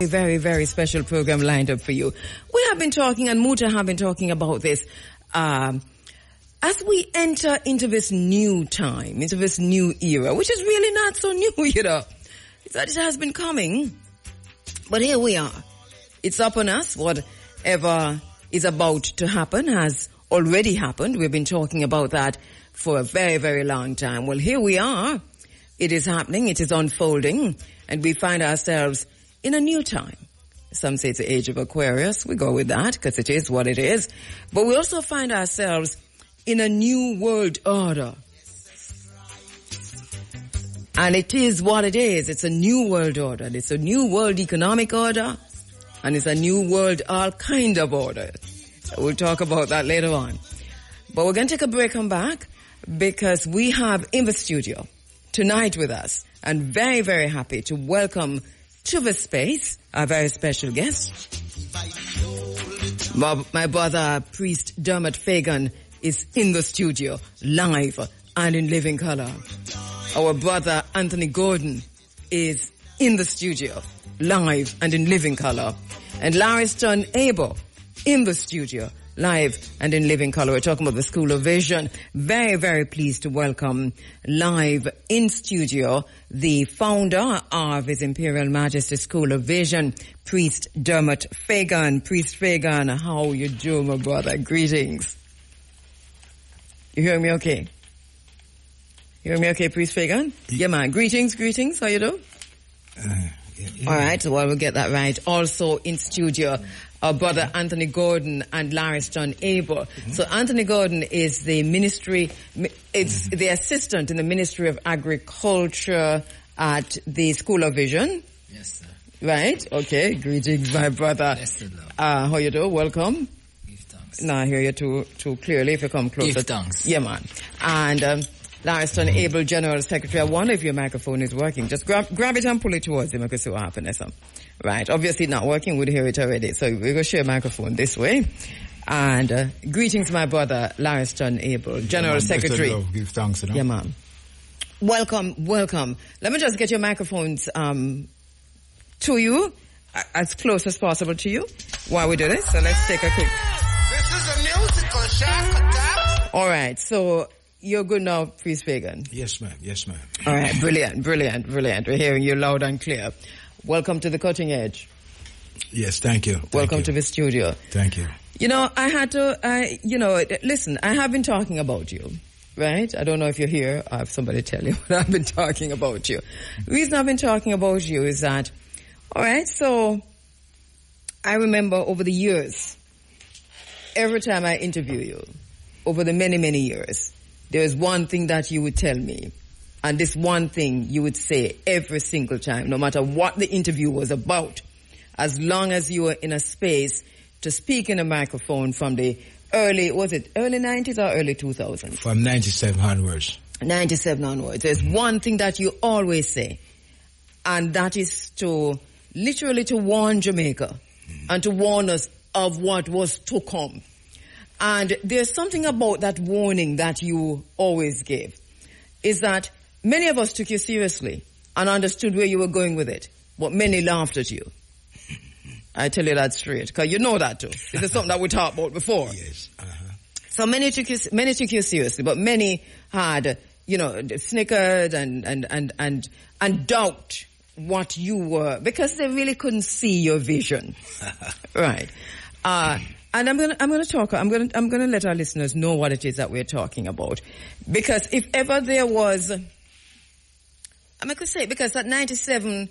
A very, very special program lined up for you. We have been talking, and Muta have been talking about this. Um, as we enter into this new time, into this new era, which is really not so new, you know, it's that it has been coming, but here we are. It's upon us. Whatever is about to happen has already happened. We've been talking about that for a very, very long time. Well, here we are. It is happening. It is unfolding, and we find ourselves in a new time. Some say it's the age of Aquarius. We go with that because it is what it is. But we also find ourselves in a new world order. And it is what it is. It's a new world order. It's a new world economic order. And it's a new world all kind of order. We'll talk about that later on. But we're going to take a break and back because we have in the studio tonight with us and very, very happy to welcome to the space, a very special guest. My, brother, Priest Dermot Fagan, is in the studio, live and in living color. Our brother, Anthony Gordon, is in the studio, live and in living color. And Larry Lariston Abel, in the studio, live and in living color. We're talking about the School of Vision. Very, very pleased to welcome live in studio the founder of His Imperial Majesty School of Vision, Priest Dermot Fagan. Priest Fagan, how you doing, my brother? Greetings. You hear me okay? You hear me okay, Priest Fagan? Yeah, man. Greetings, greetings. How you doing? Uh, yeah, yeah. All right, so well, we'll get that right. Also in studio, our brother Anthony Gordon and Lariston Abel. So Anthony Gordon is the ministry, it's the assistant in the Ministry of Agriculture at the School of Vision. Yes, sir. Right? Okay. Greetings, my brother. Blessed Lord. Uh, how you do? Welcome. Give thanks. No, I hear you too, too clearly if you come closer. Give thanks. Yeah, man. And, um, Lariston Abel, General Secretary, I wonder if your microphone is working. Just grab, grab it and pull it towards him. I can see what happens. um. Right. Obviously not working. We'd hear it already. So we're going to share a microphone this way. And, uh, greetings, my brother, Lariston Abel, General Man, blessed Secretary. love, Give thanks, you know. Yeah, ma'am. Welcome, welcome. Let me just get your microphones um, to you, as close as possible to you, while we do this. So let's take a quick. This is a musical shock attack. All right. So you're good now, Priest Fagan. Yes, ma'am. Yes, ma'am. All right. Brilliant, brilliant, brilliant. We're hearing you loud and clear. Welcome to the cutting edge. Yes, thank you. Thank welcome you. to the studio. Thank you. You know, I had to, I, you know, listen, I have been talking about you, right? I don't know if you're here. I have somebody tell you, but I've been talking about you. The reason I've been talking about you is that, alright, so I remember over the years, every time I interview you, over the many, many years, there is one thing that you would tell me. And this one thing you would say every single time, no matter what the interview was about, as long as you were in a space to speak in a microphone from the early, was it early 90s or early 2000s? From 97 onwards. 97 onwards. There's one thing that you always say, and that is to literally to warn Jamaica and to warn us of what was to come. And there's something about that warning that you always give, is that many of us took you seriously and understood where you were going with it, but many laughed at you. I tell you that straight, because you know that too. This is something that we talked about before. Yes. Uh-huh. So many took you, many took you seriously, but many had, you know, snickered and, and, and, and, and doubt what you were because they really couldn't see your vision. right. Uh, and I'm gonna, I'm gonna talk, I'm gonna, I'm gonna let our listeners know what it is that we're talking about. Because if ever there was, I mean, I could say, because at 97,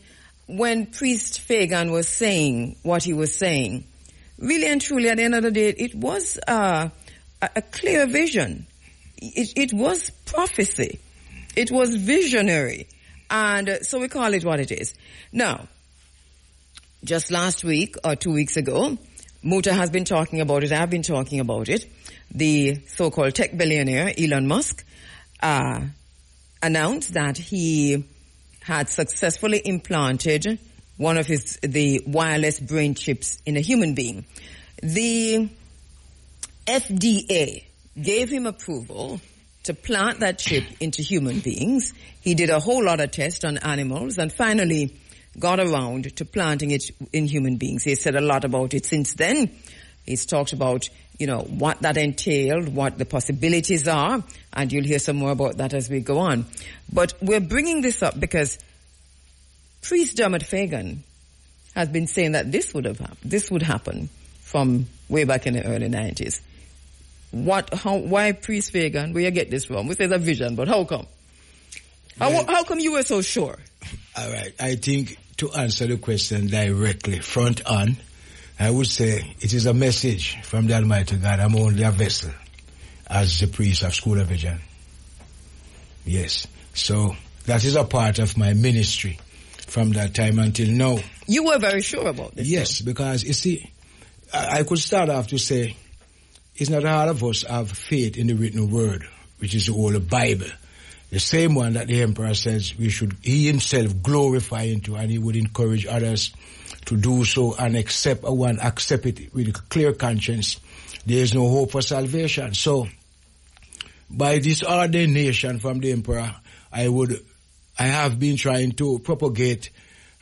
when Priest Fagan was saying what he was saying, really and truly at the end of the day, it was uh, a, a clear vision. It, it was prophecy. It was visionary. And uh, so we call it what it is. Now, just last week or two weeks ago, Muta has been talking about it. I've been talking about it. The so-called tech billionaire Elon Musk uh, announced that he had successfully implanted one of his the wireless brain chips in a human being. The FDA gave him approval to plant that chip into human beings. He did a whole lot of tests on animals and finally got around to planting it in human beings. He said a lot about it since then. He's talked about, you know, what that entailed, what the possibilities are, and you'll hear some more about that as we go on. But we're bringing this up because Priest Dermot Fagan has been saying that this would have happened, this would happen from way back in the early 90s. What, how, why Priest Fagan? Where you get this from? We say a vision, but how come? How, Well- how come you were so sure? All right. I think to answer the question directly, front on, I would say it is a message from the Almighty God. I'm only a vessel as the priest of School of Vision. Yes. So that is a part of my ministry from that time until now. You were very sure about this. Yes, because you see, I, I could start off to say, it's not all of us have faith in the written word, which is the whole Bible. The same one that the emperor says we should, he himself glorify into and he would encourage others to do so and accept uh, one, accept it with a clear conscience. There is no hope for salvation. So, by this ordination from the emperor, I would, I have been trying to propagate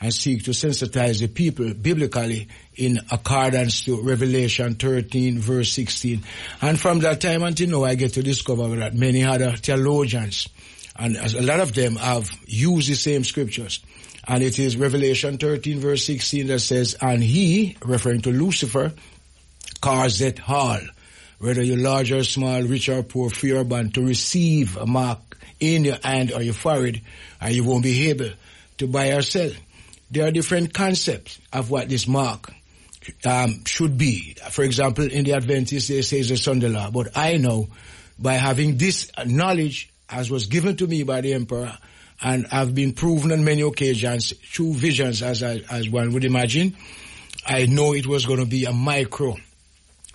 and seek to sensitize the people biblically in accordance to Revelation 13 verse 16. And from that time until now, I get to discover that many other theologians and a lot of them have used the same scriptures. And it is Revelation 13 verse 16 that says, and he, referring to Lucifer, causeth all, whether you're large or small, rich or poor, free or bond, to receive a mark in your hand or your forehead, and you won't be able to buy or sell. There are different concepts of what this mark um, should be. For example, in the Adventist, they say it's a Sunday law, but I know by having this knowledge as was given to me by the emperor and have been proven on many occasions through visions as I, as one would imagine, I know it was going to be a micro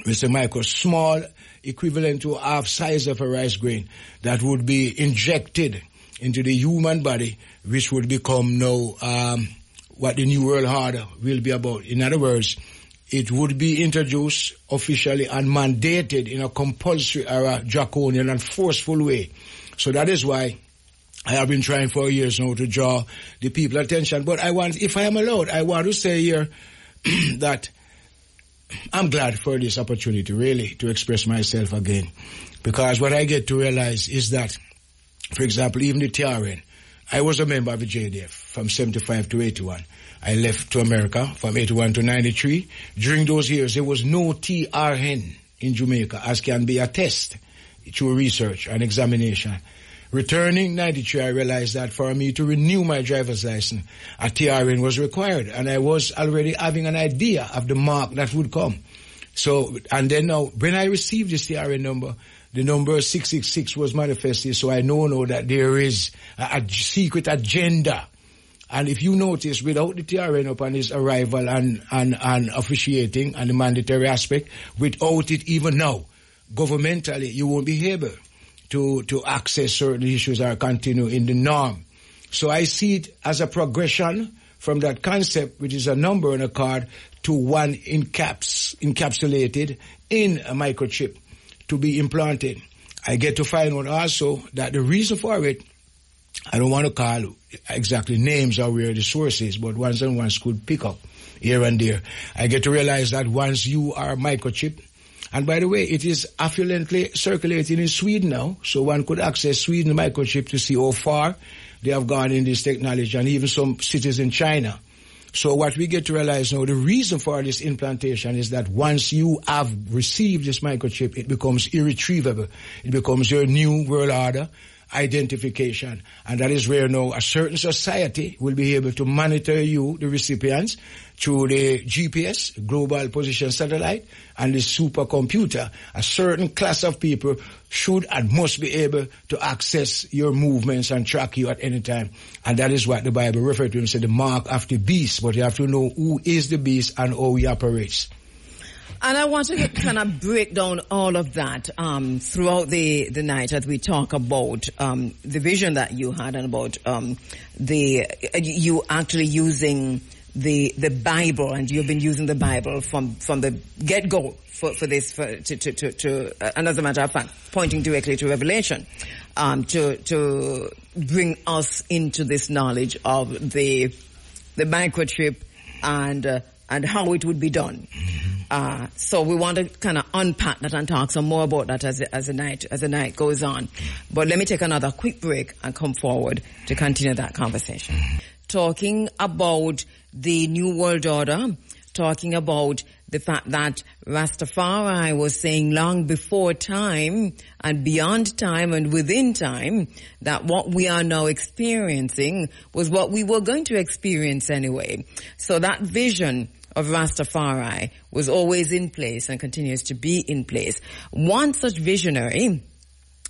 a micro, small, equivalent to half size of a rice grain that would be injected into the human body, which would become now um, what the New World Order will be about. In other words, it would be introduced officially and mandated in a compulsory or a draconian and forceful way. So that is why I have been trying for years now to draw the people attention. But I want, if I am allowed, I want to say here that I'm glad for this opportunity, really, to express myself again. Because what I get to realize is that, for example, even the TRN, I was a member of the JDF from 75 to 81. I left to America from 81 to 93. During those years, there was no TRN in Jamaica, as can be attested through research and examination. Returning 93, I realized that for me to renew my driver's license, a TRN was required. And I was already having an idea of the mark that would come. So, and then now, when I received this TRN number, the number 666 was manifested, so I know now that there is a, a secret agenda. And if you notice, without the TRN upon his arrival and, and, and officiating and the mandatory aspect, without it even now, governmentally, you won't be able to, to access certain issues or continue in the norm. So I see it as a progression from that concept, which is a number on a card, to one encaps, encapsulated in a microchip to be implanted. I get to find out also that the reason for it, I don't want to call exactly names or where the source is, but once and once could pick up here and there. I get to realize that once you are microchip, and by the way, it is affluently circulating in Sweden now, so one could access Sweden microchip to see how far they have gone in this technology and even some cities in China. So what we get to realize now, the reason for this implantation is that once you have received this microchip, it becomes irretrievable. It becomes your new world order identification. And that is where now a certain society will be able to monitor you, the recipients, through the GPS, Global Position Satellite, and the supercomputer. A certain class of people should and must be able to access your movements and track you at any time. And that is what the Bible referred to and said the mark of the beast. But you have to know who is the beast and how he operates. And I want to kind of break down all of that um, throughout the, the night as we talk about um, the vision that you had and about um, the you actually using the the Bible and you've been using the Bible from from the get go for, for this for, to to to, to uh, and as a matter of fact pointing directly to Revelation um, to to bring us into this knowledge of the the microchip and uh, and how it would be done. Uh, so we want to kind of unpack that and talk some more about that as the, as the night as the night goes on. But let me take another quick break and come forward to continue that conversation. Talking about the new world order, talking about the fact that Rastafari was saying long before time and beyond time and within time that what we are now experiencing was what we were going to experience anyway. So that vision of Rastafari was always in place and continues to be in place. One such visionary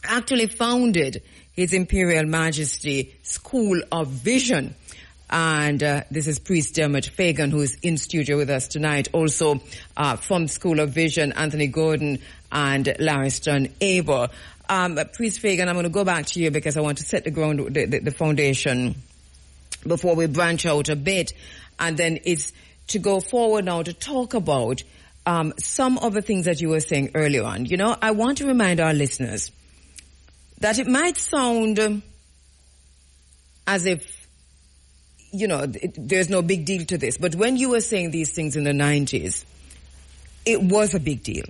actually founded His Imperial Majesty School of Vision. And uh, this is Priest Dermot Fagan, who is in studio with us tonight. Also uh, from School of Vision, Anthony Gordon and Lariston Abel. Um, Priest Fagan, I'm going to go back to you because I want to set the ground, the, the, the foundation before we branch out a bit. And then it's to go forward now to talk about um, some of the things that you were saying earlier on. You know, I want to remind our listeners that it might sound as if you know it, there's no big deal to this, but when you were saying these things in the 90s, it was a big deal.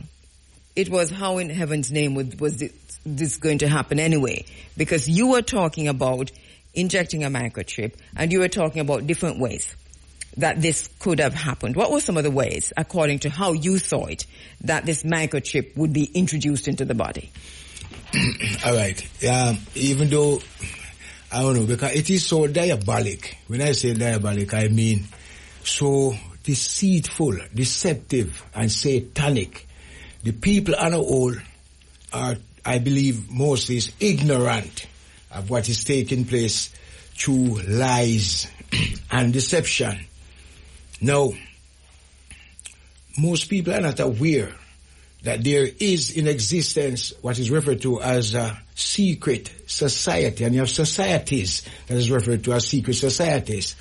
It was how in heaven's name was, was this, this going to happen anyway? Because you were talking about injecting a microchip and you were talking about different ways that this could have happened. What were some of the ways, according to how you saw it, that this microchip would be introduced into the body? All right. Um, even though I don't know because it is so diabolic. When I say diabolic, I mean so deceitful, deceptive, and satanic. The people on the whole are, I believe, mostly is ignorant of what is taking place through lies and deception. Now, most people are not aware that there is in existence what is referred to as a secret society, and you have societies that is referred to as secret societies.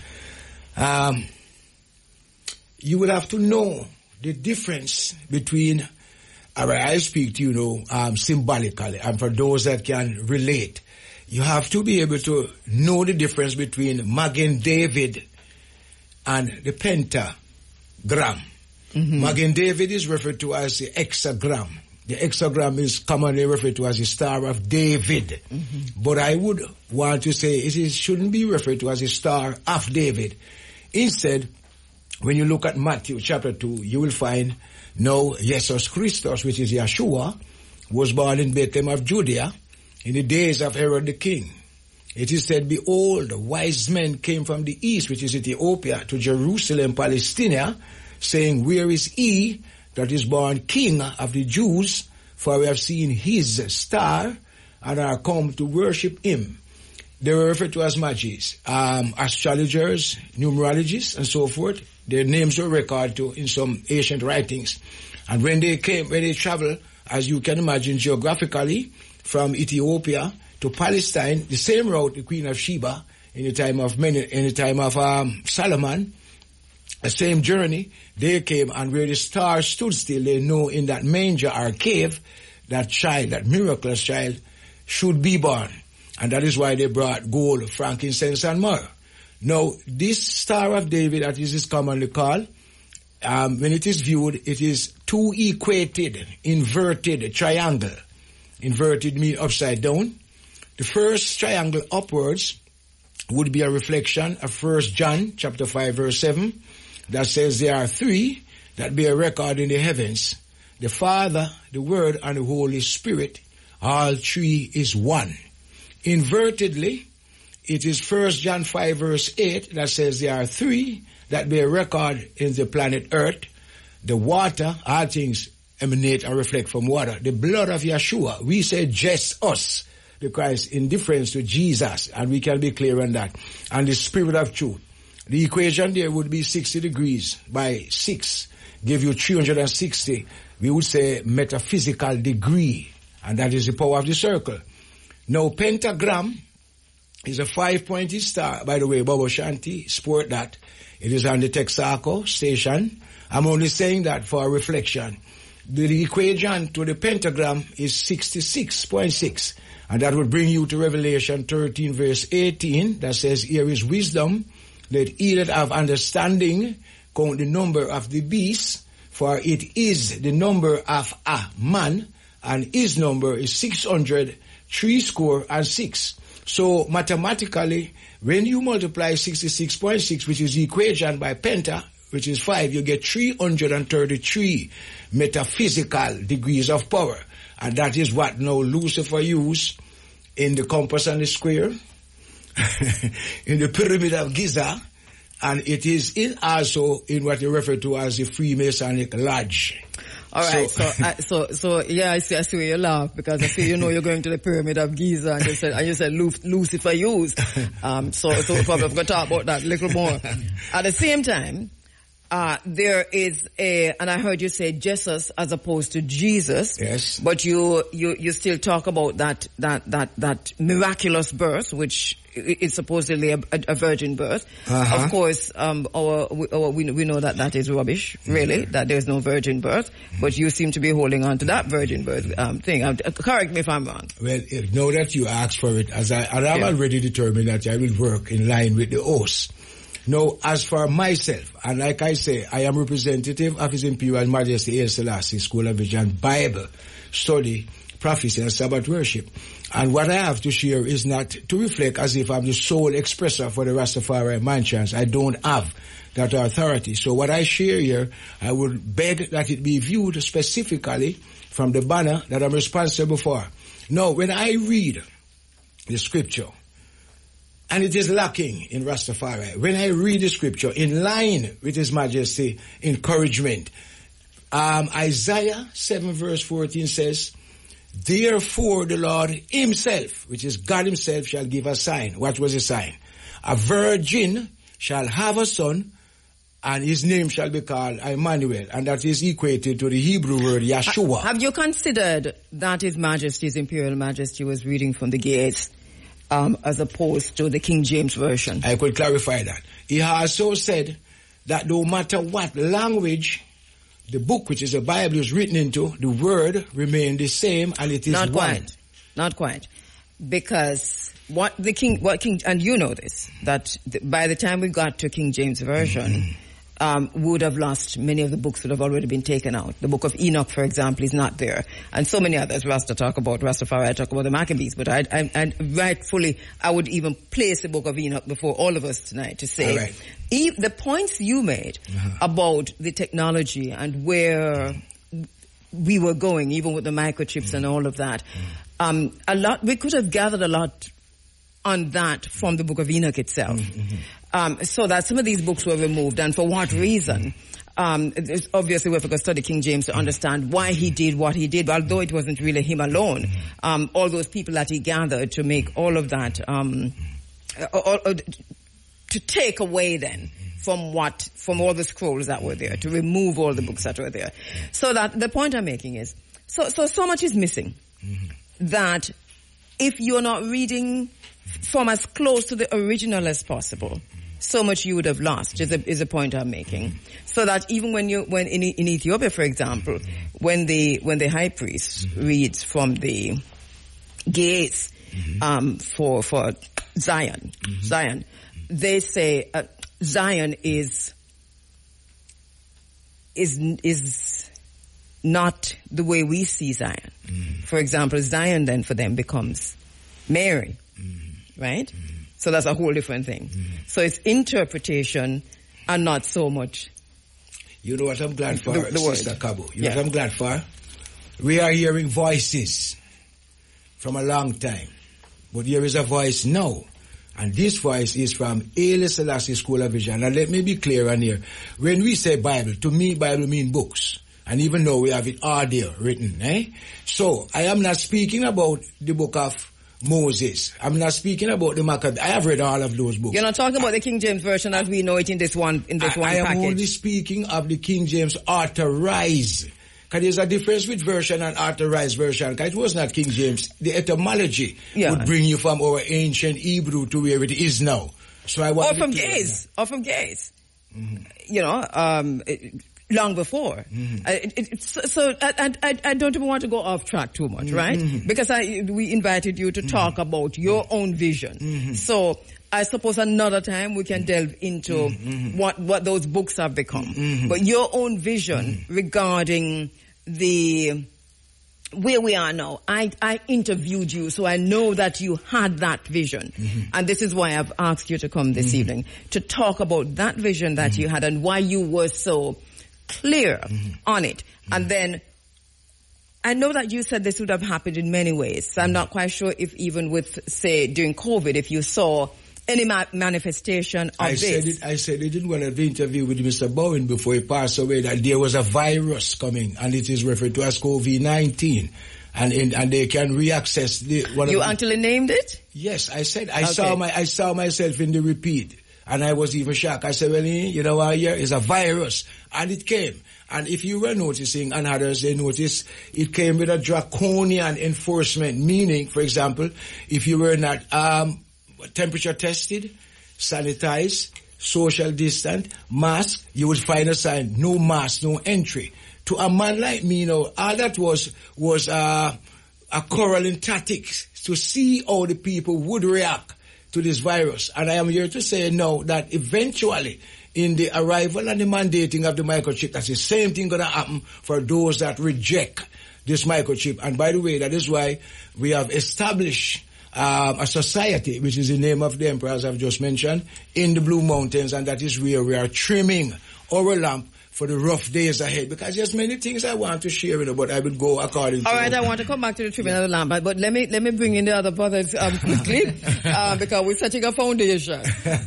Um, you would have to know the difference between, I speak to you know um, symbolically, and for those that can relate, you have to be able to know the difference between Magen David and the pentagram. Magen mm-hmm. David is referred to as the hexagram. The hexagram is commonly referred to as the Star of David. Mm-hmm. But I would want to say it is, shouldn't be referred to as the Star of David. Instead, when you look at Matthew chapter 2, you will find no Jesus Christus, which is Yeshua, was born in Bethlehem of Judea in the days of Herod the king. It is said, behold, wise men came from the east, which is Ethiopia, to Jerusalem, Palestina, saying, where is he that is born king of the Jews? For we have seen his star and are come to worship him. They were referred to as magis, um, astrologers, numerologists, and so forth. Their names were recorded to in some ancient writings. And when they came, when they traveled, as you can imagine geographically, from Ethiopia to Palestine, the same route the Queen of Sheba in the time of many, in the time of um, Solomon, the same journey, they came and where the star stood still, they know in that manger or cave, that child, that miraculous child, should be born. And that is why they brought gold, frankincense, and myrrh. Now, this Star of David, that is is commonly called, um, when it is viewed, it is two equated, inverted triangle. Inverted mean upside down. The first triangle upwards would be a reflection of First John chapter 5 verse 7 that says there are three that bear record in the heavens. The Father, the Word, and the Holy Spirit. All three is one. Invertedly, it is First John 5 verse 8 that says there are three that bear record in the planet Earth. The water, all things emanate and reflect from water. The blood of Yeshua, we say just us, the Christ in to Jesus, and we can be clear on that. And the spirit of truth. The equation there would be 60 degrees by 6, give you 360, we would say metaphysical degree, and that is the power of the circle. Now, pentagram is a five-pointed star. By the way, Bobo Shanti, sport that. It is on the Texaco station. I'm only saying that for reflection. The equation to the pentagram is 66.6. And that would bring you to Revelation 13 verse 18 that says, here is wisdom Let he that have understanding count the number of the beast, for it is the number of a man, and his number is six hundred three score and six. So mathematically, when you multiply 66.6, which is the equation by penta, which is 5, you get 333 metaphysical degrees of power. And that is what now Lucifer used in the compass and the square, in the pyramid of Giza, and it is in also in what you refer to as the Freemasonic Lodge. All right, So- so, uh, so, so, yeah, I see, I see where you laugh because I see you know you're going to the pyramid of Giza and you said, and you said Lucifer used. Um, so, so we're probably going to talk about that a little more. At the same time, uh, there is a, and I heard you say Jesus as opposed to Jesus. Yes. But you, you, you still talk about that, that, that, that miraculous birth, which is supposedly a, a, a virgin birth. Uh-huh. Of course, um, our, we, our, we, we know that that is rubbish, really, that there's no virgin birth, but you seem to be holding on to that virgin birth, um, thing. Um, correct me if I'm wrong. Well, now that you ask for it, as I, and I have Yeah. already determined that I will work in line with the oath. Now, as for myself, and like I say, I am representative of His Imperial Majesty Haile Selassie School of Vision Bible Study, Prophecy and Sabbath Worship. And what I have to share is not to reflect as if I'm the sole expressor for the Rastafari mansions. I don't have that authority. So what I share here, I would beg that it be viewed specifically from the banner that I'm responsible for. Now, when I read the scripture, and it is lacking in Rastafari. When I read the scripture in line with His Majesty encouragement, um, Isaiah 7 verse 14 says, Therefore the Lord himself, which is God himself, shall give a sign. What was the sign? A virgin shall have a son, and his name shall be called Emmanuel, and that is equated to the Hebrew word Yeshua. Have you considered that His Majesty's Imperial Majesty was reading from the Ge'ez, um, as opposed to the King James Version? I could clarify that. He has also said that no matter what language the book, which is the Bible, is written into, the word remained the same and it is Not one. quite. Not quite. Because what the King, what King, and you know this, that th- by the time we got to King James Version, um, would have lost many of the books would have already been taken out. The book of Enoch, for example, is not there. And so many others. Rasta talk about Rastafari, I talk about the Maccabees, but I, I, I rightfully, I would even place the book of Enoch before all of us tonight to say, right. e- the points you made about the technology and where we were going, even with the microchips and all of that. Um, a lot, we could have gathered a lot on that from the book of Enoch itself. Um, so that some of these books were removed and for what reason? Um, obviously we have to study King James to understand why he did what he did, although it wasn't really him alone. Um, all those people that he gathered to make all of that, um, uh, uh, uh, to take away then from what, from all the scrolls that were there, to remove all the books that were there. So that, the point I'm making is, so, so, so much is missing that if you're not reading from as close to the original as possible, so much you would have lost is a, is a point I'm making. So that even when you, when in, in Ethiopia, for example, when the, when the high priest reads from the Ge'ez, mm-hmm. um, for, for Zion, mm-hmm. Zion, they say, uh, Zion is, is, is not the way we see Zion. Mm-hmm. For example, Zion then for them becomes Mary, right? So that's a whole different thing. So it's interpretation and not so much. You know what I'm glad for, The- the word. Sister Cabo? You Yeah. know what I'm glad for? We are hearing voices from a long time. But there is a voice now. And this voice is from Haile Selassie School of Vision. And let me be clear on here. When we say Bible, to me Bible mean books. And even though we have it audio written, eh? So, I am not speaking about the book of Moses. I'm not speaking about the Maccabees. I have read all of those books. You're not talking about the King James version as we know it in this one in this I, one I am package. only speaking of the King James authorized. Because there's a difference with version and authorized version. Because it was not King James. The etymology Yeah. would bring you from our ancient Hebrew to where it is now. So I want or from Ge'ez, or from Ge'ez. You know, um, long before. Uh, it- it- so so I, I, I don't even want to go off track too much, right? Because I, we invited you to talk about your own vision. So I suppose another time we can delve into Mm-hmm. what, what those books have become. But your own vision Mm-hmm. regarding the, where we are now, I, I interviewed you, so I know that you had that vision. Mm-hmm. And this is why I've asked you to come this evening to talk about that vision that Mm-hmm. you had and why you were so clear mm-hmm. on it. And mm-hmm. then I know that you said this would have happened in many ways. So I'm mm-hmm. not quite sure if even with, say, during COVID, if you saw any ma- manifestation of this. I this. said it. I said it in one of the interview with Mr. Bowen before he passed away that there was a virus coming, and it is referred to as COVID nineteen, and in, and they can reaccess the one You of actually named it? Yes, I said I Okay. saw my I saw myself in the repeat, and I was even shocked. I said, "Well, eh, you know what? Here is a virus," and it came. And if you were noticing, and others they noticed, it came with a draconian enforcement. Meaning, for example, if you were not um, temperature tested, sanitized, social distant, mask, you would find a sign: no mask, no entry. To a man like me, you know, all that was was uh, a corralling tactics to see how the people would react to this virus. And I am here to say now that eventually in the arrival and the mandating of the microchip, that's the same thing gonna happen for those that reject this microchip. And by the way, that is why we have established um, a society, which is the name of the emperor, as I've just mentioned, in the Blue Mountains, and that is where we are trimming our lamp for the rough days ahead. Because there's many things I want to share, with you but I would go according All right, I want to come back to the tribune of the land, but, but let me let me bring in the other brothers um, quickly uh, because we're setting a foundation.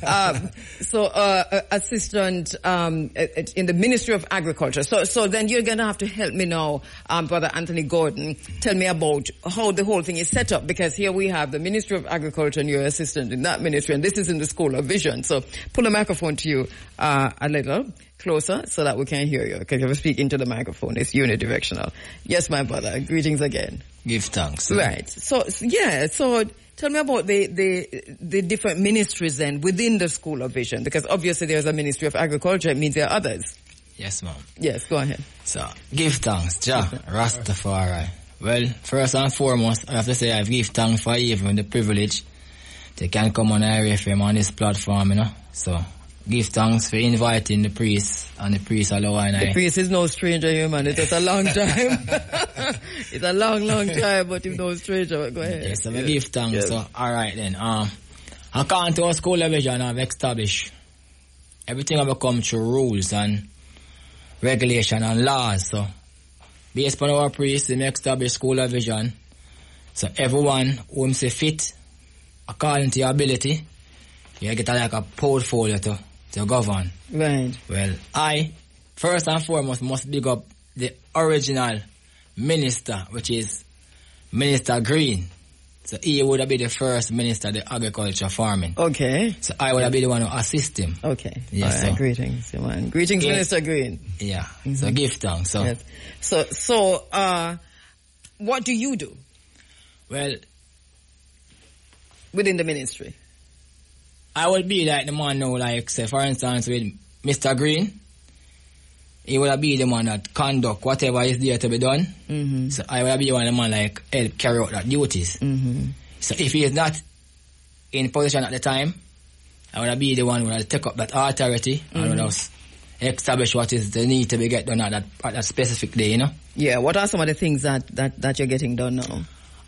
Um, so, uh, uh, assistant um, in the Ministry of Agriculture. So, so then you're going to have to help me now, um, brother Anthony Gordon. Tell me about how the whole thing is set up because here we have the Ministry of Agriculture and you're assistant in that ministry, and this is in the School of Vision. So, pull the microphone to you uh, a little closer so that we can hear you because if you speak into the microphone, it's unidirectional. Yes, my brother. Greetings again. Give thanks. Right. So so, yeah. So tell me about the the the different ministries then within the School of Vision because obviously there's a Ministry of Agriculture. It means there are others. Yes, ma'am. Yes. Go ahead. So, give thanks, Jah, Rastafari. Well, first and foremost, I have to say I give thanks for even the privilege they can come on Irie FM on this platform, you know. So, give thanks for inviting the priest and the priest Aloha The priest is no stranger here, man. It's a long time. it's a long, long time, but he's no stranger. Go ahead. Yes, so I give thanks. Yes. So, alright then. Um, according to our school of vision, I've established everything I've come through rules and regulation and laws. So, based upon our priests, we establish school of vision. So, everyone who say fit, according to your ability, you get a, like a portfolio to, to govern. Right. Well, I, first and foremost, must big up the original minister, which is Minister Green. So he would have been the first minister of the agriculture farming. Okay. So I would have been the one who assist him. Okay. Yes, right. sir. Greetings, man. Greetings, Yes. Minister Green. Yeah. So give thanks. So, Yes. So, so, uh, what do you do well, within the ministry? I would be like the man now, like, say, for instance, with Mr. Green, he would be the man that conduct whatever is there to be done. Mm-hmm. So I would be the one the man like help carry out that duties. Mm-hmm. So if he is not in position at the time, I would be the one who will take up that authority and would establish what is the need to be get done at that, at that specific day, you know? Yeah. What are some of the things that, that, that you're getting done now?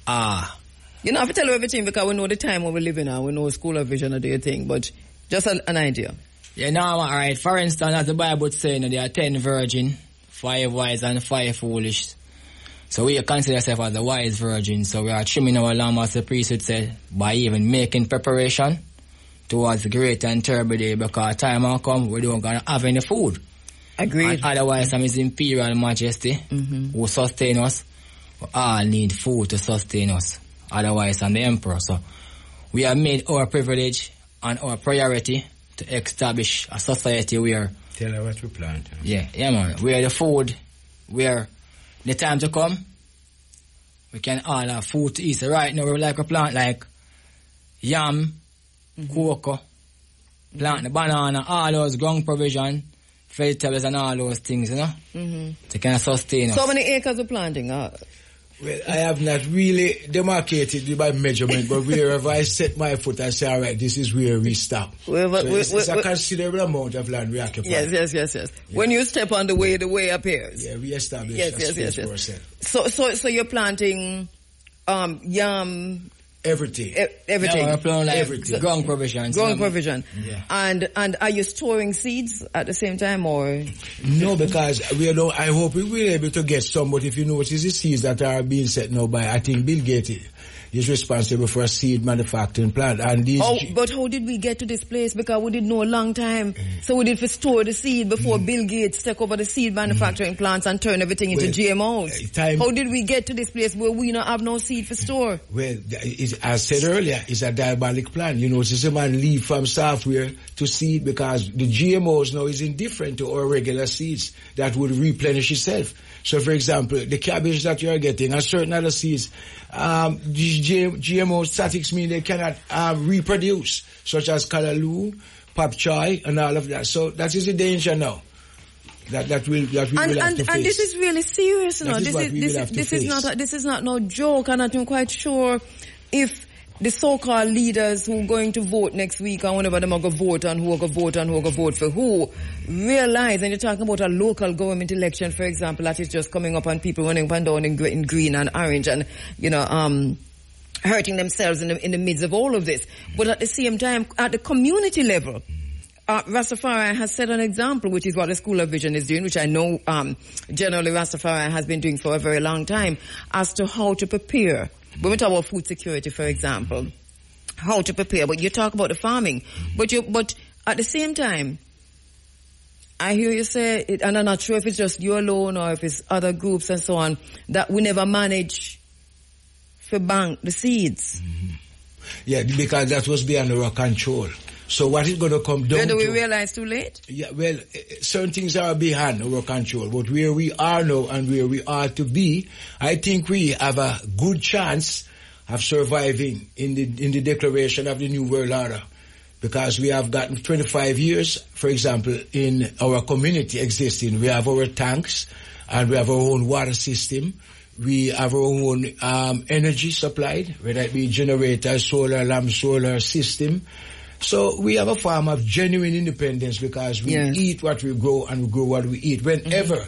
Ah, You know, I have to tell you everything because we know the time we live in now. We know school of vision or do your thing, but just an, an idea. yeah, now, alright, for instance, as the Bible says, you know, there are ten virgin, five wise and five foolish. So we consider ourselves as the wise virgin, so we are trimming our lamb as the priest would say, by even making preparation towards the great and terrible day because time will come we don't gonna have any food. Agreed. And otherwise, some His Imperial Majesty mm-hmm. who sustain us, we all need food to sustain us. Otherwise, I'm the Emperor. So, we have made our privilege and our priority to establish a society where, Tell her what we plant. yeah, yeah man, where the food, where the time to come, we can all have food to eat. So right now, we like a plant like yam, cocoa, plant the banana, all those ground provision, vegetables and all those things, you know, hmm to kind of sustain us. So many acres of planting. Uh, Well, I have not really demarcated by measurement, but wherever I set my foot, I say, all right, this is where we stop. Well, but- so it's, well, it's a well- considerable amount of land we occupy. Yes, yes, yes, yes. When you step on the way, the way appears. Yeah, we establish Yes, a yes, space yes, for yes. So, so, so you're planting, um, yam, Everything. e- everything. Yeah, we're like Everything. ground provisions. Growing um, provision. Yeah. And, and are you storing seeds at the same time or? No, because we don't, I hope we will be able to get some, but if you notice the seeds that are being set now by, I think Bill Gates is responsible for a seed manufacturing plant. And these, Oh, but how did we get to this place? Because we didn't know a long time. So we did for store the seed before Bill Gates took over the seed manufacturing plants and turn everything into Well, GMOs. uh, time- How did we get to this place where we not have no seed for store? Well, as said earlier, it's a diabolic plan. You know, it's a man leave from software to seed because the GMOs now is indifferent to our regular seeds that would replenish itself. So, for example, the cabbage that you are getting and certain other seeds, um, these GMO statics mean they cannot um, reproduce, such as Kalaloo, Pak Choi, and all of that. So that is the danger now. That that will that we And, will have and, to and this is really serious, you That know. is This is, this is, this is not, a, this is not no joke and I'm not quite sure if the so-called leaders who are going to vote next week and whenever them are going to vote and who are going to vote and who are going to vote for who realize and you're talking about a local government election for example that is just coming up and people running up and down in, in green and orange and you know um hurting themselves in the, in the midst of all of this but at the same time at the community level uh, Rastafari has set an example, which is what the School of Vision is doing, which I know um, generally Rastafari has been doing for a very long time, as to how to prepare. When we talk about food security, for example, how to prepare. But you talk about the farming, but you but at the same time, I hear you say, it, and I'm not sure if it's just you alone or if it's other groups and so on, that we never manage to bank the seeds. Mm-hmm. Yeah, because that was beyond our control. So what is going to come down When do we to? realize too late? Yeah, well, eh, eh, certain things are behind our control, but where we are now and where we are to be, I think we have a good chance of surviving in the in the declaration of the New World Order. Because we have gotten 25 years, for example, in our community existing. We have our tanks and we have our own water system. We have our own um, energy supplied, whether it be generators, solar lamp, solar system. So we have a form of genuine independence because we Yes. eat what we grow and we grow what we eat. Whenever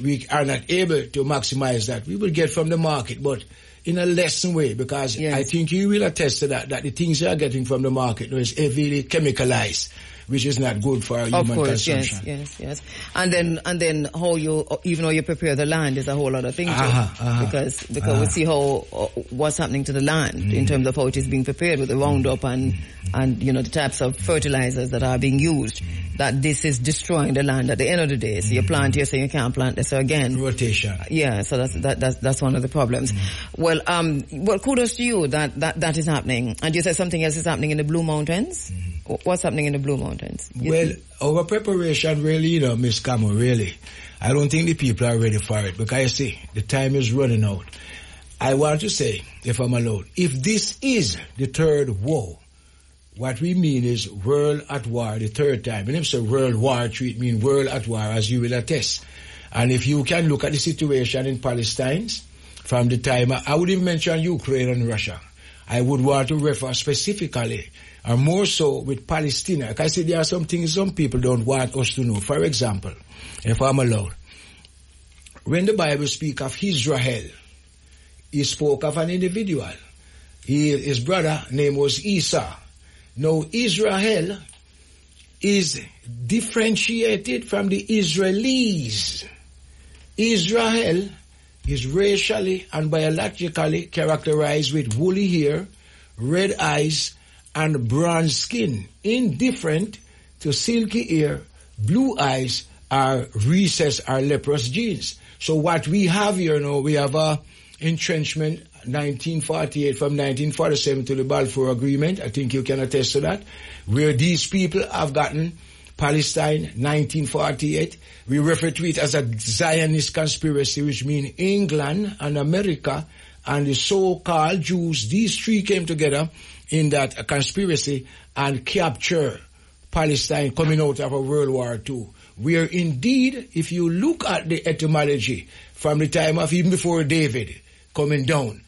we are not able to maximize that, we will get from the market, but in a lesser way because Yes. I think you will attest to that, that the things you are getting from the market is heavily chemicalized, which is not good for our Of human course, consumption. yes, yes, yes. And then, and then how you, even how you prepare the land is a whole other thing too. Aha, aha, because, because we see how, uh, what's happening to the land Mm. in terms of how it is being prepared with the Roundup and, and, you know, the types of fertilizers that are being used, that this is destroying the land at the end of the day. So you plant here, so you can't plant this So again. Rotation. Yeah, so that's that, that's that's one of the problems. Well, um, well, kudos to you that that that is happening. And you said something else is happening in the Blue Mountains. Wh- What's happening in the Blue Mountains? You- Well, our preparation really, you know, Miss Camo, really, I don't think the people are ready for it because I see the time is running out. I want to say, if I'm allowed, if this is the third war, what we mean is world at war the third time. And if it's a world war three, it means world at war as you will attest. And if you can look at the situation in Palestine from the time, I would even mention Ukraine and Russia. I would want to refer specifically, or more so with Palestine. Like I said, there are some things some people don't want us to know. For example, if I'm allowed, when the Bible speak of Israel, he spoke of an individual. He, his brother name was Esau. Now Israel is differentiated from the Israelis. Israel is racially and biologically characterized with woolly hair, red eyes, and bronze skin, indifferent to silky hair, blue eyes, or recessed or leprous genes. So what we have here now, we have a entrenchment 1948 from 1947 to the Balfour Agreement. I think you can attest to that, where these people have gotten Palestine 1948. We refer to it as a Zionist conspiracy, which means England and America and the so-called Jews. These three came together in that conspiracy and capture Palestine coming out of a World War II. Where indeed, if you look at the etymology from the time of even before David, coming down.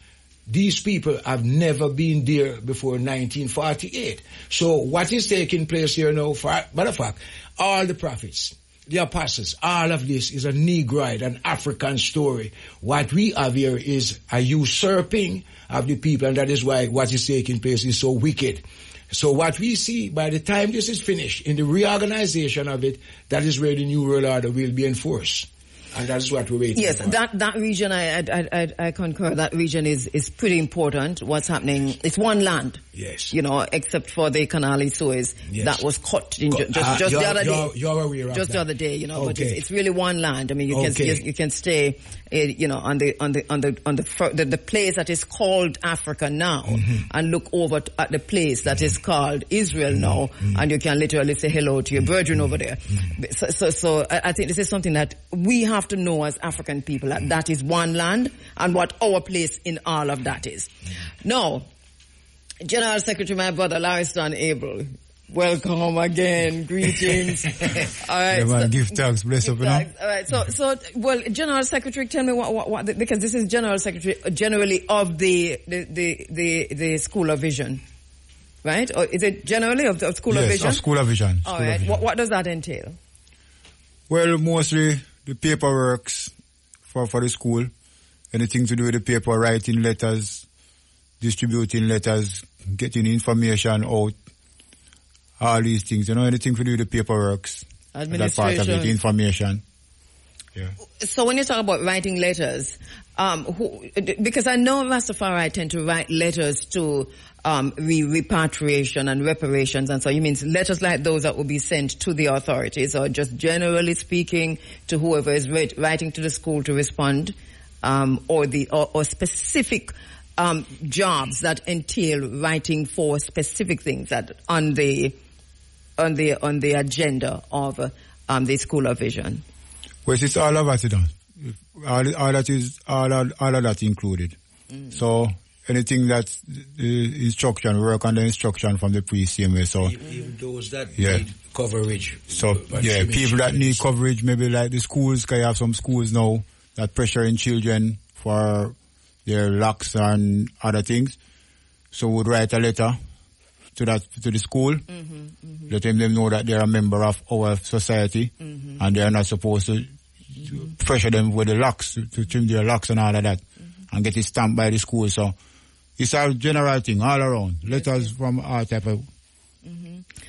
These people have never been there before 1948. So what is taking place here now, for, matter of fact, all the prophets, the apostles, all of this is a Negroid, an African story. What we have here is a usurping of the people, and that is why what is taking place is so wicked. So what we see by the time this is finished, in the reorganization of it, that is where the new world order will be enforced. And that's what we're waiting Yes, for. that, that region, I, I, I, I concur, that region is, is pretty important. What's happening, it's one land. Yes. You know, except for the Canali Suez Yes. that was cut in just, ah, just the other day. you're- you're aware of just the other day, you know, but it's, Okay. it's really one land. I mean, you Okay. can, you, you can stay, uh, you know, on the, on the, on the, on the, the, the place that is called Africa now Mm-hmm. and look over t- at the place that is called Israel Mm-hmm. now and you can literally say hello to your brethren over there. So, so, so I, I think this is something that we have to know as African people that that is one land and what our place in all of that is. Now, General Secretary, my brother Lariston Abel, welcome again, greetings. All right. Yeah, man, so- give thanks, bless up, you. Thanks. All right. So, so, well, General Secretary, tell me what, what, what, because this is General Secretary uh, generally of the, the, the, the, the School of Vision. Right? Or is it generally of the of School of yes, Vision? of School of Vision. All School of right. Vision. What, what does that entail? Well, mostly the paperwork for, for the school. Anything to do with the paper, writing letters, distributing letters, getting information out, all these things. You know, anything to do with the paperworks. That part of it, information. Yeah. So when you talk about writing letters, um, who, because I know Rastafari tend to write letters to um, re- repatriation and reparations, and so you mean letters like those that will be sent to the authorities, or just generally speaking to whoever is writ- writing to the school to respond, um, or the or, or specific um, jobs that entail writing for specific things that on the on the on the agenda of um, the School of Vision. Well, it's all of you know. All, all that is, all, all, all of that included. So, anything that the instruction, work on the instruction from the pre-CMA, so, Even those that Yeah. need coverage. so, yeah, people that need coverage, maybe like the schools, can you have some schools now that pressuring children for their locks and other things. So we would write a letter to that, to the school, mm-hmm, mm-hmm. letting them know that they're a member of our society mm-hmm. and they're not supposed to to pressure them with the locks, to, to trim their locks and all of that and get it stamped by the school. So it's a general thing all around. Letters from all type of,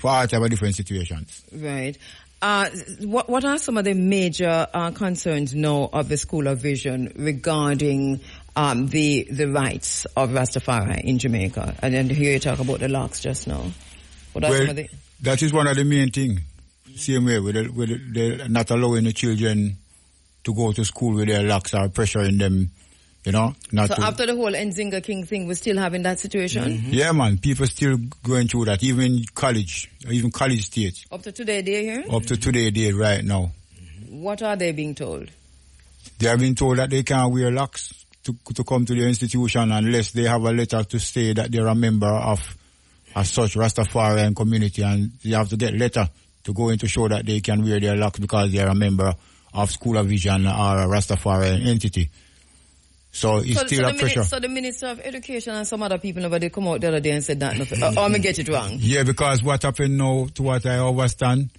for all type of different situations. Right. Uh, what, what are some of the major uh, concerns now of the School of Vision regarding um, the the rights of Rastafari in Jamaica? And then here you talk about the locks just now. What are some of the that is one of the main thing. Same way with the, with the, the not allowing the children to go to school with their locks or pressuring them, you know, not so after the whole Nzinga King thing, we're still having that situation mm-hmm. yeah, man, people still going through that, even college, even college stage. up to today. Day here, Up to today, day right now. what are they being told? They have been told that they can't wear locks to, to come to their institution unless they have a letter to say that they're a member of a such Rastafarian community and they have to get letter to go in to show that they can wear their locks because they're a member of School of Vision or a Rastafarian entity. So it's So, still so, a the pressure. Minister, so the Minister of Education and some other people over there come out the other day and said that. nothing- uh, Or, oh, or me get it wrong? Yeah, because what happened now, to what I understand,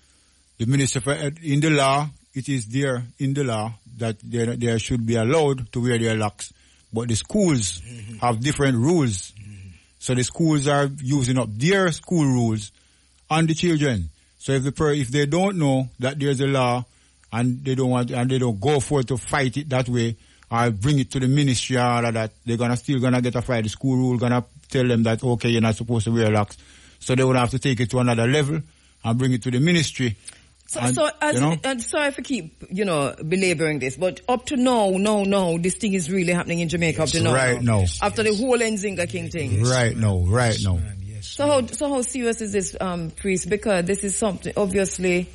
the Minister for, Ed- in the law, it is there in the law that they, they should be allowed to wear their locks. But the schools mm-hmm. have different rules. Mm-hmm. So the schools are using up their school rules on the children. So if the per, if they don't know that there's a law and they don't want and they don't go for it to fight it that way or bring it to the ministry or all of that, they're gonna still gonna get a fight. The school rule gonna tell them that okay, you're not supposed to wear locks. So they would have to take it to another level and bring it to the ministry. So, And, so as, you know? and sorry if I keep, you know, belaboring this, but up to now, no, no, this thing is really happening in Jamaica up to now. Right now. After the whole Nzinga King thing. Right now, right now. Yes. So how, so how serious is this, um, priest? Because this is something, obviously,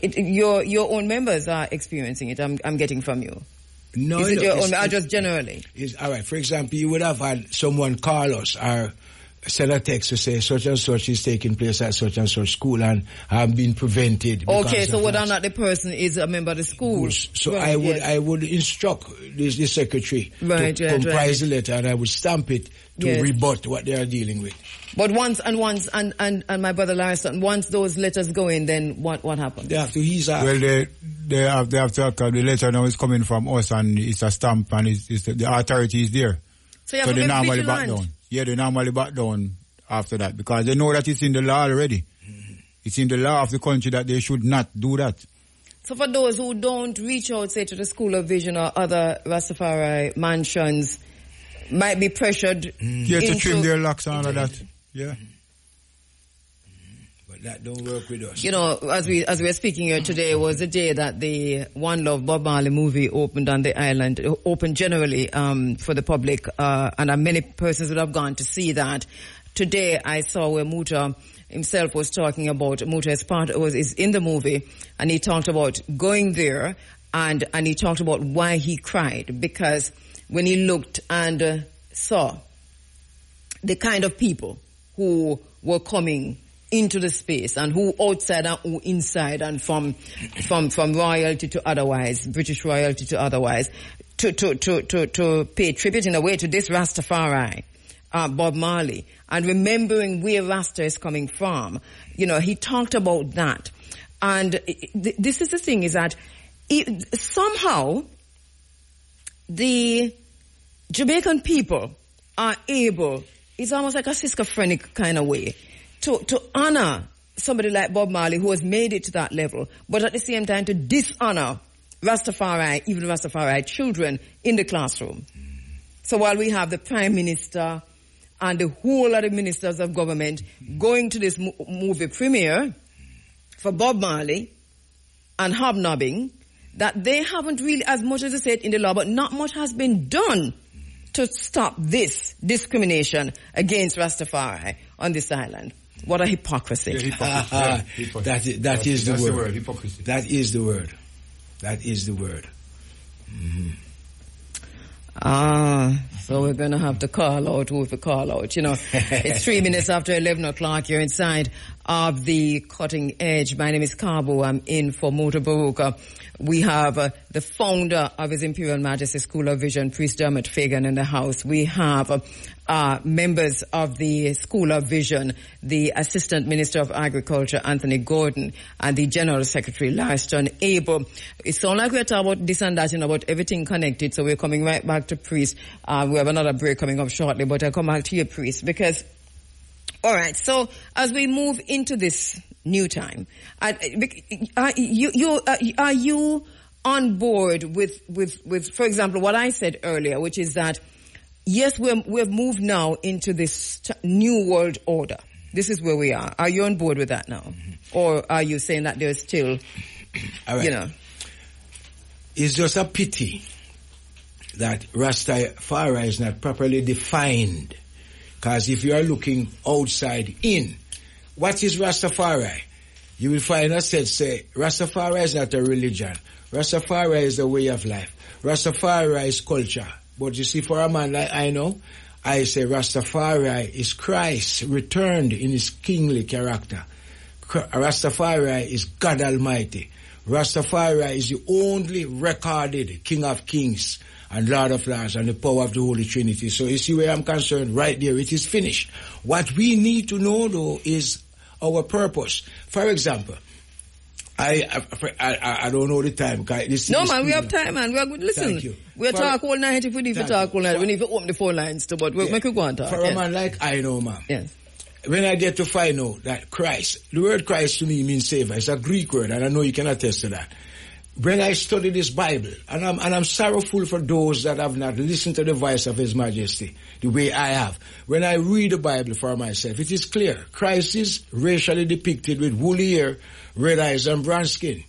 it, your, your own members are experiencing it, I'm, I'm getting from you. No, is it your own, just generally? is all right. For example, you would have had someone call us or send a text to say such and such is taking place at such and such school and have been prevented. Okay, so whether that. or not the person is a member of the school. So Right, I would yes. I would instruct the, the secretary Right, to right, comprise the letter and I would stamp it to Yes. rebut what they are dealing with. But once and once and, and, and my brother Larson, once those letters go in, then what what happens? They have to ease up. Well, they they have they have to because the letter now is coming from us and it's a stamp and it's, it's the, the authority is there. So you So have they to be normally back vigilant. down. Yeah, they normally back down after that because they know that it's in the law already. It's in the law of the country that they should not do that. So for those who don't reach out, say, to the School of Vision or other Rastafari mansions, might be pressured Yeah, to into- trim their locks and all of that. Yeah. That don't work with us. You know, as we as we were speaking here today was the day that the One Love Bob Marley movie opened on the island, opened generally um, for the public, uh, and uh, many persons would have gone to see that. Today, I saw where Muta himself was talking about Muta is part was is in the movie, and he talked about going there, and and he talked about why he cried because when he looked and uh, saw the kind of people who were coming into the space and who outside and who inside and from from from royalty to otherwise, British royalty to otherwise, to to to to, to pay tribute in a way to this Rastafari, uh, Bob Marley, and remembering where Rasta is coming from. You know, he talked about that, and i- this is the thing: is that it, somehow the Jamaican people are able, it's almost like a schizophrenic kind of way, to, to honor somebody like Bob Marley who has made it to that level, but at the same time to dishonor Rastafari, even Rastafari children in the classroom. So while we have the Prime Minister and the whole lot of ministers of government going to this mo- movie premiere for Bob Marley and hobnobbing, that they haven't really, as much as they said in the law, but not much has been done to stop this discrimination against Rastafari on this island. What a hypocrisy. Ah, that is, that is the That's word. the word, hypocrisy. That is the word. That is the word. Ah, so we're going to have to call out who to call out. You know, it's three minutes after 11 o'clock. You're inside of the cutting edge. My name is Cabo. I'm in for Mutabaruka. We have uh, the founder of His Imperial Majesty School of Vision, Priest Dermot Fagan in the house. We have uh, uh, members of the School of Vision, the Assistant Minister of Agriculture, Anthony Gordon, and the General Secretary, Larston Abel. It sounds like we're talking about this and that, you know, about everything connected. So we're coming right back to Priest. Uh, we have another break coming up shortly, but I'll come back to you, Priest, because all right. So as we move into this new time, uh, are you, you uh, are you on board with, with, with, for example, what I said earlier, which is that yes, we're, we've moved now into this t- new world order. This is where we are. Are you on board with that now, or are you saying that there's still, right. you know? It's just a pity that Rastafari is not properly defined. Because if you are looking outside in, what is Rastafari? You will find us said, say, Rastafari is not a religion. Rastafari is a way of life. Rastafari is culture. But you see, for a man like I know, I say Rastafari is Christ returned in his kingly character. Rastafari is God Almighty. Rastafari is the only recorded King of Kings and Lord of Lords and the power of the Holy Trinity. So you see where I'm concerned, right there, it is finished. What we need to know though is our purpose. For example, I I, I, I don't know the time. This, No, this man, we have time, man. We are good. Listen, we are For- talk all night if we need to talk all night. We For- need to open the phone lines too, but we'll Yeah. make you go and talk. For yes. a man like I know, man. yes. when I get to find out that Christ, the word Christ to me means savior. It's a Greek word, and I know you cannot attest to that. When I study this Bible, and I'm, and I'm sorrowful for those that have not listened to the voice of His Majesty the way I have. When I read the Bible for myself, it is clear. Christ is racially depicted with woolly hair, red eyes, and brown skin.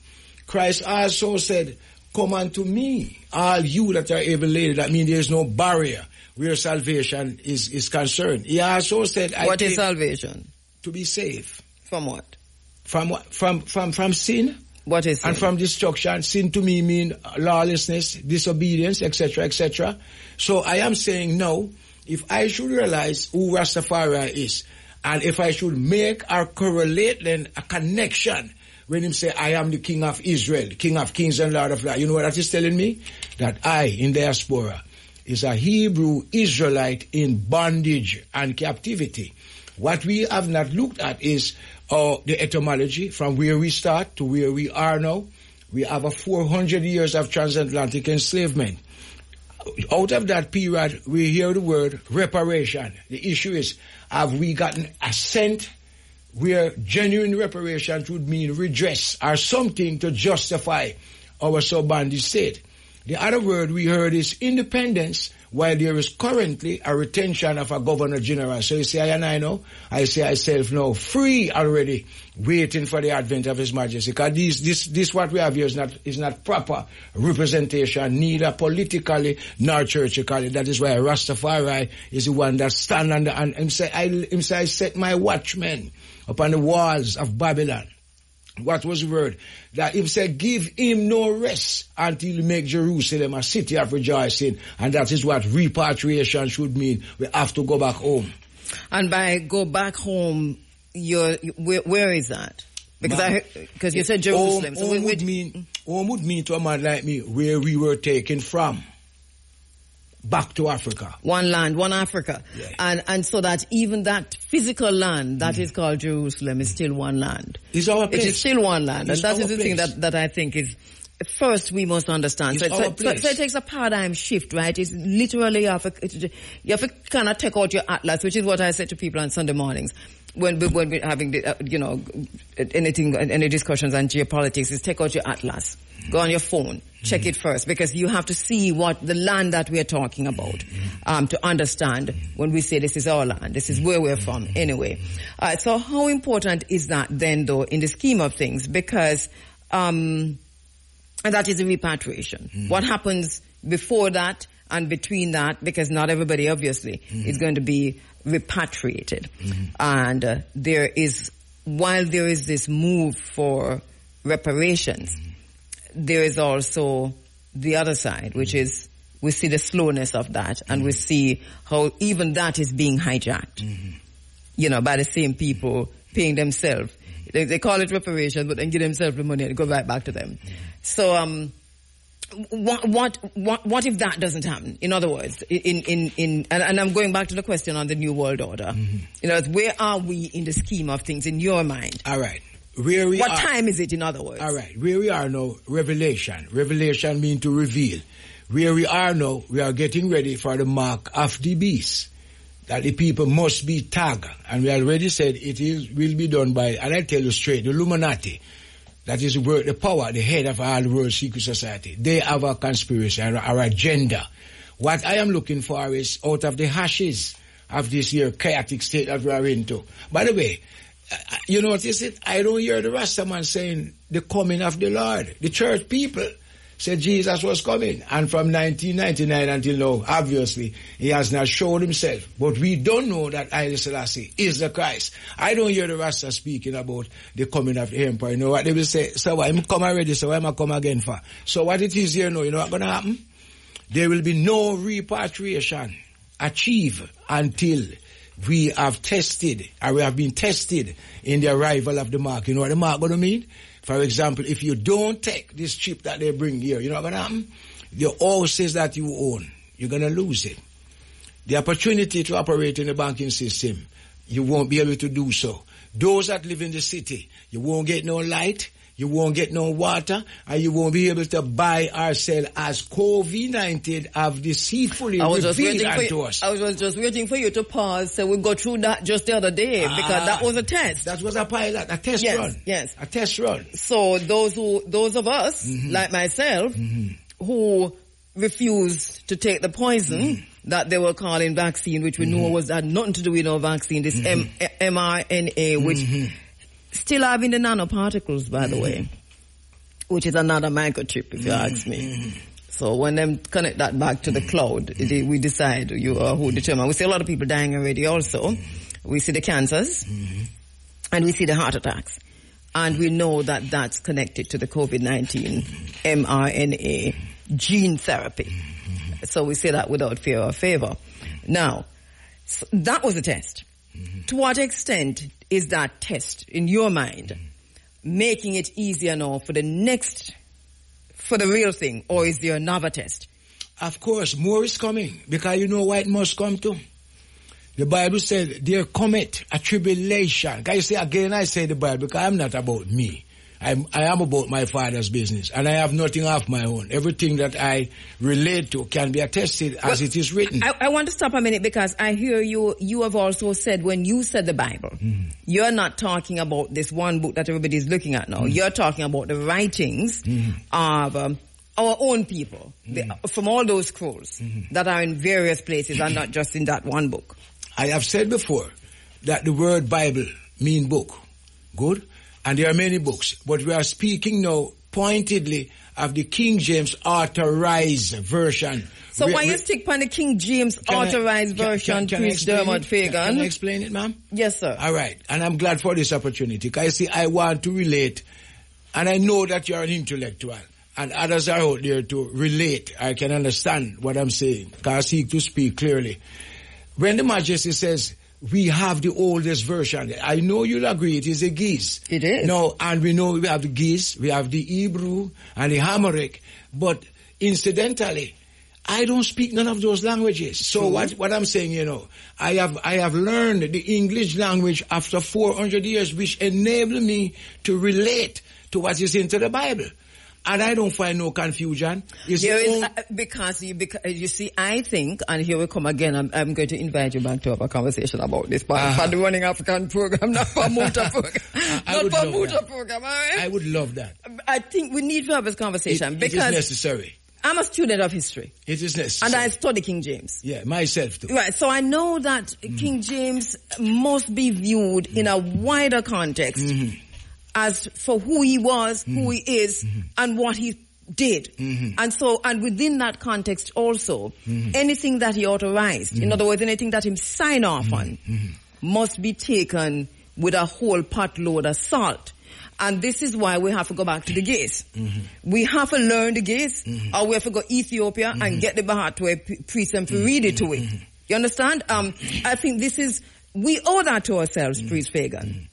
Christ also said, come unto me, all you that are able laden. That means there is no barrier where salvation is, is concerned. He also said, I What is salvation? to be saved From what? from what? From, from, from sin What is and sin? from destruction. Sin to me mean lawlessness, disobedience, etc., etc. So I am saying no. if I should realize who Rastafari is, and if I should make or correlate then a connection when him say, I am the King of Israel, King of Kings and Lord of Lords, you know what that is telling me? That I, in diaspora, is a Hebrew Israelite in bondage and captivity. What we have not looked at is uh, the etymology from where we start to where we are now. We have a 400 years of transatlantic enslavement. Out of that period, we hear the word reparation. The issue is, have we gotten assent where genuine reparations would mean redress or something to justify our sub-bandit state? The other word we heard is independence, while there is currently a retention of a governor general. So you see, I and I know, I say I self now free already, waiting for the advent of His Majesty. Because this, this, this what we have here is not, is not proper representation, neither politically nor churchically. That is why Rastafari is the one that stand and him say, I, him say, I set my watchmen upon the walls of Babylon what was the word? That him said, give him no rest until he make Jerusalem a city of rejoicing. And that is what repatriation should mean. We have to go back home. And by go back home, you're, where, where is that? Because Ma- I, because you said Jerusalem. Home, so home would mean, home would mean to a man like me where we were taken from. Back to Africa. one land, one Africa. Mm. And, and so that even that physical land that is called Jerusalem is still one land. It's our place. is still one land. It's and that is the thing that, that I think is, first we must understand. It's so, our so, so, place. so it takes a paradigm shift, right? It's literally, you have, to, you have to kind of take out your atlas, which is what I said to people on Sunday mornings. When, we- when we're having, the, uh, you know, anything, any discussions on geopolitics is take out your atlas. Go on your phone, check it first, because you have to see what the land that we're talking about, um, to understand when we say this is our land, this is where we're from, anyway. Uh, so how important is that then, though, in the scheme of things? Because, um, and that is the repatriation. What happens before that and between that, because not everybody obviously mm-hmm. is going to be repatriated. Mm-hmm. And uh, there is, while there is this move for reparations, mm-hmm. there is also the other side, which is we see the slowness of that and we see how even that is being hijacked. You know, by the same people paying themselves. They, they call it reparations, but then give themselves the money and go right back to them. So, um, what, what, what, what if that doesn't happen? In other words, in, in, in, and, and I'm going back to the question on the New World Order. Mm-hmm. You know, where are we in the scheme of things in your mind? All right. Where we What are. time is it, in other words? All right, where we are now, revelation. Revelation means to reveal. Where we are now, we are getting ready for the mark of the beast. That the people must be tagged. And we already said it is, will be done by, and I tell you straight, the Illuminati. That is the word, the power, the head of all world secret society. They have a conspiracy, our agenda. What I am looking for is out of the hashes of this here chaotic state that we are into. By the way, uh, you notice it? I don't hear the Rastaman saying the coming of the Lord. The church people said Jesus was coming. And from 1999 until now, obviously, he has not shown himself. But we don't know that Haile Selassie is the Christ. I don't hear the Rasta speaking about the coming of the empire. You know what they will say? So why am come already? So why am I come again for? So what it is here now, you know what's going to happen? There will be no repatriation achieved until we have tested, or we have been tested in the arrival of the mark. You know what the mark going to mean? For example, if you don't take this chip that they bring here, you know what happen? The houses that you own, you're going to lose it. The opportunity to operate in the banking system, you won't be able to do so. Those that live in the city, you won't get no light, you won't get no water, and you won't be able to buy or sell as COVID-19 have deceitfully I was just revealed waiting for you, us. I was just waiting for you to pause so we go through that just the other day because Ah. that was a test. That was a pilot, a test Yes, run. yes. A test run. So those who, those of us, Mm-hmm. like myself, who refused to take the poison Mm-hmm. that they were calling vaccine, which we know was had nothing to do with no vaccine, this M- Mm-hmm. mRNA, which still having the nanoparticles, by the way, which is another microchip, if you ask me. So when them connect that back to the cloud, it, we decide you are who determine. We see a lot of people dying already also. We see the cancers and we see the heart attacks. And we know that that's connected to the COVID-19 mRNA gene therapy. So we say that without fear or favor. Now, s that was a test. To what extent is that test in your mind making it easier now for the next, for the real thing, or is there another test? Of course, more is coming because you know what must come to. The Bible said there cometh a tribulation. Can you say again? I say the Bible because I'm not about me. I'm, I am about my father's business and I have nothing of my own. Everything that I relate to can be attested as Well, it is written. I, I want to stop a minute because I hear you, you have also said when you said the Bible, Mm-hmm. you're not talking about this one book that everybody's looking at now. Mm-hmm. You're talking about the writings of um, our own people the- Mm-hmm. from all those scrolls that are in various places and not just in that one book. I have said before that the word Bible mean book. Good? And there are many books, but we are speaking now pointedly of the King James authorized version. So Re- why you stick on the King James Can I- authorized version, can- can Priest Dermot? Can- Fagan? Can I explain it, ma'am? yes, sir. All right. And I'm glad for this opportunity. 'cause you see, I want to relate. And I know that you're an intellectual. And others are out there to relate. I can understand what I'm saying. 'cause I seek to speak clearly. When the Majesty says, we have the oldest version, I know you'll agree it is a Ge'ez. It is. No, and we know we have the Ge'ez, we have the Hebrew and the Amharic. But incidentally, I don't speak none of those languages. So what, what I'm saying, you know, I have, I have learned the English language after 400 years, which enabled me to relate to what is into the Bible. And I don't find no confusion. It's There the is, uh, because you, because you see, I think, and here we come again, I'm, I'm going to invite you back to have a conversation about this, but Uh-huh. for the running African program, not for Muta program. I not would for love Muta that. program, alright? I would love that. I think we need to have this conversation It- it is because necessary. I'm a student of history It is necessary. and. I study King James. yeah, myself too. Right, so I know that Mm-hmm. King James must be viewed in a wider context Mm-hmm. As for who he was, who he is, Mm-hmm. and what he did. And so, and within that context also, Mm-hmm. anything that he authorized, in other words, anything that he sign off on, Mm-hmm. must be taken with a whole potload of salt. And this is why we have to go back to the Ge'ez. Mm-hmm. We have to learn the Ge'ez, or we have to go Ethiopia and get the Bahat to a p- priest and to read it to it. You understand? Um, I think this is, we owe that to ourselves, Priest Fagan.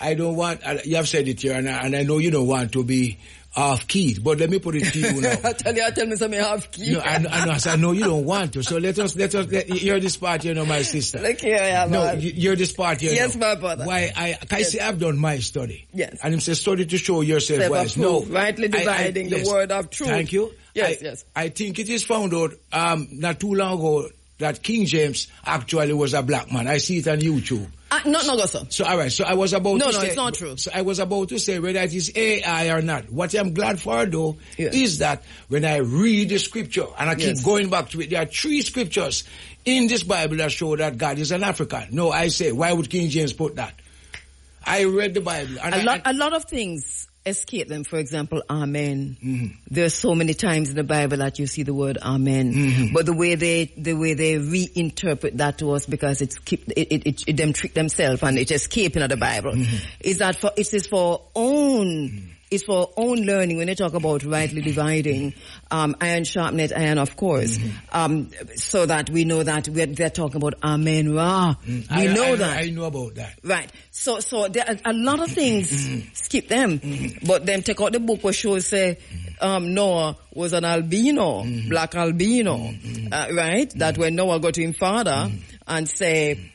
I don't want, you have said it here, and I, and I know you don't want to be off key, but let me put it to you now. I tell you, I tell me something half key. No, I, know- I know, I know you don't want to. So let us, let us, let, you're this part, you know, my sister. Look here, yeah, no, man. you- you're this part here. Yes, my brother. Why I, I say I've done my study. Yes. And him say study to show yourself Self wise. No. rightly I- I- dividing the word of truth. Thank you. Yes, yes. I think it is found out, um, not too long ago that King James actually was a black man. I see it on YouTube. Uh, no, no, go, sir. So all right, so I was about No, to no, say, it's not true. So I was about to say whether it is AI or not. What I'm glad for though Yes. is that when I read the scripture and I keep Yes. going back to it, there are three scriptures in this Bible that show that God is an African. No, I say, why would King James put that? I read the Bible and A I, lot, a lot of things escape them. For example, Amen. Mm-hmm. There's so many times in the Bible that you see the word Amen, Mm-hmm. but the way they, the way they reinterpret that to us because it's keep, it, it, it, it them trick themselves and it's escaping of the Bible, Mm-hmm. is that for, it is for own, it's for own learning when they talk about rightly dividing, um, iron sharpened iron, of course, Mm-hmm. um, so that we know that we're, they're talking about Amen Ra. We Mm-hmm. I- know I, that. I know about that. Right. So, so there are a lot of things skip them, but then take out the book where shows say, um, Noah was an albino, black albino, uh, right? That when Noah got to his father and say,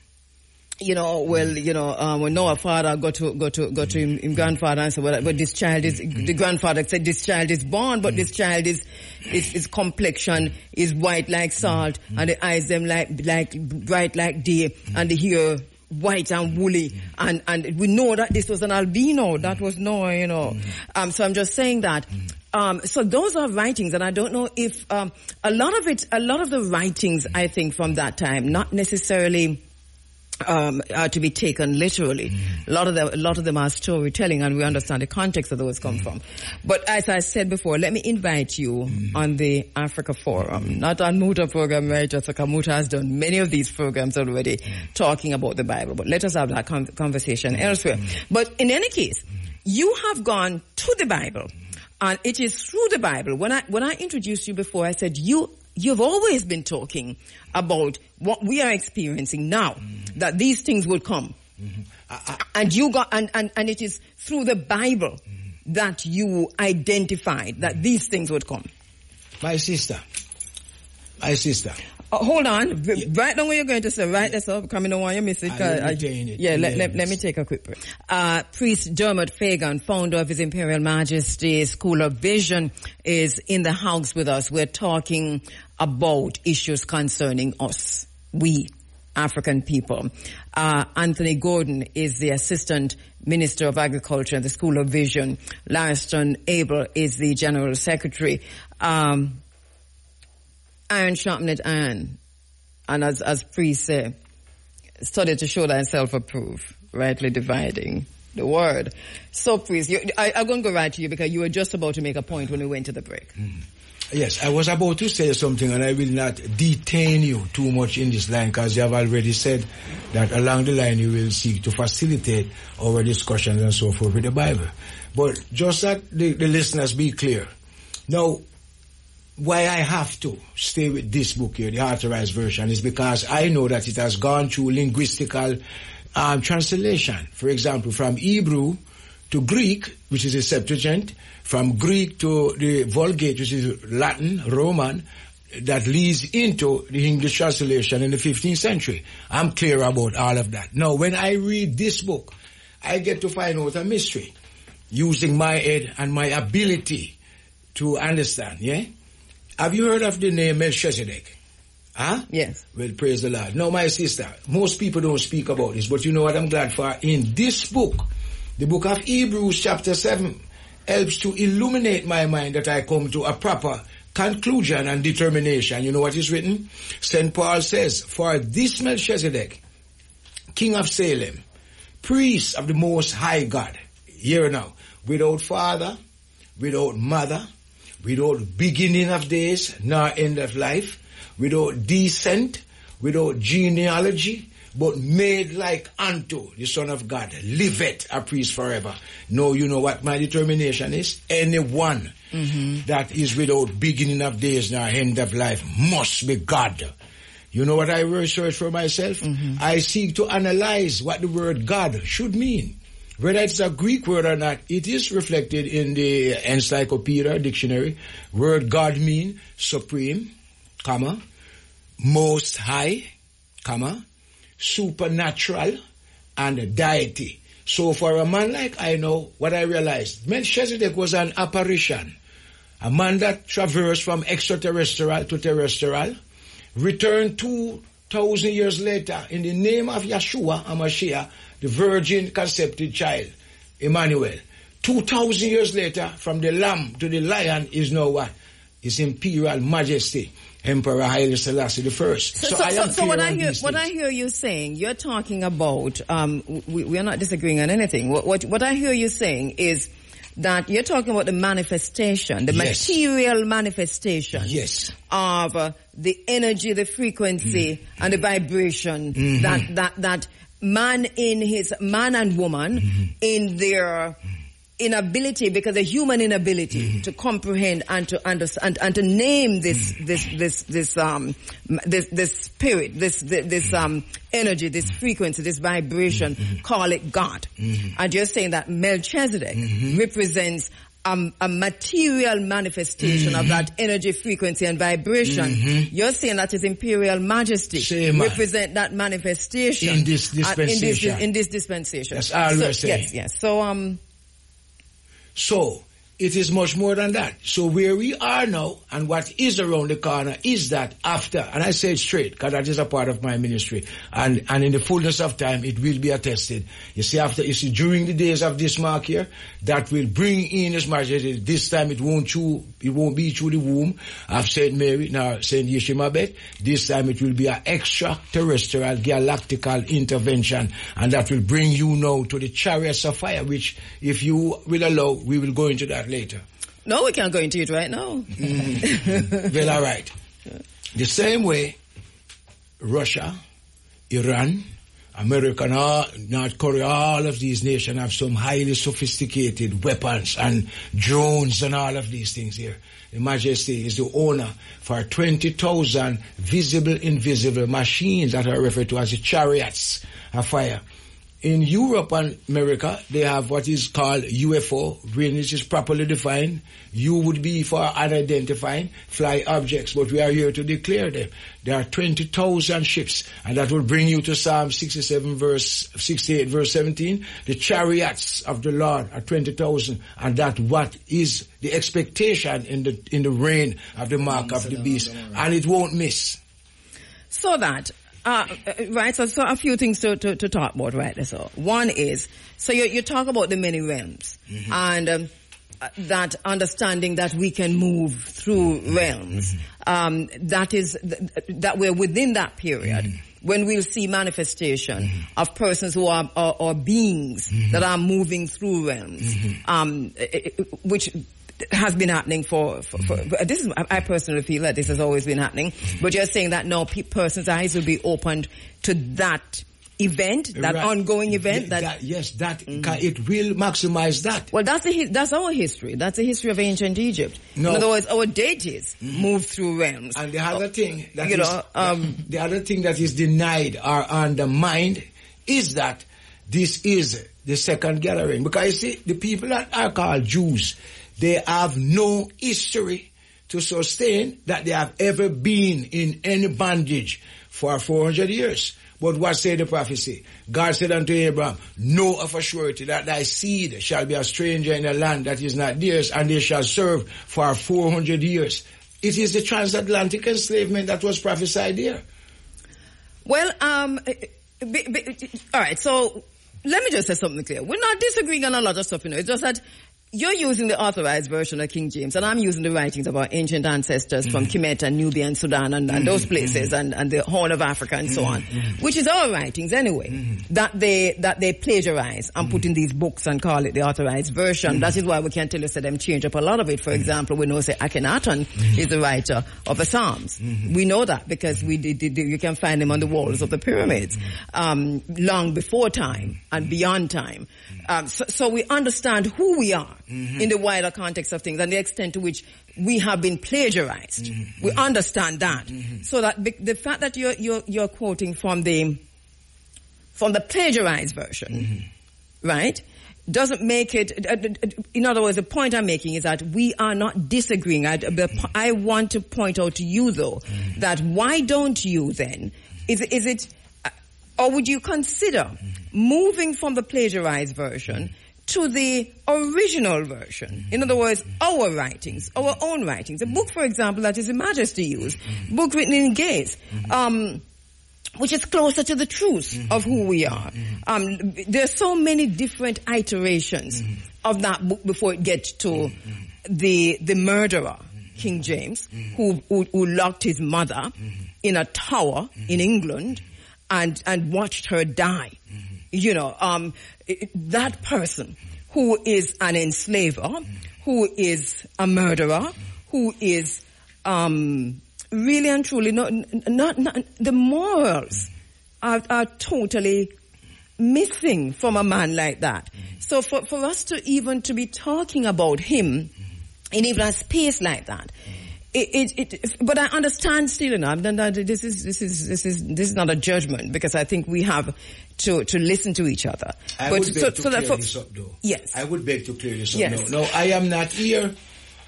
you know, well, mm. you know, um, when Noah father got to, got to, got to him, him mm. grandfather and said, well, but this child is, mm. the grandfather said this child is born, but this child is, is, his complexion is white like salt and the eyes them like, like bright like day and the hair white and woolly. And, and we know that this was an albino. That was Noah, you know. Um, so I'm just saying that. Um, so those are writings, and I don't know if um, a lot of it, a lot of the writings, I think, from that time, not necessarily um, are to be taken literally. Mm. A lot of them, a lot of them are storytelling, and we understand the context of those come mm. from. But as I said before, let me invite you mm. on the Africa Forum, not on Muta program, right? Jessica Muta has done many of these programs already, talking about the Bible. But let us have that con- conversation elsewhere. But in any case, you have gone to the Bible, and it is through the Bible. When I when I introduced you before, I said you you've always been talking about what we are experiencing now, mm-hmm. that these things will come. Mm-hmm. and you got, and, and, and it is through the Bible mm-hmm. that you identified that these things would come. My sister. My sister. Uh, hold on. V- Right down what you're going to say. Write this up. Come in, don't you miss it. I 'cause will it. Yeah, let, let, let me take a quick break. Uh, Priest Dermot Fagan, founder of His Imperial Majesty School of Vision, is in the house with us. We're talking about issues concerning us. We. African people. Uh, Anthony Gordon is the Assistant Minister of Agriculture at the School of Vision. Lariston Abel is the General Secretary. Um, iron sharpened iron. And as, as priest say, study to show thyself approved, rightly dividing the word. So priest, you, I, I'm going to go right to you because you were just about to make a point when we went to the break. Hmm. Yes, I was about to say something and I will not detain you too much in this line because you have already said that along the line you will seek to facilitate our discussions and so forth with the Bible. But just that the, the listeners be clear. Now, why I have to stay with this book here, the authorized version, is because I know that it has gone through linguistical um, translation. For example, from Hebrew to Greek, which is a Septuagint, from Greek to the Vulgate, which is Latin, Roman, that leads into the English translation in the 15th century. I'm clear about all of that. Now, when I read this book, I get to find out a mystery using my head and my ability to understand, yeah? Have you heard of the name Melchizedek? Huh? Yes. Well, praise the Lord. Now, my sister, most people don't speak about this, but you know what I'm glad for? In this book, the book of Hebrews chapter 7, helps to illuminate my mind that I come to a proper conclusion and determination. You know what is written? St. Paul says, For this Melchizedek, king of Salem, priest of the most high God, here now, without father, without mother, without beginning of days, nor end of life, without descent, without genealogy, but made like unto the Son of God, liveth a priest forever. No, you know what my determination is? Anyone mm-hmm. that is without beginning of days nor end of life must be God. You know what I research for myself? Mm-hmm. I seek to analyze what the word God should mean. Whether it's a Greek word or not, it is reflected in the encyclopedia dictionary. Word God mean supreme, comma, most high, comma, supernatural, and deity. So for a man like I know, what I realized, Melchizedek was an apparition. A man that traversed from extraterrestrial to terrestrial, returned 2,000 years later in the name of Yeshua HaMashiach, the virgin conceived child, Emmanuel. 2,000 years later, from the lamb to the lion is now what? His imperial majesty, Emperor Haile Selassie the First. So, so, I am so, so what I hear, what I hear you saying, you're talking about, um, we, we are not disagreeing on anything. What, what, what I hear you saying is that you're talking about the manifestation, the Yes. material manifestation Yes. of uh, the energy, the frequency, Mm. and the vibration Mm-hmm. that, that, that man in his, man and woman Mm-hmm. in their inability, because a human inability Mm-hmm. to comprehend and to understand and to name this, this, this, this, um, this, this spirit, this, this, this, um, energy, this frequency, this vibration, call it God. And you're saying that Melchizedek represents um, a material manifestation of that energy, frequency, and vibration. You're saying that His Imperial Majesty Same, represent that manifestation In this uh, in this dispensation. in this dispensation. That's all so. Yes, yes. So um, So, it is much more than that. So where we are now and what is around the corner is that after, and I say it straight because that is a part of my ministry and, and in the fullness of time it will be attested. You see after, you see during the days of this mark here, that will bring in His Majesty, this time it won't through, it won't be through the womb of Saint Mary, now Saint Yeshimabet. This time it will be an extraterrestrial galactical intervention and that will bring you now to the chariots of fire which if you will allow, we will go into that later. no, we can't go into it right now. Mm. Well, all right. The same way, Russia, Iran, America North Korea, all of these nations have some highly sophisticated weapons and drones and all of these things here. The Majesty is the owner for 20,000 visible, invisible machines that are referred to as the chariots of fire. In Europe and America, they have what is called UFO, which is properly defined. U would be for unidentifying fly objects, but we are here to declare them. There are 20,000 ships, and that will bring you to Psalm 67 verse, 68 verse 17. The chariots of the Lord are 20,000, and that what is the expectation in the, in the reign of the mark of the beast, and it won't miss. So that, uh, uh, right, so, so a few things to, to, to talk about right. So. One is, so you, you talk about the many realms. And um, uh, that understanding that we can move through realms, um, that is, th- that we're within that period. When we'll see manifestation of persons who are, are beings that are moving through realms, um, eh, eh, which has been happening for, for, for mm-hmm. this is I personally feel that this has always been happening mm-hmm. but you're saying that now pe- persons eyes will be opened to that event that Right. ongoing event Yeah, that, yes, that mm-hmm. ca- it will maximize that. well that's the that's our history that's the history of ancient Egypt No. in other words our deities move through realms And the other thing that You is- know, um, the other thing that is denied or undermined is that this is the second gathering. Because you see, the people that are called Jews, they have no history to sustain that they have ever been in any bondage for 400 years. But what said the prophecy? God said unto Abraham, Know of a surety that thy seed shall be a stranger in a land that is not theirs, and they shall serve for 400 years. It is the transatlantic enslavement that was prophesied there. Well, um, eh, eh, be- be- all right. So let me just say something clear. We're not disagreeing on a lot of stuff. You know, it's just that you're using the authorized version of King James, and I'm using the writings of our ancient ancestors from mm. Kemet and Nubia and Sudan and, and mm. those places, mm. and, and the Horn of Africa and so on, which is our writings anyway. That they that they plagiarize. And put in these books and call it the authorized version. That is why we can't tell you that them change up a lot of it. For example, we know say Akhenaten is the writer of the Psalms. Mm-hmm. We know that because we did, did- you can find them on the walls of the pyramids um, long before time and beyond time. Um, so, so we understand who we are Mm-hmm. in the wider context of things and the extent to which we have been plagiarized. Mm-hmm. We understand that. Mm-hmm. So that the fact that you're, you're, you're quoting from the from the plagiarized version, right? Doesn't make it, uh, in other words, the point I'm making is that we are not disagreeing. I, I want to point out to you though, that why don't you then, is, it- is it, uh, or would you consider moving from the plagiarized version to the original version? In other words, our writings, our own writings. A book, for example, that is His Majesty used, book written in Ge'ez. Um, which is closer to the truth of who we are. Um, are so many different iterations of that book before it gets to the the murderer, King James, who, who who locked his mother in a tower in England and and watched her die. You know, um, that person who is an enslaver, who is a murderer, who is um, really and truly not, not, not the morals are, are totally missing from a man like that. So for, for us to even to be talking about him in even a space like that, it, it, it, but I understand still enough that that this is, this is, this is, this is not a judgment because I think we have to, to listen to each other. I but would beg to that clear for- this up though. Yes. I would beg to clear this up Yes. now. No, I am not here,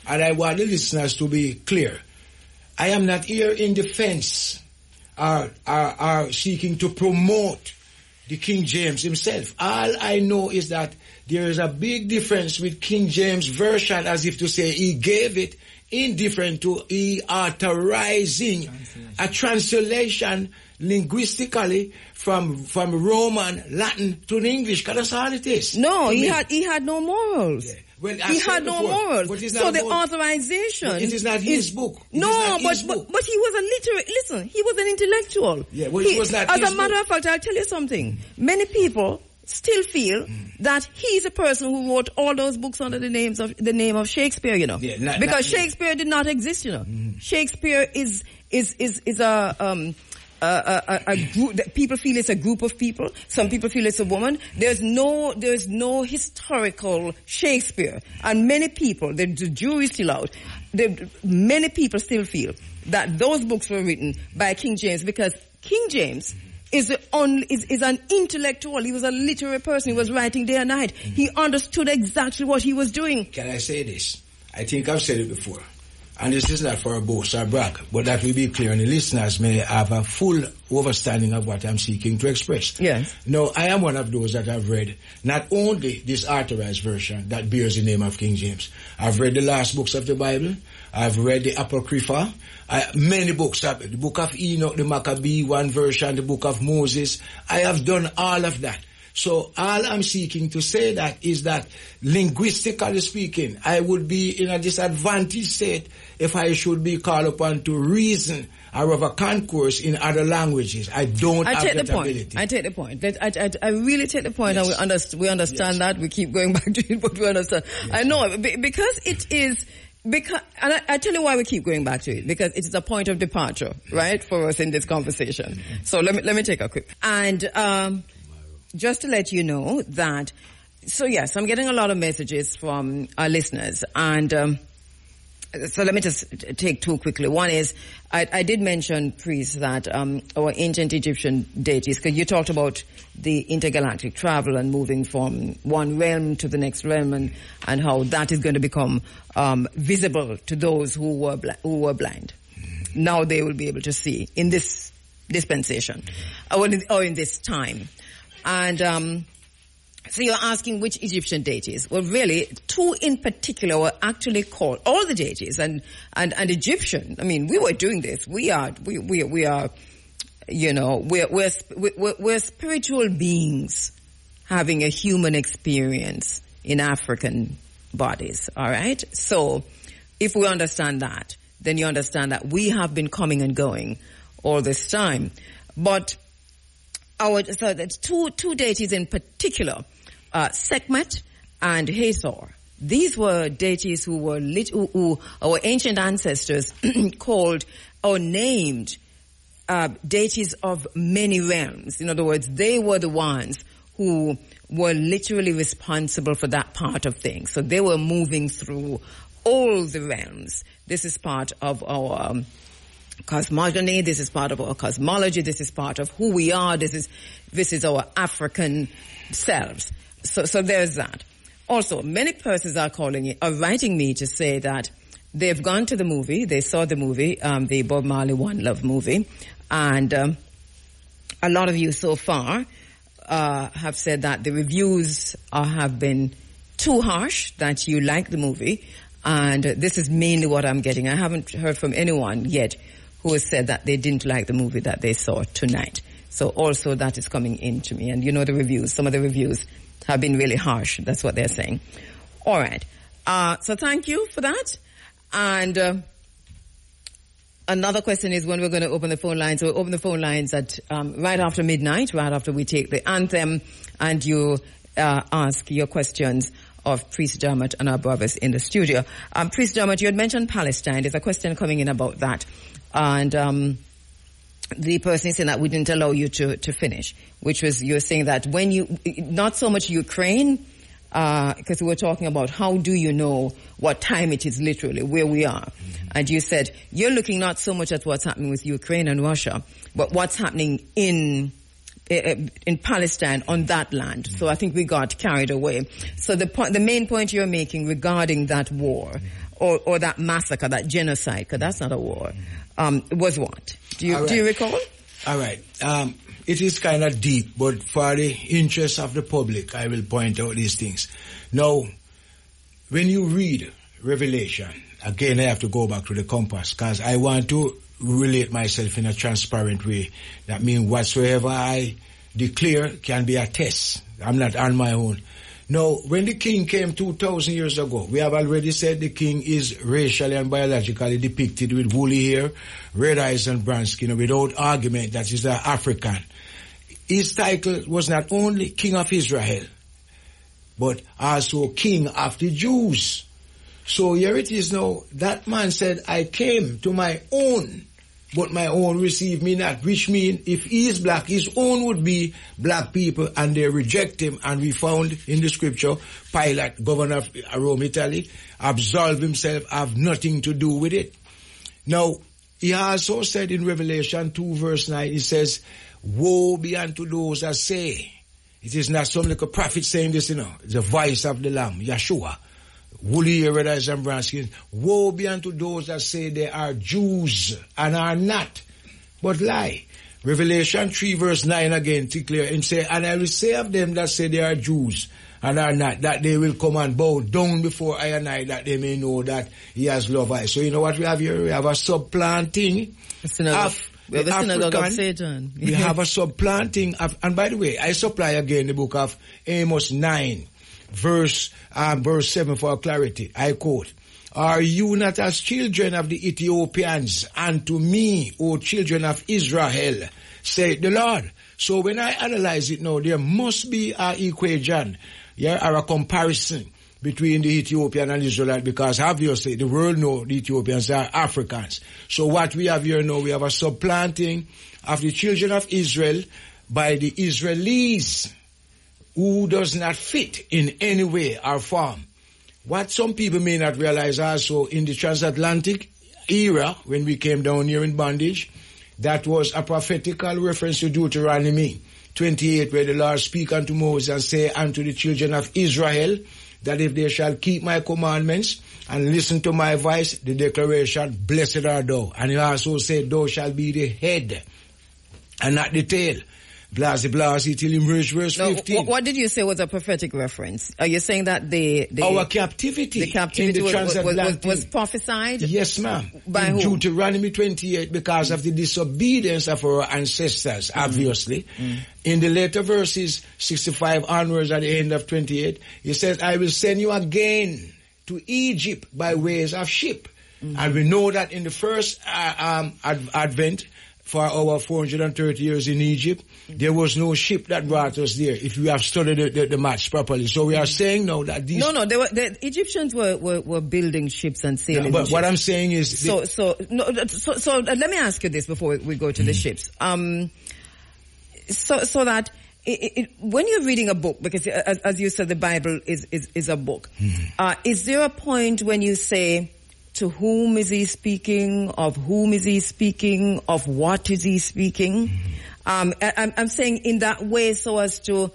and I want the listeners to be clear. I am not here in defense or, or, or seeking to promote the King James himself. All I know is that there is a big difference with King James version as if to say he gave it indifferent to he authorizing a translation linguistically from from Roman, Latin to the English. that's all it is. No, he had he had no morals. Yeah. Well, he had no before, morals. So the about- authorization. It is not his book. It no, but, his but book. but he was a literate. Listen, he was an intellectual. Yeah, well, He- was not As a matter book. of fact, I'll tell you something. Many people still feel that he's a person who wrote all those books under the names of the name of Shakespeare. You know, Yeah, not- because not- Shakespeare did not exist. You know, Shakespeare is is is is a um a, a, a group that people feel it's a group of people. Some people feel it's a woman. There's no, there's no historical Shakespeare. And many people, the, the jury is still out. The, many people still feel that those books were written by King James because King James is, the only, is, is an intellectual. He was a literary person. He was writing day and night. He mm-hmm. understood exactly what he was doing. Can I say this? I think I've said it before. And this is not for a boast or brag, but that will be clear and the listeners may have a full understanding of what I'm seeking to express. Yes. Now, I am one of those that have read not only this authorized version that bears the name of King James. I've read the last books of the Bible. I've read the Apocrypha. I, many books, the book of Enoch, the Maccabee, one version, the book of Moses. I have done all of that. So all I'm seeking to say that is that linguistically speaking, I would be in a disadvantaged state if I should be called upon to reason or have a concourse in other languages. I don't I have take the point. ability. I take the point. That I, I, I really take the point, and we, Yes. underst- we understand that. We keep going back to it, but we understand. I know because it is because, and I, I tell you why we keep going back to it because it is a point of departure, right, for us in this conversation. So let me let me take a quick and um, just to let you know that. So yes, I'm getting a lot of messages from our listeners, and. Um, so let me just take two quickly. One is, I, I did mention, priest, that um, our ancient Egyptian deities, because you talked about the intergalactic travel and moving from one realm to the next realm, and, and how that is going to become um, visible to those who were who were blind. Now they will be able to see in this dispensation, or in, or in this time, and. Um, so you're asking which Egyptian deities? Well, really, two in particular were actually called all the deities and and and Egyptian. I mean, we were doing this. We are we we we are, you know, we're we're we're, we're spiritual beings having a human experience in African bodies. All right. So, if we understand that, then you understand that we have been coming and going all this time, but our so there's two two deities in particular, uh, Sekhmet and Hathor. These were deities who were lit, who, who our ancient ancestors called or named uh, deities of many realms. In other words, they were the ones who were literally responsible for that part of things. So they were moving through all the realms. This is part of our um, cosmogony. This is part of our cosmology. This is part of who we are. This is this is our African selves. So so there's that. Also, many persons are calling are writing me to say that they've gone to the movie, they saw the movie, um, the Bob Marley One Love movie, and um, a lot of you so far uh, have said that the reviews uh, have been too harsh, that you like the movie, and this is mainly what I'm getting. I haven't heard from anyone yet who said that they didn't like the movie that they saw tonight. So also that is coming in to me, and you know the reviews. Some of the reviews have been really harsh. That's what they're saying. All right. Uh, so thank you for that. And uh, another question is when we're going to open the phone lines. So we'll open the phone lines at um, right after midnight, right after we take the anthem, and you uh, ask your questions of Priest Dermot and our brothers in the studio. Um, Priest Dermot, you had mentioned Palestine. There's a question coming in about that, and. Um, the person saying that we didn't allow you to, to finish, which was you're saying that when you, not so much Ukraine, uh, because we were talking about how do you know what time it is literally, where we are. Mm-hmm. And you said you're looking not so much at what's happening with Ukraine and Russia, but what's happening in eh, eh in Palestine on that land. So mm-hmm. I think we got carried away. So the point, the main point you're making regarding that war mm-hmm. or, or that massacre, that genocide, because that's not a war, um, was what? Do you, All do you recall? All right. Um, it is kind of deep, but for the interest of the public, I will point out these things. Now, when you read Revelation, again, I have to go back to the compass because I want to relate myself in a transparent way. That means whatsoever I declare can be a test. I'm not on my own. Now, when the king came 2,000 years ago, we have already said the king is racially and biologically depicted with woolly hair, red eyes and brown skin, without argument that he's an African. His title was not only king of Israel, but also king of the Jews. So here it is now, that man said, I came to my own, but my own receive me not. Which mean if he is black, his own would be black people and they reject him. And we found in the scripture, Pilate, governor of uh, Rome, Italy, absolve himself, have nothing to do with it. Now, he also said in Revelation 2 verse 9, he says, Woe be unto those that say, it is not some like a prophet saying this, you know, the voice of the Lamb, Yeshua. Woolly hair, red eyes and brown skin. Woe be unto those that say they are Jews and are not, but lie. Revelation 3 verse 9 again, declare him say, and I will say of them that say they are Jews and are not, that they will come and bow down before I and I, that they may know that he has love I. So you know what we have here? We have a subplanting of the a synagogue of African. Satan. we have a subplanting of, and by the way, I supply again the book of Amos 9, verse, um, verse 7 for clarity. I quote, Are you not as children of the Ethiopians unto me, O children of Israel, said the Lord. So when I analyze it now, there must be a equation, yeah, or a comparison between the Ethiopian and Israelite because obviously the world know the Ethiopians are Africans. So what we have here now, we have a supplanting of the children of Israel by the Israelis who does not fit in any way or form. What some people may not realize also in the transatlantic era when we came down here in bondage, that was a prophetical reference to Deuteronomy 28 where the Lord speak unto Moses and say unto the children of Israel that if they shall keep my commandments and listen to my voice, the declaration, blessed are thou. And he also said, thou shalt be the head and not the tail. Blase blase till him reach verse No, 15. wh- what did you say was a prophetic reference? Are you saying that the the, Our captivity, the captivity in the was, was, was, prophesied? Yes, ma'am. By in whom? Deuteronomy 28, because of the disobedience of our ancestors, Mm. obviously. In the later verses, 65 onwards at the end of 28, he says, I will send you again to Egypt by ways of ship. Mm. And we know that in the first uh, um, ad- advent, for our 430 years in Egypt, there was no ship that brought us there, if we have studied the, the, the maths properly. So we are saying now that these... No, no, they were, the Egyptians were, were, were building ships and sailing but ships. what I'm saying is... So, so, no, so, so uh, let me ask you this before we go to the ships. Um, so, so that it, it, when you're reading a book, because uh, as, as you said, the Bible is, is, is a book, uh, is there a point when you say, to whom is he speaking? Of whom is he speaking? Of what is he speaking? Um, I, I'm, saying in that way so as to,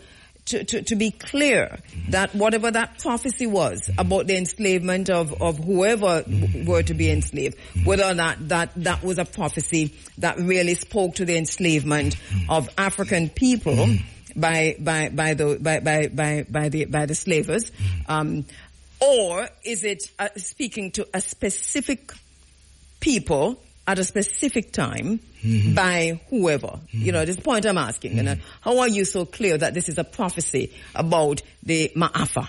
to, to, to be clear that whatever that prophecy was about the enslavement of, of whoever w- were to be enslaved, whether or not that, that was a prophecy that really spoke to the enslavement of African people by, by, by the, by, by, by, by the, by the slavers, um, or is it uh, speaking to a specific people at a specific time mm-hmm. by whoever. You know, mm-hmm. this point I'm asking. You know, mm-hmm. how are you so clear that this is a prophecy about the Ma'afa?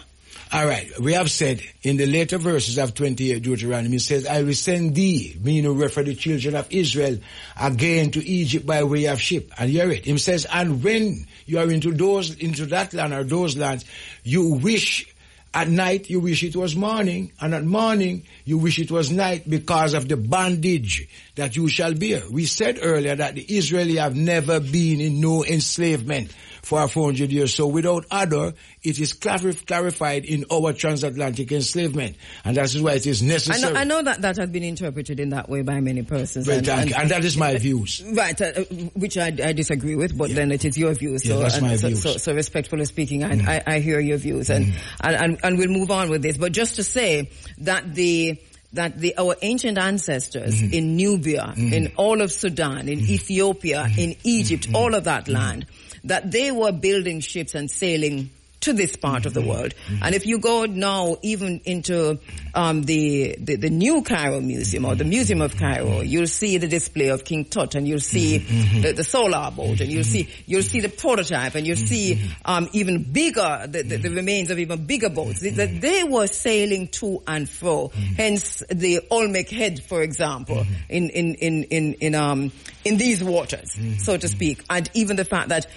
All right. We have said in the later verses of 28 Deuteronomy, it says, I will send thee, meaning refer the children of Israel, again to Egypt by way of ship. And hear it. Him says, and when you are into those, into that land or those lands, you wish at night you wish it was morning, and at morning you wish it was night because of the bondage that you shall bear. We said earlier that the Israeli have never been in no enslavement for 400 years. So without other, it is clarif- clarified in our transatlantic enslavement. And that is why it is I necessary. know, I know that that has been interpreted in that way by many persons. Right, and, and that is my uh, views. Right, uh, uh, which I, I disagree with, but then it is your views. So, Yeah, that's my so, views. So, so respectfully speaking, I, mm. I, I hear your views, and, mm. and, and and we'll move on with this. But just to say that the that the our ancient ancestors mm. in Nubia, in all of Sudan, in Ethiopia, in Egypt, all of that land, that they were building ships and sailing to this part of the mm-hmm. world. And if you go now even into um, the, the the new Cairo Museum or the Museum of Cairo, you'll see the display of King Tut, and you'll see mm-hmm. the, mm-hmm. the solar boat, and you'll see you'll see the prototype, and you'll see um, even bigger the, the, the remains of even bigger boats that they were sailing to and fro. Hence the Olmec Head, for example, in in in in in um in these waters, so to speak, and even the fact that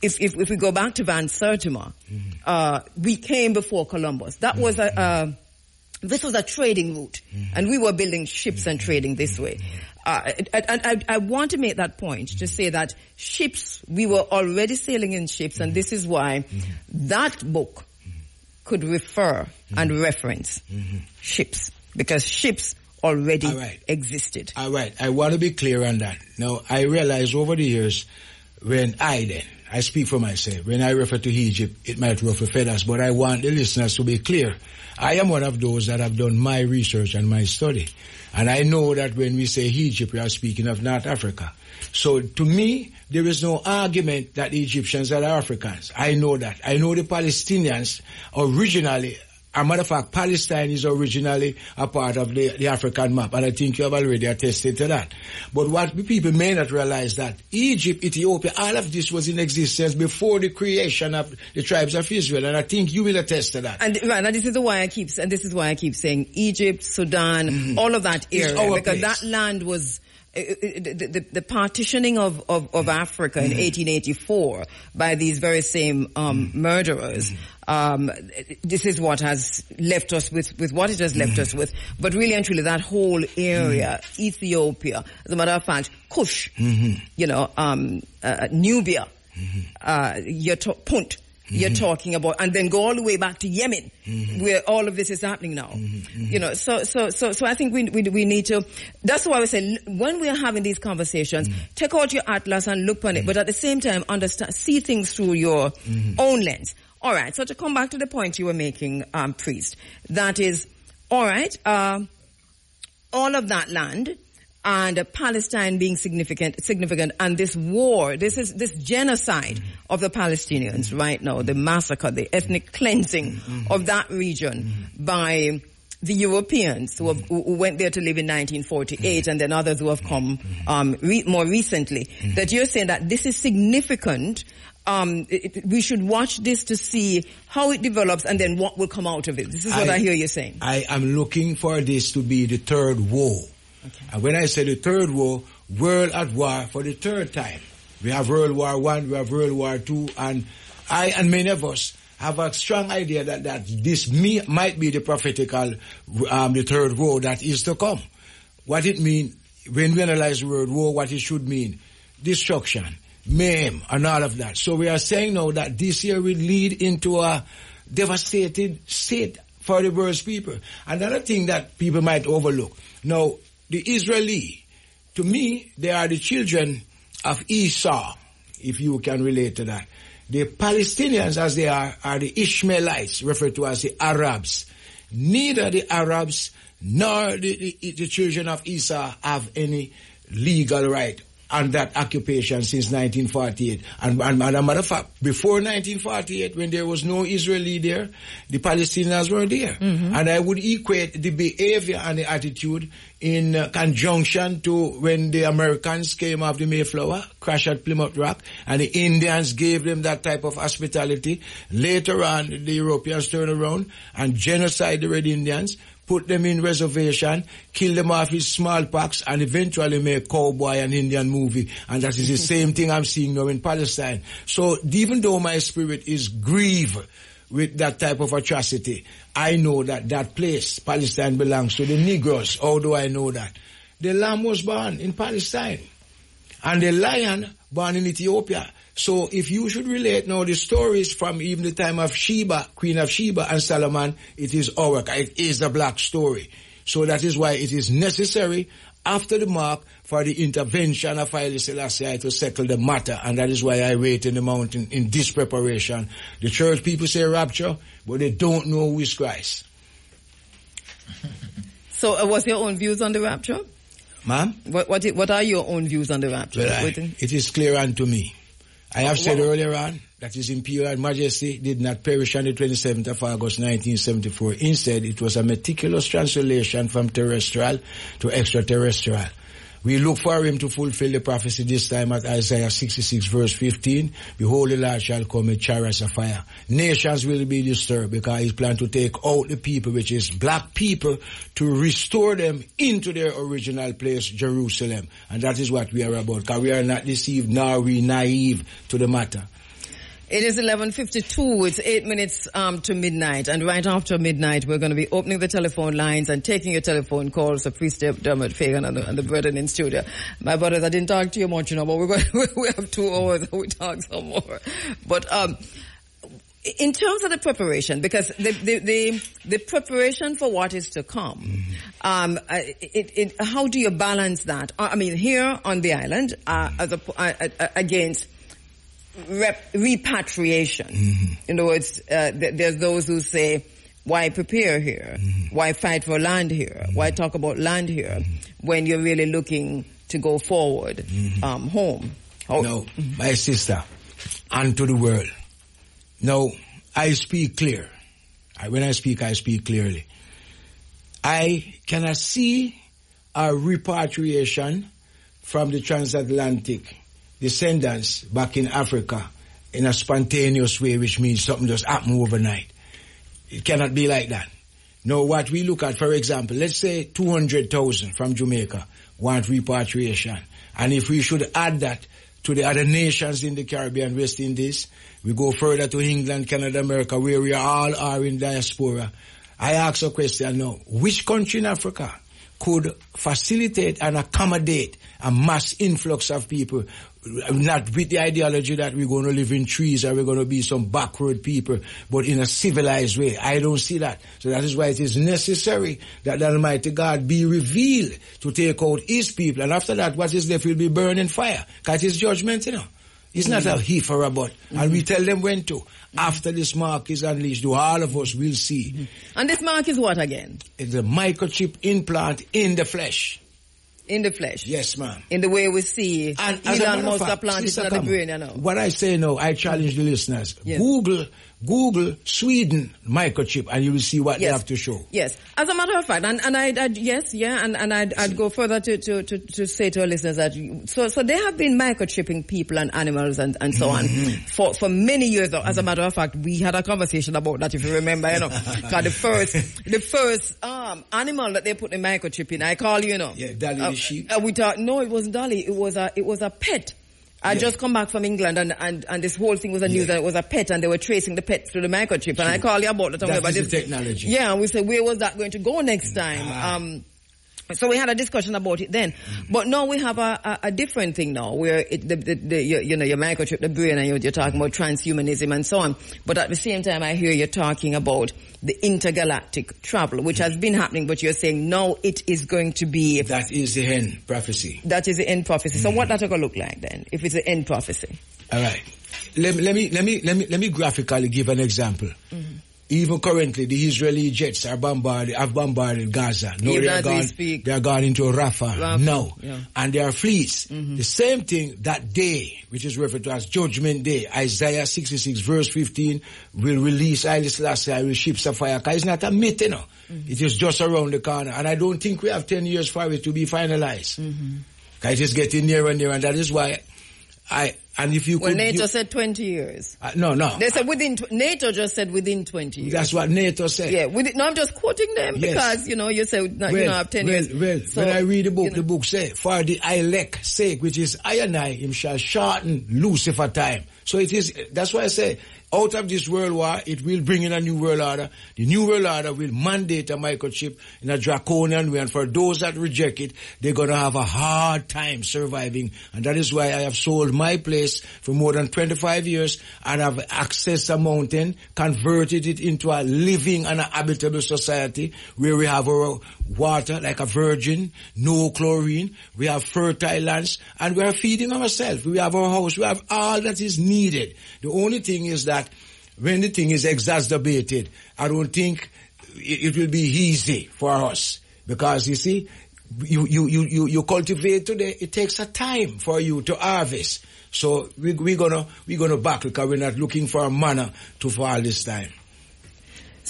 if, if, if we go back to Van Sertima, mm. uh, we came before Columbus. That was a, uh, this was a trading route, mm-hmm. and we were building ships and mm-hmm. trading this way. uh, and and I, I want to make that point to say that ships, we were already sailing in ships, and this is why that book could refer and reference ships because ships already All right. existed. All right, I want to be clear on that. Now, I realize over the years, when I then, I speak for myself, when I refer to Egypt, it might ruffle feathers, but I want the listeners to be clear. I am one of those that have done my research and my study. And I know that when we say Egypt, we are speaking of North Africa. So to me, there is no argument that the Egyptians are Africans. I know that. I know the Palestinians originally a matter of fact, Palestine is originally a part of the, the African map, and I think you have already attested to that. But what people may not realize that Egypt, Ethiopia, all of this was in existence before the creation of the tribes of Israel, and I think you will attest to that. And right, and this is why I keep and this is why I keep saying Egypt, Sudan, all of that area because place. that land was. uh, uh, The, the, the partitioning of, of, of Africa in 1884 by these very same um, murderers, um, this is what has left us with, with what it has left mm. us with. But really and truly, that whole area, mm. Ethiopia, as a matter of fact, Kush, mm-hmm. you know, um, uh, uh Nubia, mm-hmm. uh, you're to- Punt, you're mm-hmm. talking about, and then go all the way back to Yemen, where all of this is happening now. You know, so so so so I think we we we need to. That's why I say when we are having these conversations, mm. take out your atlas and look on it, but at the same time, understand, see things through your own lens. All right. So to come back to the point you were making, um, priest, that is, all right. Uh, all of that land and uh, Palestine being significant, significant, and this war, this is this genocide of the Palestinians right now, the massacre, the ethnic cleansing of that region by the Europeans who, have, who who went there to live in 1948, and then others who have come um, re- more recently. That you're saying that this is significant. Um, it, it- we should watch this to see how it develops, and then what will come out of it. This is what I, hear you saying. I am looking for this to be the third war. And when I say the third war, world at war for the third time. We have World War One, we have World War Two, and I and many of us have a strong idea that, that this me, might be the prophetical, um, the third war that is to come. What it mean, when we analyze the word war, what it should mean, destruction, mayhem, and all of that. So we are saying now that this year will lead into a devastated state for the world's people. Another thing that people might overlook. Now, the Israeli, to me, they are the children of Esau, if you can relate to that. The Palestinians, as they are, are the Ishmaelites, referred to as the Arabs. Neither the Arabs nor the, the, the children of Esau have any legal right on that occupation since 1948. And, and, and a matter of fact, before 1948, when there was no Israeli there, the Palestinians were there. And I would equate the behavior and the attitude in uh, conjunction to when the Americans came off the Mayflower, crashed at Plymouth Rock, and the Indians gave them that type of hospitality. Later on, the Europeans turned around and genocide the Red Indians, put them in reservation, kill them off with smallpox, and eventually make cowboy and Indian movie. And that is the same thing I'm seeing now in Palestine. So even though my spirit is grieved with that type of atrocity, I know that that place, Palestine, belongs to the Negroes. How do I know that? The lamb was born in Palestine and the lion born in Ethiopia. So if you should relate now the stories from even the time of Sheba, Queen of Sheba and Solomon, it is our, it is the black story. So that is why it is necessary after the mark for the intervention of Haile Selassie to settle the matter. And that is why I wait in the mountain in this preparation. The church people say rapture, but they don't know who is Christ. So, uh, what's your own views on the rapture? Ma'am? What what, what are your own views on the rapture? Well, I- it is clear unto me. I have said earlier on that His Imperial Majesty did not perish on the 27th of August 1974. Instead, it was a meticulous translation from terrestrial to extraterrestrial. We look for him to fulfill the prophecy this time at Isaiah 66 verse 15. Behold, the Lord shall come with chariots of fire. Nations will be disturbed because he's planned to take out the people, which is black people, to restore them into their original place, Jerusalem. And that is what we are about. Because we are not deceived, nor we naive to the matter. It is 11.52. It's eight minutes um, to midnight. And right after midnight, we're going to be opening the telephone lines and taking your telephone calls. So please Dermot Fagan and the, and the brethren in studio. My brothers, I didn't talk to you much, you know, but we're going we have two hours we talk some more. But, um, in terms of the preparation, because the, the, the, the preparation for what is to come, um, uh, it, it, how do you balance that? I mean, here on the island, uh, as a, uh, uh, against rep- repatriation. Mm-hmm. In other words, uh, th- there's those who say, why prepare here? Mm-hmm. Why fight for land here? Mm-hmm. Why talk about land here when you're really looking to go forward um, home? How- No, my sister, and to the world. No, I speak clear. I, when I speak, I speak clearly. I cannot see a repatriation from the transatlantic descendants back in Africa in a spontaneous way, which means something just happened overnight. It cannot be like that. No, what we look at, for example, let's say 200,000 from Jamaica want repatriation. And if we should add that to the other nations in the Caribbean, West Indies, we go further to England, Canada, America, where we all are in diaspora. I ask a question now, which country in Africa could facilitate and accommodate a mass influx of people, not with the ideology that we're going to live in trees or we're going to be some backward people, but in a civilized way. I don't see that. So that is why it is necessary that the Almighty God be revealed to take out His people. And after that, what is left will be burned in fire. Because it's judgment, you know. It's not a mm. he or a but. And mm. we tell them when to. After this mark is unleashed, all of us will see. Mm-hmm. And this mark is what again? It's a microchip implant in the flesh. In the flesh. Yes, ma'am. In the way we see And Elon Musk fact, planted Sister in the brain, you know. What I say now, I challenge the listeners. Yes. Google, Google Sweden microchip and you will see what they have to show. Yes. As a matter of fact, and, and I'd, I'd, yes, yeah, and, and I'd, I'd go further to, to, to, to say to our listeners that, you- so, so they have been microchipping people and animals and, and so on Mm-hmm. for, for many years. As a matter of fact, we had a conversation about that, if you remember, you know. the first, the first, um, animal that they put the microchip in, I call you, you know. Yeah, Dolly the Uh, sheep. Uh, we thought, no, it wasn't Dolly. It was a, it was a pet. I Yeah. just come back from England and, and, and this whole thing was a news Yeah. that it was a pet and they were tracing the pet through the microchip. And I call you about it. and about the technology. Yeah, and we said, where was that going to go next time? Ah. Um, so we had a discussion about it then. Mm. But now we have a, a, a different thing now where it, the, the, the, you, you know, your microchip, the brain, and you're, you're talking about transhumanism and so on. But at the same time, I hear you're talking about the intergalactic travel, which has been happening, but you're saying now it is going to be, That is the end prophecy. that is the end prophecy. So mm. what that going to look like then, if it's the end prophecy? All right. Let, let me let me let me let me graphically give an example. Mm-hmm. Even currently, the Israeli jets are bombarded, have bombarded Gaza. No, Even they are gone. They are gone into Rafah. Rafah, now, yeah. And there are fleets. The same thing that day, which is referred to as Judgment Day, Isaiah 66 verse 15, will release Haile Selassie ships of fire. 'Cause it's not a myth, you know. Mm-hmm. It is just around the corner, and I don't think we have 10 years for it to be finalized. Mm-hmm. 'Cause it is getting nearer and nearer, and that is why I. And if you Well, could, NATO you- said 20 years. uh, no, no. They said within, tw- NATO just said within 20 years. That's what NATO said. Yeah, with it, no, I'm just quoting them Yes. because, you know, you say, no, you Well, know, I have 10 well, years. well, So, when I read the book, you know, the book say, for the elect sake, which is I and I, him shall shorten Lucifer time. So it is, that's why I say, out of this world war, it will bring in a new world order. The new world order will mandate a microchip in a draconian way, and for those that reject it, they're gonna have a hard time surviving. And that is why I have sold my place for more than 25 years, and have accessed a mountain, converted it into a living and a habitable society, where we have our water like a virgin, no chlorine, we have fertile lands, and we are feeding ourselves. We have our house, we have all that is needed. The only thing is that when the thing is exacerbated, I don't think it, it will be easy for us. Because you see, you, you, you, you, you cultivate today, it takes a time for you to harvest. So we, we're gonna, we're gonna back because we're not looking for a manna to fall this time.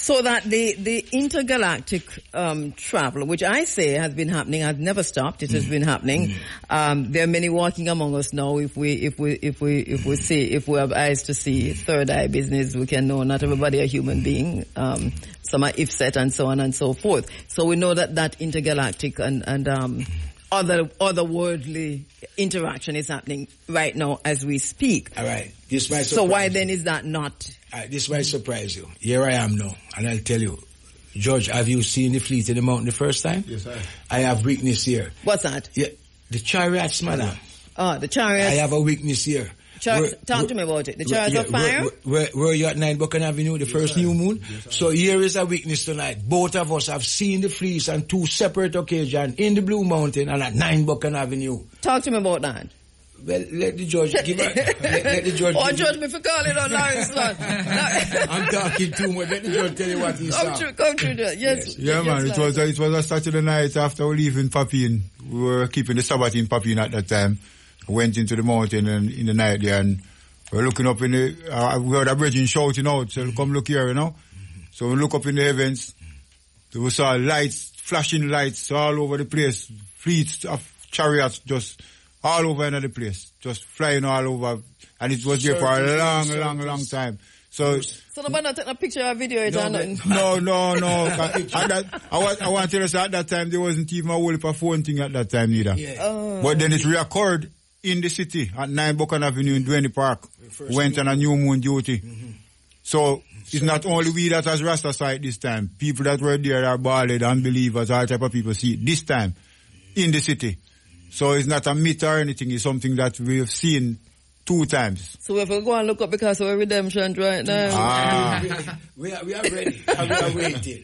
So that the, the intergalactic um, travel, which I say has been happening, has never stopped. It has Mm. been happening. Um, there are many walking among us now. If we if we if we if we see if we have eyes to see third eye business, we can know not everybody a human being. Um, some are if set and so on and so forth. So we know that that intergalactic and and um, other otherworldly interaction is happening right now as we speak. All right. This might So why surprise then is that not? All right, this might surprise you. Here I am now, and I'll tell you. George, have you seen the fleet in the mountain the first time? Yes, I have. I have weakness here. What's that? Yeah, the chariots, madam. Oh, the chariots. I have a weakness here. Char- talk to me about it. The where- chariots yeah, of fire. Where, where, where you at 9 Buchan Avenue, the first new moon? so here is a witness tonight. Both of us have seen the fleece on two separate occasions in the Blue Mountain and at 9 Buchan Avenue. Talk to me about that. Well, let the judge give her, let, let the judge Oh, give judge me for calling on Lawrence son. I'm talking too much. Let the judge tell you what he Come saw. through, come through. there. Yes. Yeah, yes, man. It was a, it was a Saturday night after we leaving Papine. We were keeping the Sabbath in Papine at that time. I went into the mountain and in the night there and we're looking up in the, uh, we heard a bridging shouting out, so come look here, you know. So we look up in the heavens. There was saw lights, flashing lights all over the place. Fleets of chariots just all over another place. Just flying all over. And it was there for a long, long, long time. So So nobody not take a picture or video it No, or but- nothing. no, no, no. at that, I, want, I want to tell you, at that time, there wasn't even a whole heap of phone thing at that time either. Yeah. Oh. But then it reoccurred in the city at 9 Buchan Avenue in Duhaney Park. First Went on a new moon duty. Mm-hmm. So it's not only we that has Rasta sight this time. People that were there are ballad, unbelievers, all type of people see it this time in the city. So it's not a myth or anything. It's something that we've seen two times. So if we go and look up because of our redemption right now. Ah. We are, we are ready. we are waiting.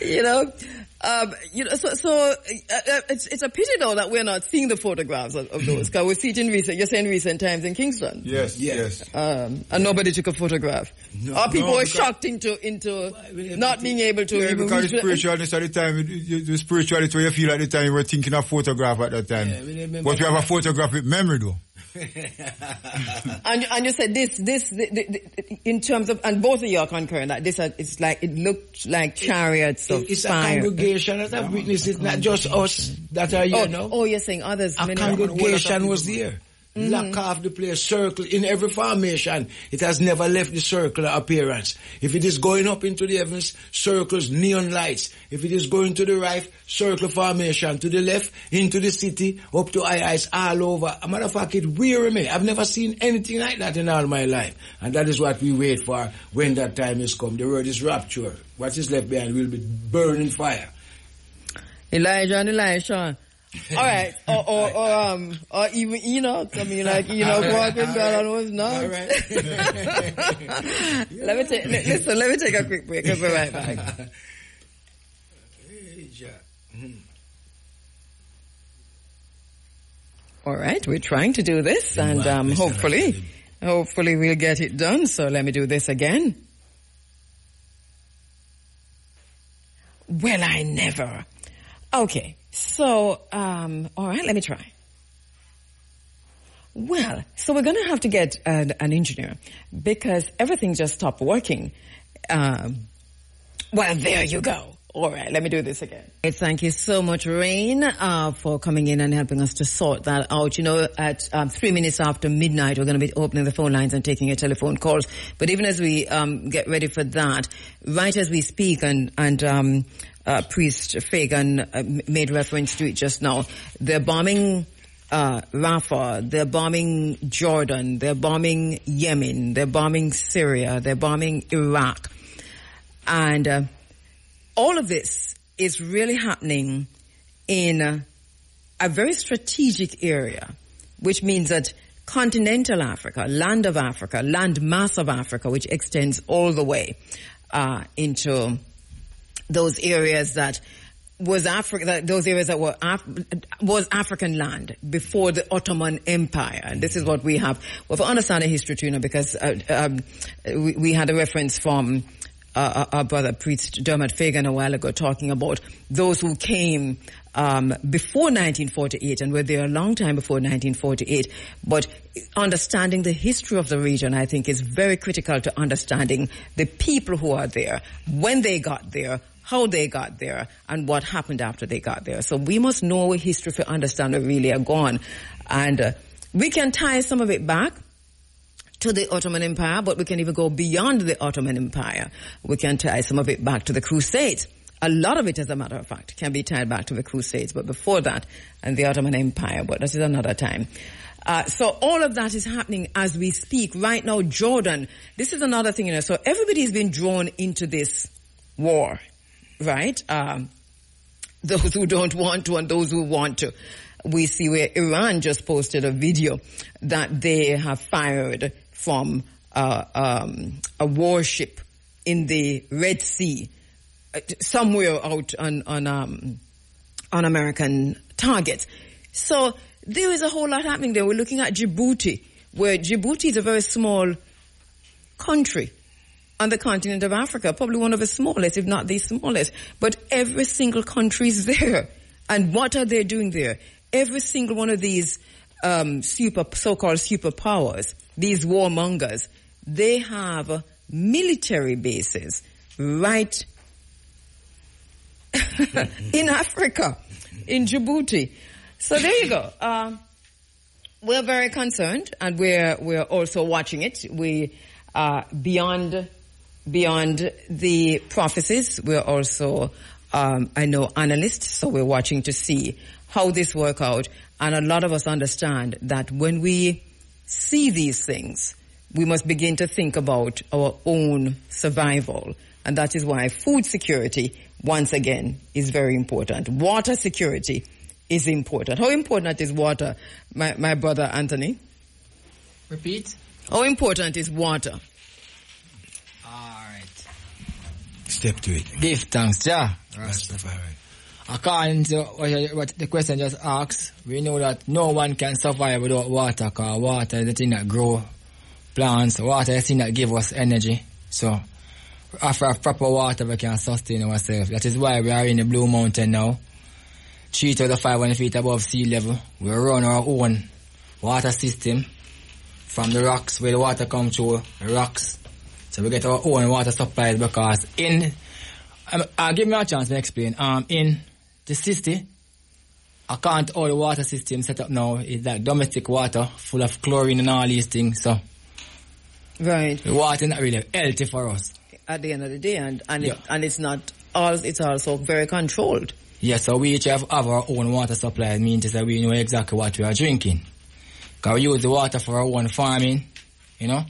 you know, um, you know, so, so, uh, uh, it's, it's a pity though that we're not seeing the photographs of, of those, cause we see it in recent, you're saying recent times in Kingston. Yes, Yes. yes. Um, and nobody took a photograph. No, or people no, were shocked into, into not being able to Yeah, even because reach the the- spiritualness at the time, it- it- the spirituality where you feel at the time, you were thinking of photograph at that time. Yeah, we but you have a photographic memory though. And, and you said this, this, the, the, the, in terms of, and both of you are concurring that this, uh, it's like, it looked like chariots of It's a congregation that have witnessed it, not just us that are oh, here now. oh, you're saying others. A many- congregation was there. Mm-hmm. Lock off the place, circle in every formation. It has never left the circular appearance. If it is going up into the heavens, circles, neon lights. If it is going to the right, circle formation. To the left, into the city, up to high eyes all over. A matter of fact, it weary me. I've never seen anything like that in all my life. And that is what we wait for when that time is come. The word is rapture. What is left behind will be burning fire. Elijah and Elisha. All right, or, or, or um, or even Enoch. I mean, like Enoch walked with God and was not. All right. Let me take. Listen, let me take a quick break. I'll be right back. All right, we're trying to do this, and um, hopefully, hopefully we'll get it done. So let me do this again. Well, I never. Okay, so um, all right, let me try. Well, so we're going to have to get an, an engineer because everything just stopped working. Um, well, there you go. All right, let me do this again. Thank you so much, Rain, uh, for coming in and helping us to sort that out. You know, at um, three minutes after midnight, we're going to be opening the phone lines and taking your telephone calls. But even as we um, get ready for that, right as we speak, and and um, uh, Priest Fagan uh, made reference to it just now, they're bombing uh, Rafah, they're bombing Jordan, they're bombing Yemen, they're bombing Syria, they're bombing Iraq. And uh, all of this is really happening in uh, a very strategic area, which means that continental Africa, land of Africa, land mass of Africa, which extends all the way uh, into those areas that was Africa, those areas that were Af- was African land before the Ottoman Empire. And this is what we have. Well, for understanding history, know, because uh, um, we, we had a reference from uh, our brother priest Dermot Fagan a while ago talking about those who came um, before 1948 and were there a long time before 1948. But understanding the history of the region, I think, is very critical to understanding the people who are there, when they got there, how they got there, and what happened after they got there. So we must know history to understand where really are gone. And uh, we can tie some of it back to the Ottoman Empire, but we can even go beyond the Ottoman Empire. We can tie some of it back to the Crusades a lot of it, as a matter of fact, can be tied back to the Crusades, but before that, and the Ottoman Empire, but that is another time. Uh, so all of that is happening as we speak. Right now, Jordan, this is another thing, you know, so everybody's been drawn into this war, right? Um, those who don't want to and those who want to. We see where Iran just posted a video that they have fired from uh, um, a warship in the Red Sea, uh, somewhere out on on um, on American targets. So there is a whole lot happening there. We're looking at Djibouti, where Djibouti is a very small country on the continent of Africa, probably one of the smallest, if not the smallest. But every single country is there. And what are they doing there? Every single one of these um, super, so-called superpowers, these warmongers, they have military bases right in Africa, in Djibouti. So there you go. Um, we're very concerned, and we're we're also watching it. We uh, beyond beyond the prophecies. We're also, um, I know, analysts, so we're watching to see how this work out. And a lot of us understand that when we see these things, we must begin to think about our own survival. And that is why food security, once again, is very important. Water security is important. How important is water, my, my brother Anthony? Repeat. How important is water? Alright. Step to it. Give thanks, yeah. Rastafari. According to what, the question just asks, we know that no one can survive without water because water is the thing that grow plants. Water is the thing that give us energy. So, after proper water, we can sustain ourselves. That is why we are in the Blue Mountain now. 3,500 feet above sea level. We run our own water system from the rocks where the water comes through, the rocks. So we get our own water supply because in, um, uh, give me a chance to explain. Um, in the city, I can't all the water system set up now is like domestic water full of chlorine and all these things. So Right. the water is not really healthy for us. at the end of the day, and and it, and it's not all. It's also very controlled. Yes, so we each have, have our own water supply. It means that we know exactly what we are drinking. Because we use the water for our own farming, you know,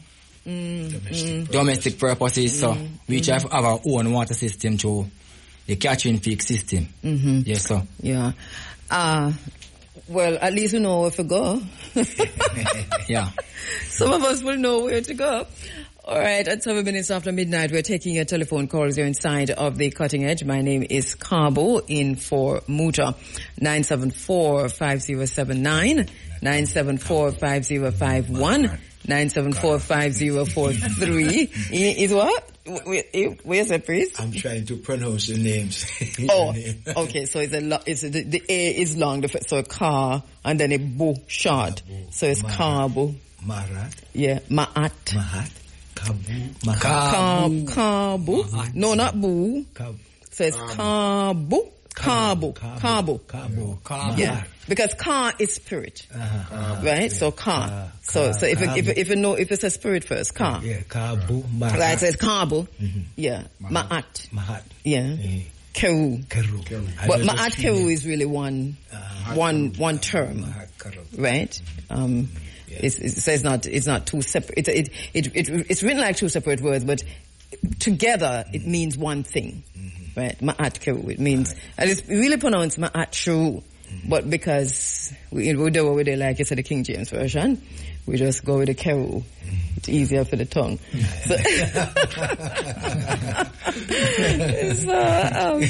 Domestic. domestic purposes. So we each have, have our own water system to the catching peak system. Mm-hmm. Yes, so. Yeah. Uh well, at least we know where to go. Yeah. Some of us will know where to go. All right, at seven minutes after midnight, we're taking your telephone calls. You're inside of the cutting edge. My name is Cabo in for Muta. 974-5079, 974-5051, 974-5043. Is what? Eh, where's the priest? I'm trying to pronounce the names. Oh, okay. So it's a lo- it's a, the, the A is long, the, so a car, and then a bo short. So it's carbo. Marat, Yeah, ma'at. Mahat, Kabu, Mahat, Car, carbo. No, not boo. Kab, So it's carbo. Carbo. Carbo. Cabo, Yeah. Because car is spirit. Uh-huh. Right? So car. Car, So, so if, it, if, it, if you know, if it's a spirit first, car. Yeah, Kabu, Mahat, Right, so it's carbo. Yeah. Ma'at. Mahat, Yeah. eh, Keru. Keru. I But just ma'at keru it. is really one, Uh, one, one term. Right? Um, it's, it's, so it's not it's not two separate. It, it, it, it, it's written like two separate words, but together it means one thing, right? Ma'at. It means and it's really pronounced ma'at shuru, but because we we do what we do like you said the King James version, we just go with the keru. It's easier for the tongue. So, so,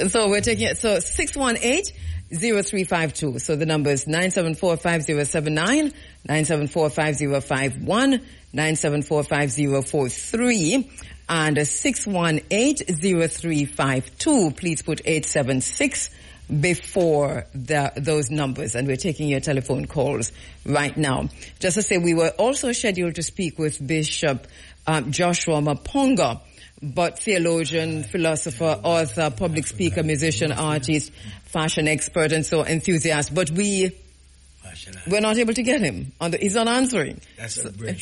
um, so we're taking it. So 618-0352. So the number is 974-5079, 974-5051, 974-5043, and 618-0352. Please put 876 before the, those numbers and we're taking your telephone calls right now. Just to say we were also scheduled to speak with Bishop um, Joshua Maponga, but theologian, philosopher, author, public speaker, musician, artist, fashion expert and so enthusiast, but we we're not able to get him. On the, he's not answering. That's a. Uh,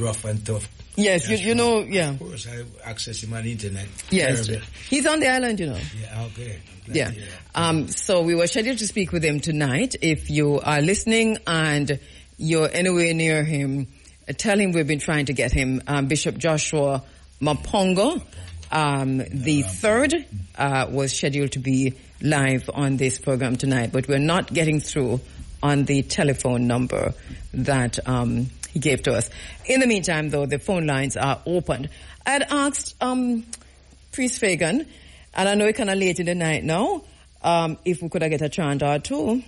Rough and tough. Yes, you, you know, yeah. Of course, I access him on the internet. Yes. Terrible. He's on the island, you know. Yeah, okay. Glad Yeah. Um, so we were scheduled to speak with him tonight. If you are listening and you're anywhere near him, tell him we've been trying to get him. Um, Bishop Joshua Maponga, um, the third, uh, was scheduled to be live on this program tonight, but we're not getting through on the telephone number that um, he gave to us. In the meantime, though, the phone lines are opened. I had asked um, Priest Fagan, and I know it's kind of late in the night now, um, if we could have get a chant or two.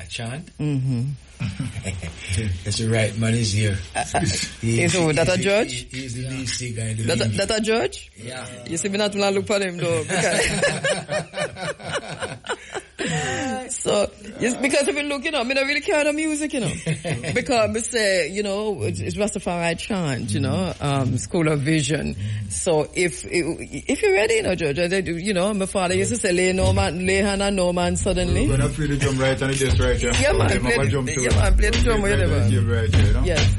A chant? Mm-hmm. That's the right man is here. He- is who, that a judge? he- He's the lead singer in the That, video. that a judge? Yeah. You see me not when I look for him though. Because so, yes, because if you look, you know, I mean, I really care the music, you know. because me say, you know, it's, it's Rastafari chant, you know, um, School of Vision. So if, if you're ready, you know, George, I do- you know, my father used to say, lay no man, lay hand on no man suddenly. We're gonna play the drum right on the desk right here. Yeah, man, Okay, play the- jump to yeah, man, play the drum Okay, wherever. right, right, right here, you know? Yes.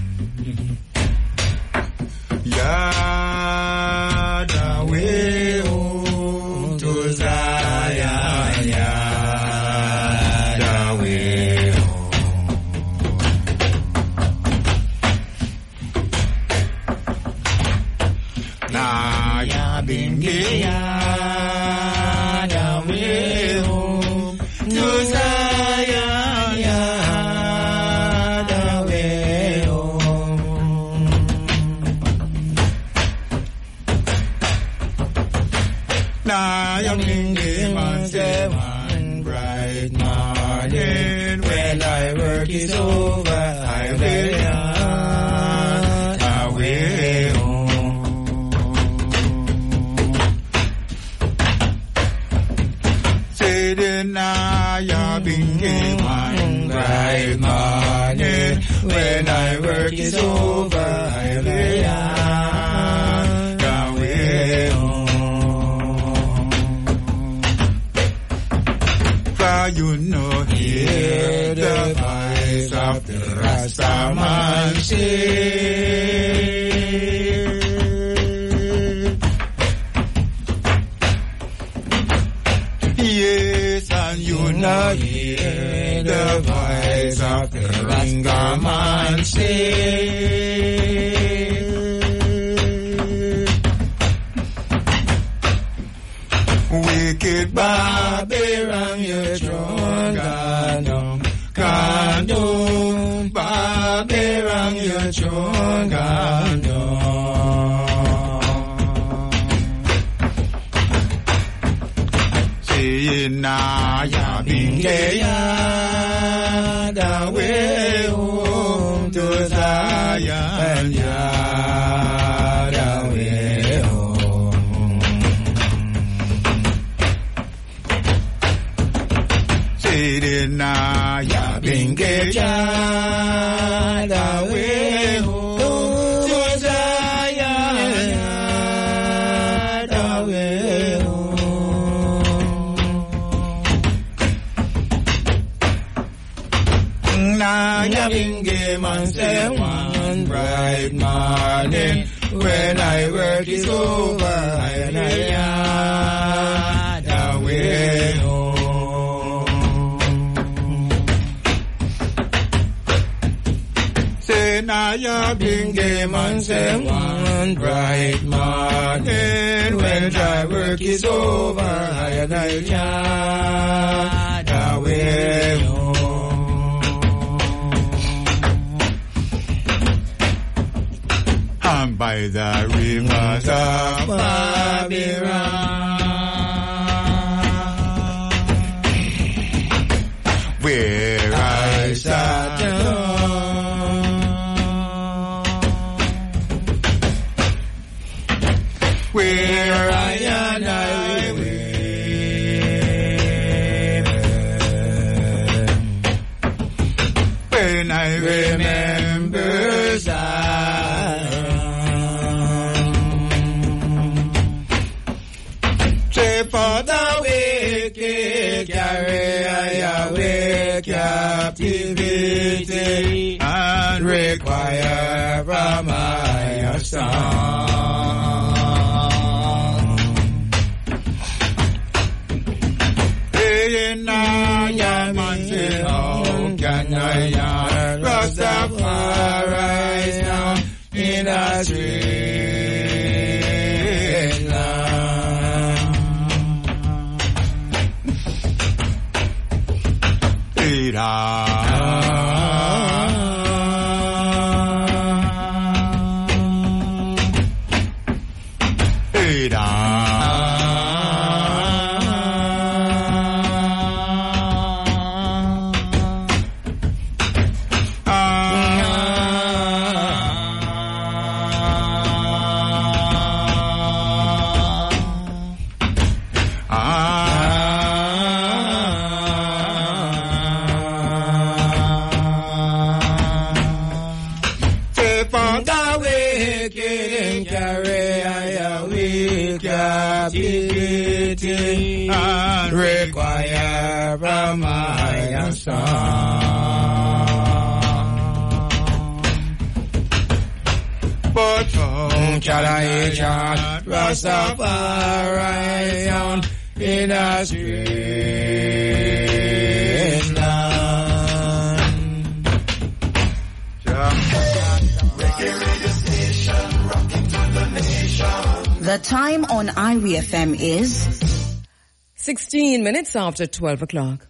Yahweh home to Zion, Na work is over, on away home. For you know hear the voice of the Rastaman. Yes, and you know voice of the Rastaman say. Wicked Babylon, your throne gone down, down. Babylon, your throne gone down. Saying na ya the way home to Zion Nigeria. On Irie FM is 16 minutes after 12 o'clock.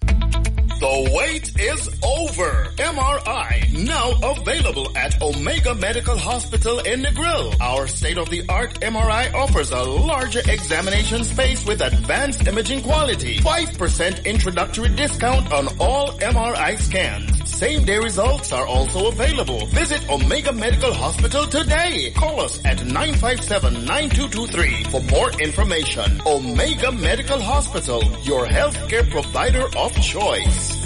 The wait is over. MRI now available at Omega Medical Hospital in Negril. Our state-of-the-art MRI offers a larger examination space with advanced imaging quality. 5% introductory discount on all MRI scans. Same day results are also available. Visit Omega Medical Hospital today. Call us at 957-9223 for more information. Omega Medical Hospital, your healthcare provider of choice.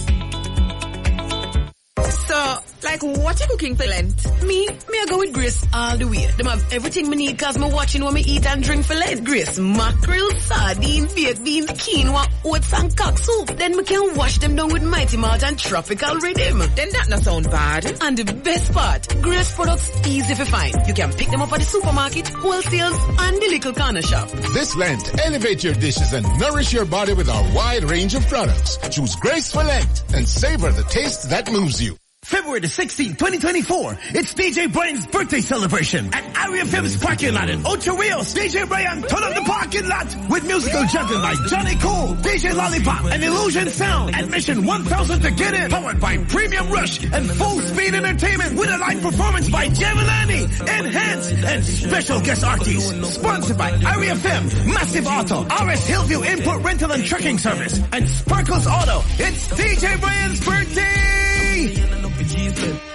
Marcos. So, like, what you cooking for Lent? Me, me I go with Grace all the way. Them have everything me need cause me watching what me eat and drink for Lent. Grace, mackerel, sardine, baked beans, quinoa, oats and cock soup. Then me can wash them down with Mighty Malt and Tropical Rhythm. Then that not sound bad. And the best part, Grace products easy to find. You can pick them up at the supermarket, wholesales, and the little corner shop. This Lent, elevate your dishes and nourish your body with our wide range of products. Choose Grace for Lent and savor the taste that moves you. February the 16th, 2024, it's DJ Brian's birthday celebration at Area Films parking lot in Ocho Rios. DJ Brian, turn up the parking lot with musical jumping by Johnny Cool, DJ Lollipop, and Illusion Sound. Admission 1000 to get in. Powered by Premium Rush and Full Speed Entertainment with a live performance by Javelani, Enhance, and special guest artists. Sponsored by Irie FM, Massive Auto, RS Hillview Import Rental and Trucking Service, and Sparkles Auto. It's DJ Brian's birthday! Hey!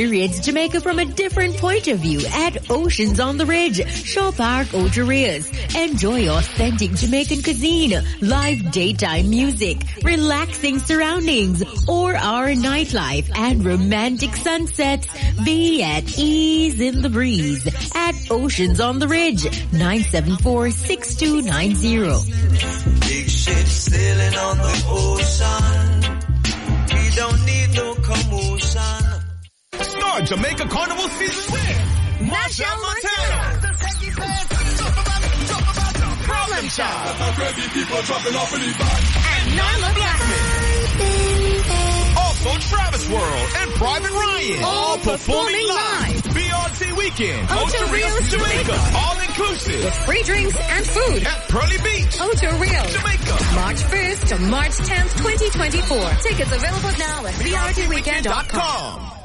Experience Jamaica from a different point of view. At Oceans on the Ridge, Shaw Park, Ocho Enjoy authentic Jamaican cuisine, live daytime music, relaxing surroundings, or our nightlife and romantic sunsets. Be at ease in the breeze. At Oceans on the Ridge, 974-6290. Big ship sailing on the ocean. Jamaica Carnival season with Marshall Montana. Problem Child. Crazy people dropping off in the. And Nyla Blackman. Also Travis World and Private Ryan. All performing live. BRT Weekend. Ocho Rios, Jamaica. All inclusive. With free drinks and food. At Pearly Beach. Ocho Rios. Jamaica. March 1st to March 10th, 2024. Tickets available now at brtweekend.com.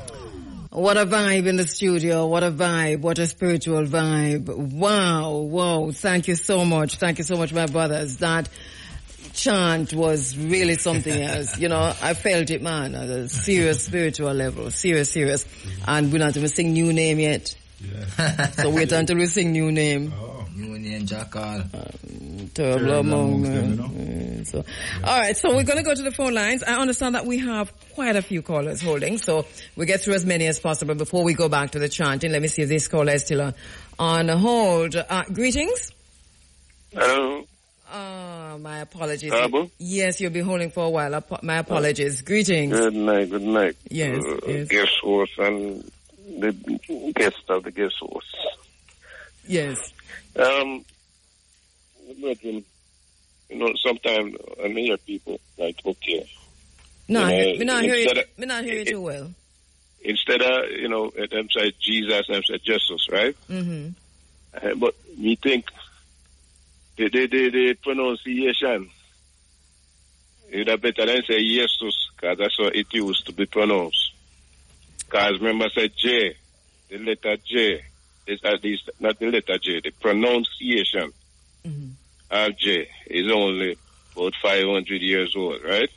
What a vibe in the studio. What a vibe. What a spiritual vibe. Wow. Wow. Thank you so much. Thank you so much, my brothers. That chant was really something else. You know, I felt it, man, at a serious spiritual level. Serious, serious. And we're not even sing new name yet. Yeah. so wait until we sing new name. Oh. New name Jackal. Terrible among them. Mm, So, all right. So we're going to go to the phone lines. I understand that we have quite a few callers holding, so we get through as many as possible before we go back to the chanting. Let me see if this caller is still on, on hold. Uh, greetings. Hello. Oh, my apologies. Cabo? Yes, you'll be holding for a while. My apologies. Greetings. Good night, good night. Yes, Uh, yes. Guest host and the guest of the guest host. Yes. Um, but, you know, sometimes I hear people like, okay, No, You I hear- me not hear you. of- Me not hear you too well. instead of, you know, them say Jesus, them say Jesus, right? Mm-hmm. Uh, but me think the, the, the, the pronunciation is better than say Jesus, because that's how it used to be pronounced. Because remember, I said J, the letter J, is at least not the letter J, the pronunciation of J is only about 500 years old, right?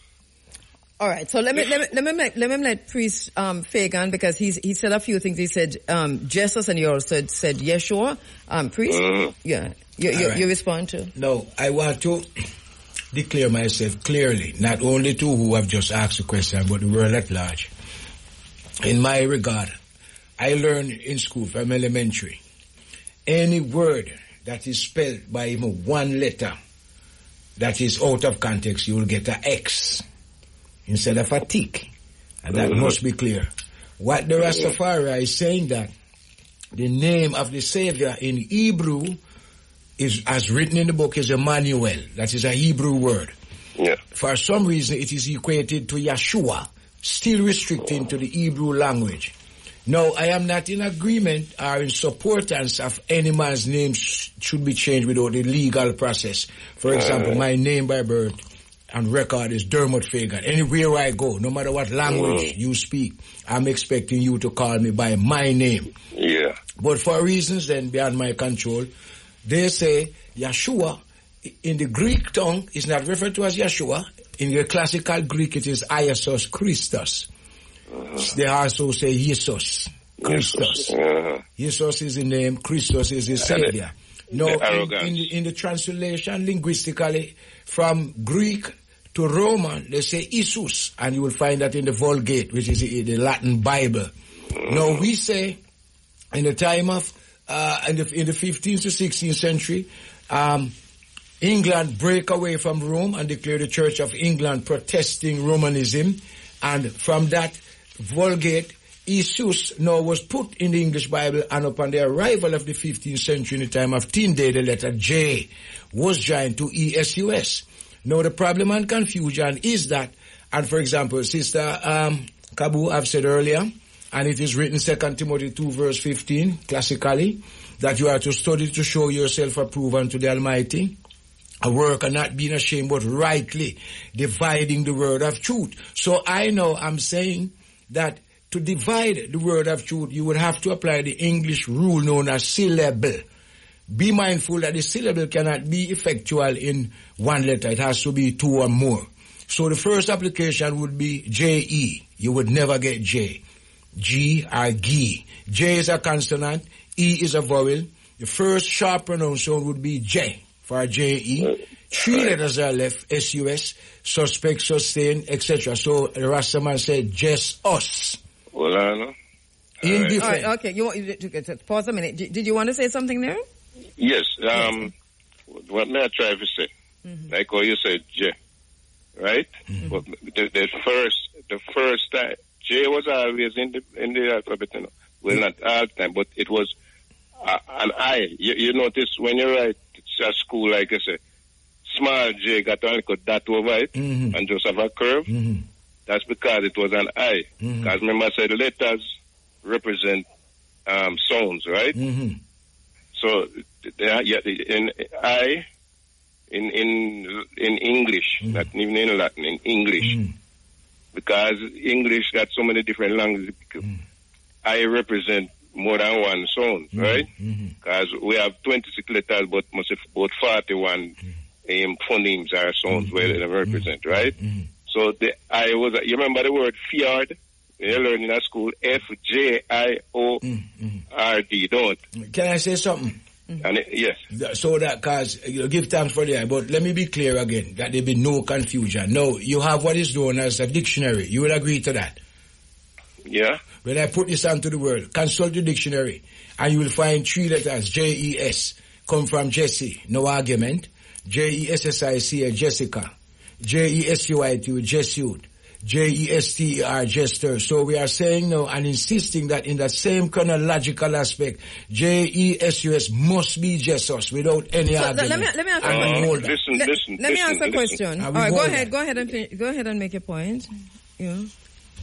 All right, so let me let me let me make, let me let priest um, Fagan because he's he said a few things. He said um, Jesus and you also said, said Yeshua. Um, priest, Mhm. yeah, you you, All right. you respond to. No, I want to declare myself clearly, not only to who have just asked the question, but the world at large. In my regard, I learned in school from elementary, any word that is spelled by even one letter that is out of context, you will get an X instead of a tick. And that Mhm. must be clear. What the Rastafari is saying that the name of the Savior in Hebrew is, as written in the book, is Emmanuel. That is a Hebrew word. Yeah. For some reason, it is equated to Yeshua, still restricting to the Hebrew language. No, I am not in agreement or in supportance of any man's name should be changed without a legal process. For example, my name by birth and record is Dermot Fagan. Anywhere I go, no matter what language mm. you speak, I'm expecting you to call me by my name. Yeah. But for reasons then beyond my control, they say Yeshua in the Greek tongue is not referred to as Yeshua. In the classical Greek, it is Iesus Christus. They also say Jesus, Christus. Uh-huh. Jesus is the name, Christus is the Savior. No, in, in, the, in the translation linguistically, from Greek to Roman, they say Jesus, and you will find that in the Vulgate, which is the, the Latin Bible. Now we say, in the time of, uh, in the, in the 15th to 16th century, um, England break away from Rome and declare the Church of England protesting Romanism, and from that Vulgate, Jesus now was put in the English Bible, and upon the arrival of the 15th century, in the time of Tyndale, the letter J was joined to ESUS. Now the problem and confusion is that, and for example, Sister um, Kabu, I've said earlier, and it is written 2 Timothy 2 verse 15, classically, that you are to study to show yourself approved unto the Almighty, a work and not being ashamed, but rightly dividing the word of truth. So I know I'm saying that to divide the word of truth, you would have to apply the English rule known as syllable. Be mindful that the syllable cannot be effectual in one letter. It has to be two or more. So the first application would be J-E. You would never get J. G or G. J is a consonant. E is a vowel. The first sharp pronunciation would be J for J-E. Uh, Three letters are left, S-U-S, suspect, sustain, etc. So the Rastaman said, just us. Well, I know. Indifferent. All right, okay. You want you to, to, to pause a minute. Did, did you want to say something there? Yes. Um, what may I try to say? Like how you said J, right? But the, the first, the first time, J was always in the in the alphabet. You know? Well, not all time, but it was uh, an I. You, you notice when you write at school, like I say, small J got a little dot over it Mhm. and just have a curve. Mhm. That's because it was an I. Mhm. Because remember, I said letters represent um, sounds, right? Mm-hmm. So, yeah, in I, in in in English, Mm-hmm. not even in Latin, in English, because English got so many different languages. Mm-hmm. I represent more than one sound, right? Because we have 26 letters, but must have about 41 um, phonemes are sounds mm-hmm. where they mm-hmm. represent, right? Mm-hmm. So the I was, you remember the word fjord? You learn in a school, F J I O R D, don't? Can I say something? And it, yes. So that, cause, you know, give thanks for that, but let me be clear again, that there be no confusion. No, you have what is known as a dictionary. You will agree to that. Yeah. When I put this onto the world, consult the dictionary, and you will find three letters, J-E-S, come from Jesse, no argument. J-E-S-S-I-C-A, Jessica. J-E-S-U-I-T, Jesuit. J-E-S-T-E-R, Jester. So we are saying now and insisting that in that same chronological aspect, J-E-S-U-S must be Jesus without any So, argument. let me let me ask And a we hold question. that. Let- let me ask a question. And All we right, go ahead, go ahead and go ahead and make your point. Yeah.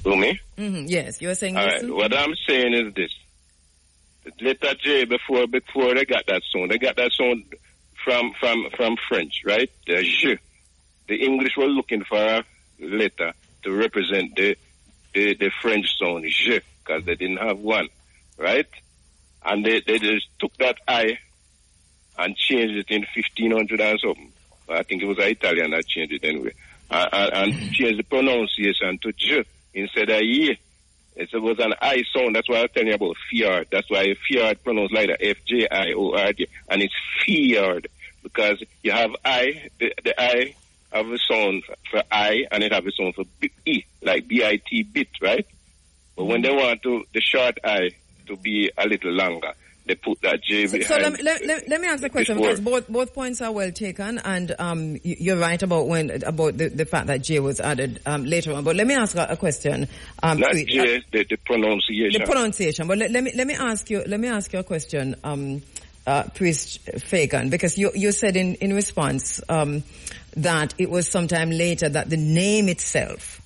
To me? hmm Yes, you were saying. All right. What I'm saying is this: the letter J before before they got that sound, they got that sound from from from French, right? The J. The English were looking for a letter to represent the the, the French sound J because they didn't have one, right? And they they just took that I and changed it in 1500 and something. I think it was an Italian that changed it anyway, uh, and, and changed the pronunciation to J instead of Ye. It was an I sound. That's why I was telling you about fjord. That's why fjord pronounced like that, F J I O R D, and it's fjord because you have I, the, the I have a sound for I, and it have a sound for B, E, like B I T bit, right? But when they want to the short I to be a little longer, they put that J So, behind. so let, me- let, let, let me ask the question before. because both both points are well taken, and um, you- you're right about when about the, the fact that J was added um, later on. But let me ask a, question. Um, Not. J, the, the pronunciation. the pronunciation. But let, let me let me ask you let me ask you a question, um, uh, Priest Fagan, because you you said in in response um, that it was sometime later that the name itself,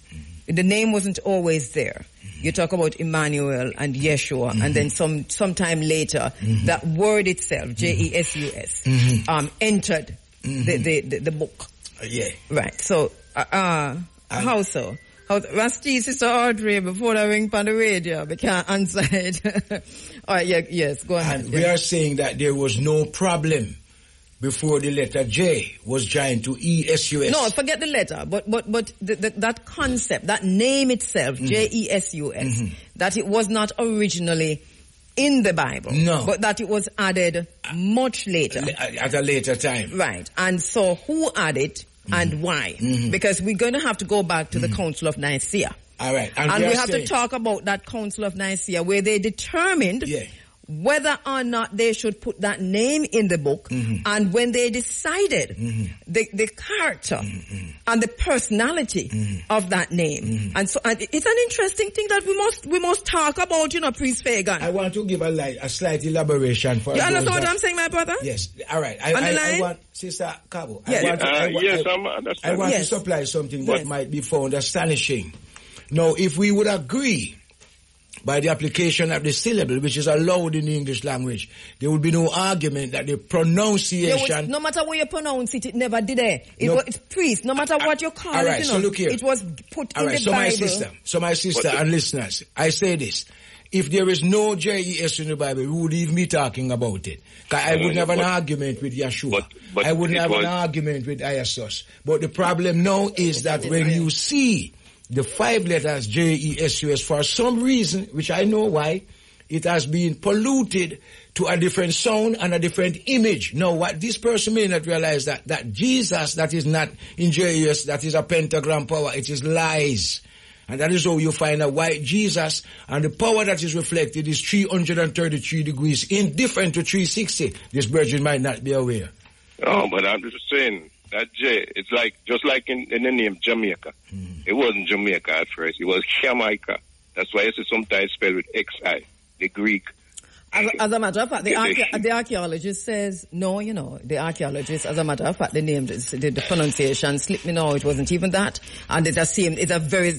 the name wasn't always there. You talk about Emmanuel and Yeshua, and then some sometime later, that word itself, J E S U S, Mhm. um, entered the, the, the the book. yeah. Right. So, uh, uh how so? How, Rusty, Sister Audrey, before I ring on the radio, we can't answer it. All right, yeah, yes, go ahead. And we are saying that there was no problem before the letter J was joined to E E-S-U-S. No, forget the letter, but but but the, the, that concept, that name itself, Mm-hmm. J E S U S, that it was not originally in the Bible, No. but that it was added much later, At a later time. right? And so, who added Mm-hmm. and why? Because we're going to have to go back to the Council of Nicaea. All right. And, And, we have saying- to talk about that Council of Nicaea where they determined whether or not they should put that name in the book. Mm-hmm. And when they decided the, the character Mm-hmm. and the personality of that name. And so and it's an interesting thing that we must we must talk about, you know, Priest Fagan. I want to give a, light, a slight elaboration for You those understand what that- I'm saying, my brother? Yes. All right. I, On the I, I want, Sister Cabo, Yes. I want, to, Uh, I, yes, I, I'm I want Yes. to supply something Yes. that might be found astonishing. Now, if we would agree by the application of the syllable, which is allowed in the English language, there would be no argument that the There was- pronunciation no matter where you pronounce it, it never did it. It No. was it's priest, no matter what you call All it, right, you so look here. it was put All in right, the so Bible. my sister, so my sister and listeners, I say this. If there is no J-E-S in the Bible, we would even be talking about it. I wouldn't have an but- argument with Yeshua. but I wouldn't have was- an argument with Iasus. But the problem now is that when you see the five letters J-E-S-U-S, for some reason, which I know why, it has been polluted to a different sound and a different image. Now, what this person may not realize that, that Jesus, that is not in J-E-S, that is a pentagram power, it is lies. And that is how you find a white Jesus, and the power that is reflected is 333 degrees, indifferent to 360. This virgin might not be aware. Oh, but I'm just saying that J. It's like just like in, in the name Jamaica. Hmm. It wasn't Jamaica at first. It was Jamaica. That's why it's sometimes spelled with X I, the Greek. As, as a matter of fact, the, archae- the archaeologist says, no, you know, the archaeologist, as a matter of fact, the name, the, the pronunciation slipped me now, it wasn't even that. And it has seemed, it's a very,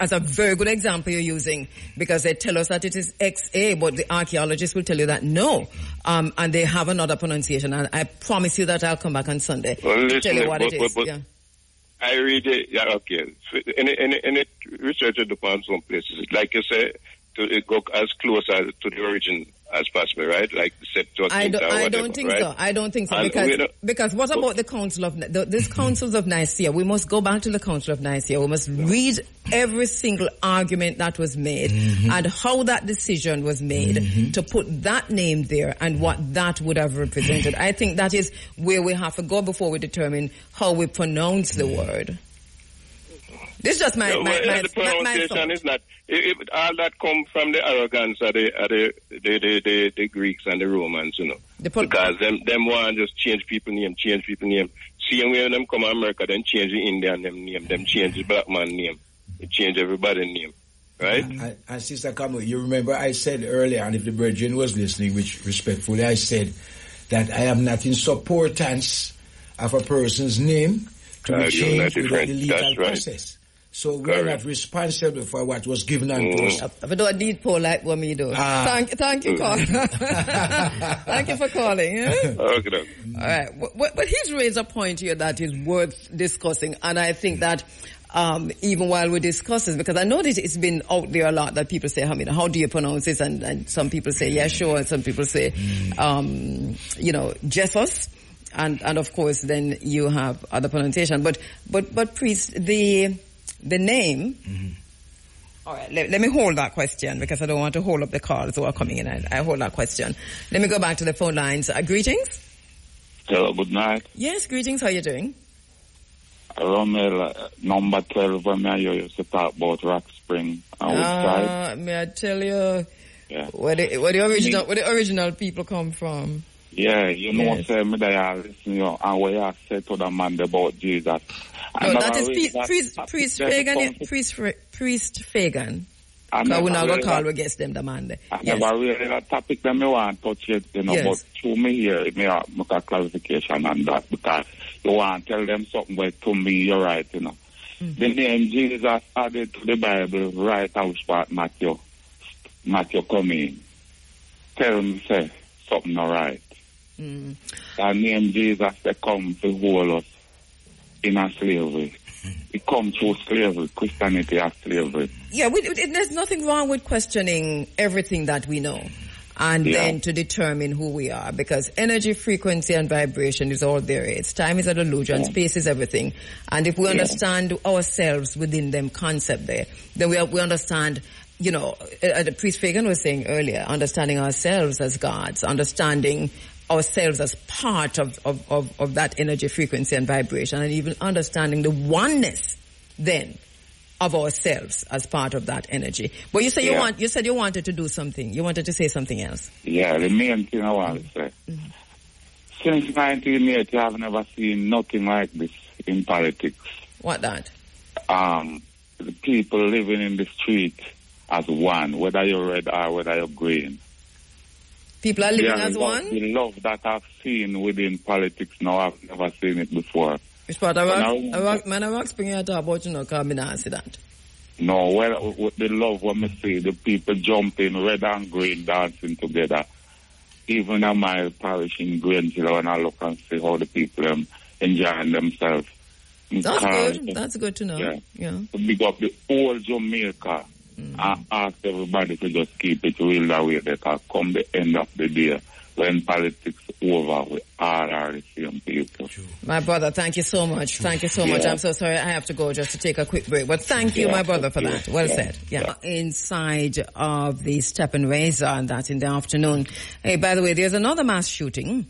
as a very good example you're using, because they tell us that it is XA, but the archaeologist will tell you that no. Um, and they have another pronunciation, and I promise you that I'll come back on Sunday Well, to tell you what but- it but- but- yeah. I read it. Yeah, okay. And it, and it, and it researched upon some places. Like you said, to go as close as to the origin as possible, right? Like the Septuagint I don't, I don't think right? so. I don't think so And because we don't- because what about the Council of Ni- the, this Councils of Nicaea? We must go back to the Council of Nicaea. We must read every single argument that was made mm-hmm. and how that decision was made mm-hmm. to put that name there and what that would have represented. I think that is where we have to go before we determine how we pronounce the word. This is just my Yeah, my, well, my, the my, my pronunciation is not. It, it, all that come from the arrogance of the of the, the, the, the, the Greeks and the Romans, you know. The pro- because them them want just change people name, change people name. same way when them come to America, then change the Indian them name, them change the black man name, they change everybody name, right? And, and Sister Camus, you remember I said earlier, and if the Virgin was listening, which respectfully I said, that I am not in supportance of a person's name to Uh, be you're changed not without the legal That's right. process. So we're not responsible for what was given unto Mm. us. If I don't need Paul like what me do. Ah. Thank, thank you, call. thank you for calling. yeah? Okay, then. All right, but, but he's raised a point here that is worth discussing, and I think that um, even while we discuss this, because I know that it's been out there a lot that people say, I mean, how do you pronounce this? And, and some people say, yeah, sure, and some people say, um, you know, Jesus. And, and of course, then you have other pronunciation. But, but, but priest, the, the name, all right, let, let me hold that question because I don't want to hold up the calls who are coming in. I, I hold that question. Let me go back to the phone lines. Uh, greetings. Hello, good night. Yes, greetings. How are you doing? Romel, uh, number 12, when me and you used to talk about Rock Spring and Woodside. Uh, may I tell you Yeah. where the, where the original where the original people come from? Yeah, you know, Yes. say me that listen, you know, and what you said to the man about Jesus. I No, that is priest, that- priest, that priest Fagan. Priest priest Fagan. I Because we never not gonna call that. we guess them the man there. I Yes. never really a topic that me want to touch it, you know, Yes. but to me here, it may have- make a clarification on that because you want to tell them something but to me you're right, you know. Mm-hmm. The name Jesus added to the Bible right out part Matthew. Matthew come in. Tell me say something not right. Mm. The name Jesus they come to hold us in a slavery. It comes through slavery, Christianity as slavery. Yeah, we, it, there's nothing wrong with questioning everything that we know. And Yeah. then to determine who we are, because energy, frequency, and vibration is all there is. Time is an illusion, space is everything. And if we Yeah. understand ourselves within them concept there, then we, we understand, you know, uh, the priest Fagan was saying earlier, understanding ourselves as gods, understanding ourselves as part of, of, of, of that energy, frequency, and vibration, and even understanding the oneness then of ourselves as part of that energy. But you say you want, you said you wanted to do something. You wanted to say something else. Yeah, the main thing I want to say. Since 1980, I've never seen nothing like this in politics. What that? Um, the people living in the street as one, whether you're red or whether you're green. People are living as one? The love that I've seen within politics now, I've never seen it before. Which part of When rock, I- rock, man, a rock spring about, you know, cause me not see that. No, well, with the love when I see the people jumping, red and green, dancing together. Even in my parish in Greenville, when I look and see how the people um, enjoying themselves. That's good. That's good to know. Yeah. Yeah. big up the whole Jamaica Mm. and ask everybody to just keep it real that way because come the end of the day when politics over we all are the same people. My brother, thank you so much. Thank you so much. I'm so sorry I have to go just to take a quick break. But thank you, Yeah, my brother, for that. Well Yeah. said. Yeah. Inside of the Stepping Razor, and that's in the afternoon. Hey, by the way, there's another mass shooting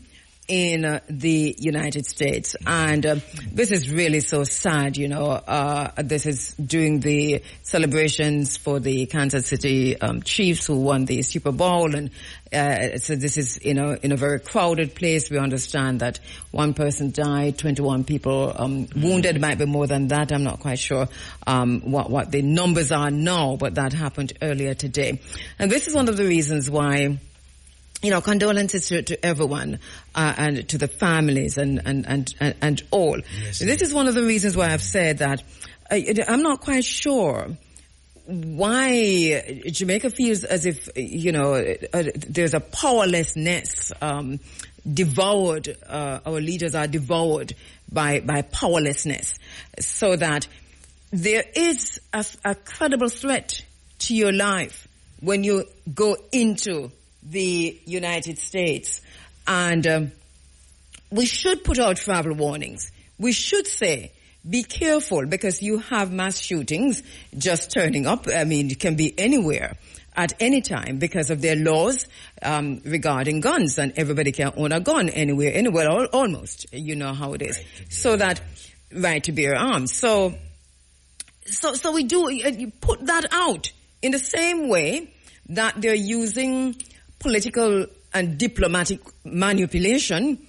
in uh, the United States. And uh, this is really so sad, you know. Uh, this is during the celebrations for the Kansas City um, Chiefs who won the Super Bowl. And uh, so this is, you know, in a very crowded place. We understand that one person died, 21 people um, wounded, might be more than that. I'm not quite sure um, what, what the numbers are now, but that happened earlier today. And this is one of the reasons why you know, condolences to, to everyone uh, and to the families and and and and, and all. this is one of the reasons why I've said that uh, I'm not quite sure why Jamaica feels as if you know uh, there's a powerlessness um, devoured. Uh, our leaders are devoured by by powerlessness, so that there is a, a credible threat to your life when you go into the United States. And um, we should put out travel warnings. We should say, be careful because you have mass shootings just turning up. I mean, it can be anywhere at any time because of their laws um, regarding guns, and everybody can own a gun anywhere, anywhere, al- almost. You know how it is. so that right to bear arms. So, so, so we do uh, you put that out in the same way that they're using political and diplomatic manipulation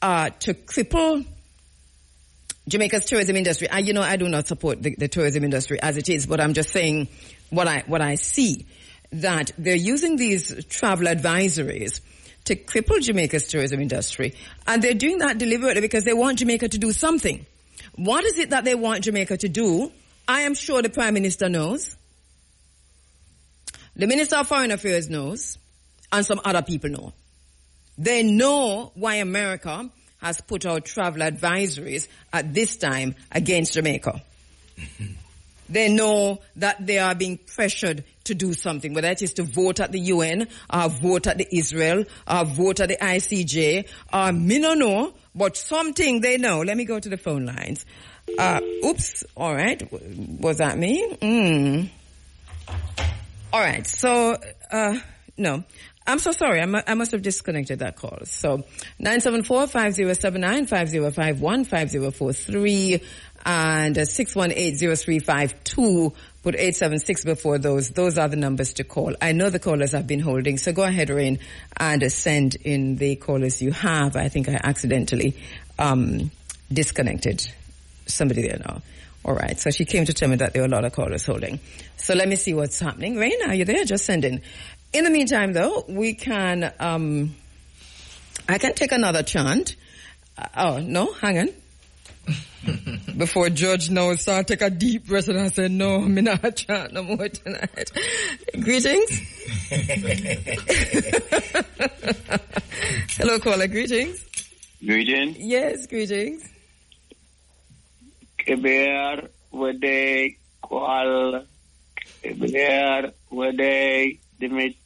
uh, to cripple Jamaica's tourism industry. I, you know, I do not support the, the tourism industry as it is, but I'm just saying what I what I see that they're using these travel advisories to cripple Jamaica's tourism industry, and they're doing that deliberately because they want Jamaica to do something. What is it that they want Jamaica to do? I am sure the Prime Minister knows. The Minister of Foreign Affairs knows, and some other people know. They know why America has put out travel advisories at this time against Jamaica. they know that they are being pressured to do something, whether it is to vote at the UN, or vote at the Israel, or vote at the ICJ, or me no know, but something they know. Let me go to the phone lines. Uh, oops, alright, was that me? Mm. Alright, so, uh, no. I'm so sorry. I, I must have disconnected that call. So 974-5079, 5051, 5043, and uh, 618-0352. Put 876 before those. Those are the numbers to call. I know the callers have been holding, so go ahead, Rain, and uh, send in the callers you have. I think I accidentally um, disconnected somebody there now. All right. So she came to tell me that there were a lot of callers holding. So let me see what's happening. Rain, are you there? Just send in. In the meantime, though, we can, um, I can take another chant. Uh, oh, no, hang on. Before Judge now start take a deep breath and I said, no, me not chant no more tonight. greetings. Hello, caller, greetings. Greetings. Yes, greetings. Keber wede kwal. Keber wede dimit.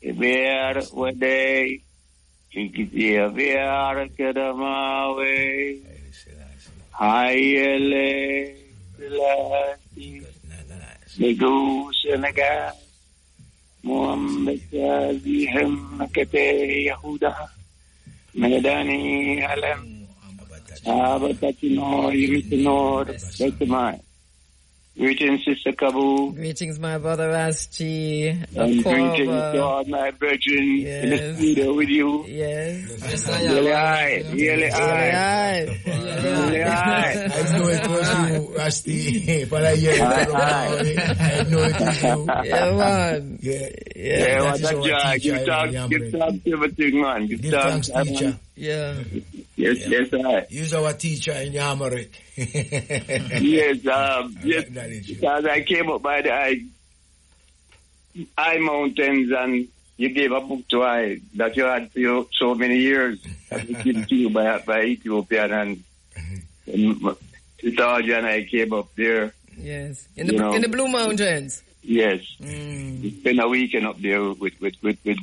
Keber wede Ikitia kedamawe. Hayele Selasi. Negu Senegal. Muhammad Azihim Kete Yahuda. Medani Alam. Abatatino, Yimitinor, Betamai. Greetings, Sister Kabu. Greetings, my brother Asti. And greetings to all my brethren in the studio with you. Yes. Really high. Really high. Really high. I know it was you, Rusty, but I hear it I know it was you. Yeah, man. Yeah. Yeah, what that a is our joy. teacher, Give thanks, Yamri. give thanks to everything, man. Give Give thanks. thanks, teacher. Yeah. Yes, yes, I. Use our teacher in Yamarick. yes, um, yes, because I came up by the high, high mountains and you gave a book to I that you had for you so many years that was given to you by, by Ethiopian and, and Sister Audrey and I came up there. Yes. In the, You know. in the Blue Mountains. Yes. Mm. We spent a weekend up there with, with, with, with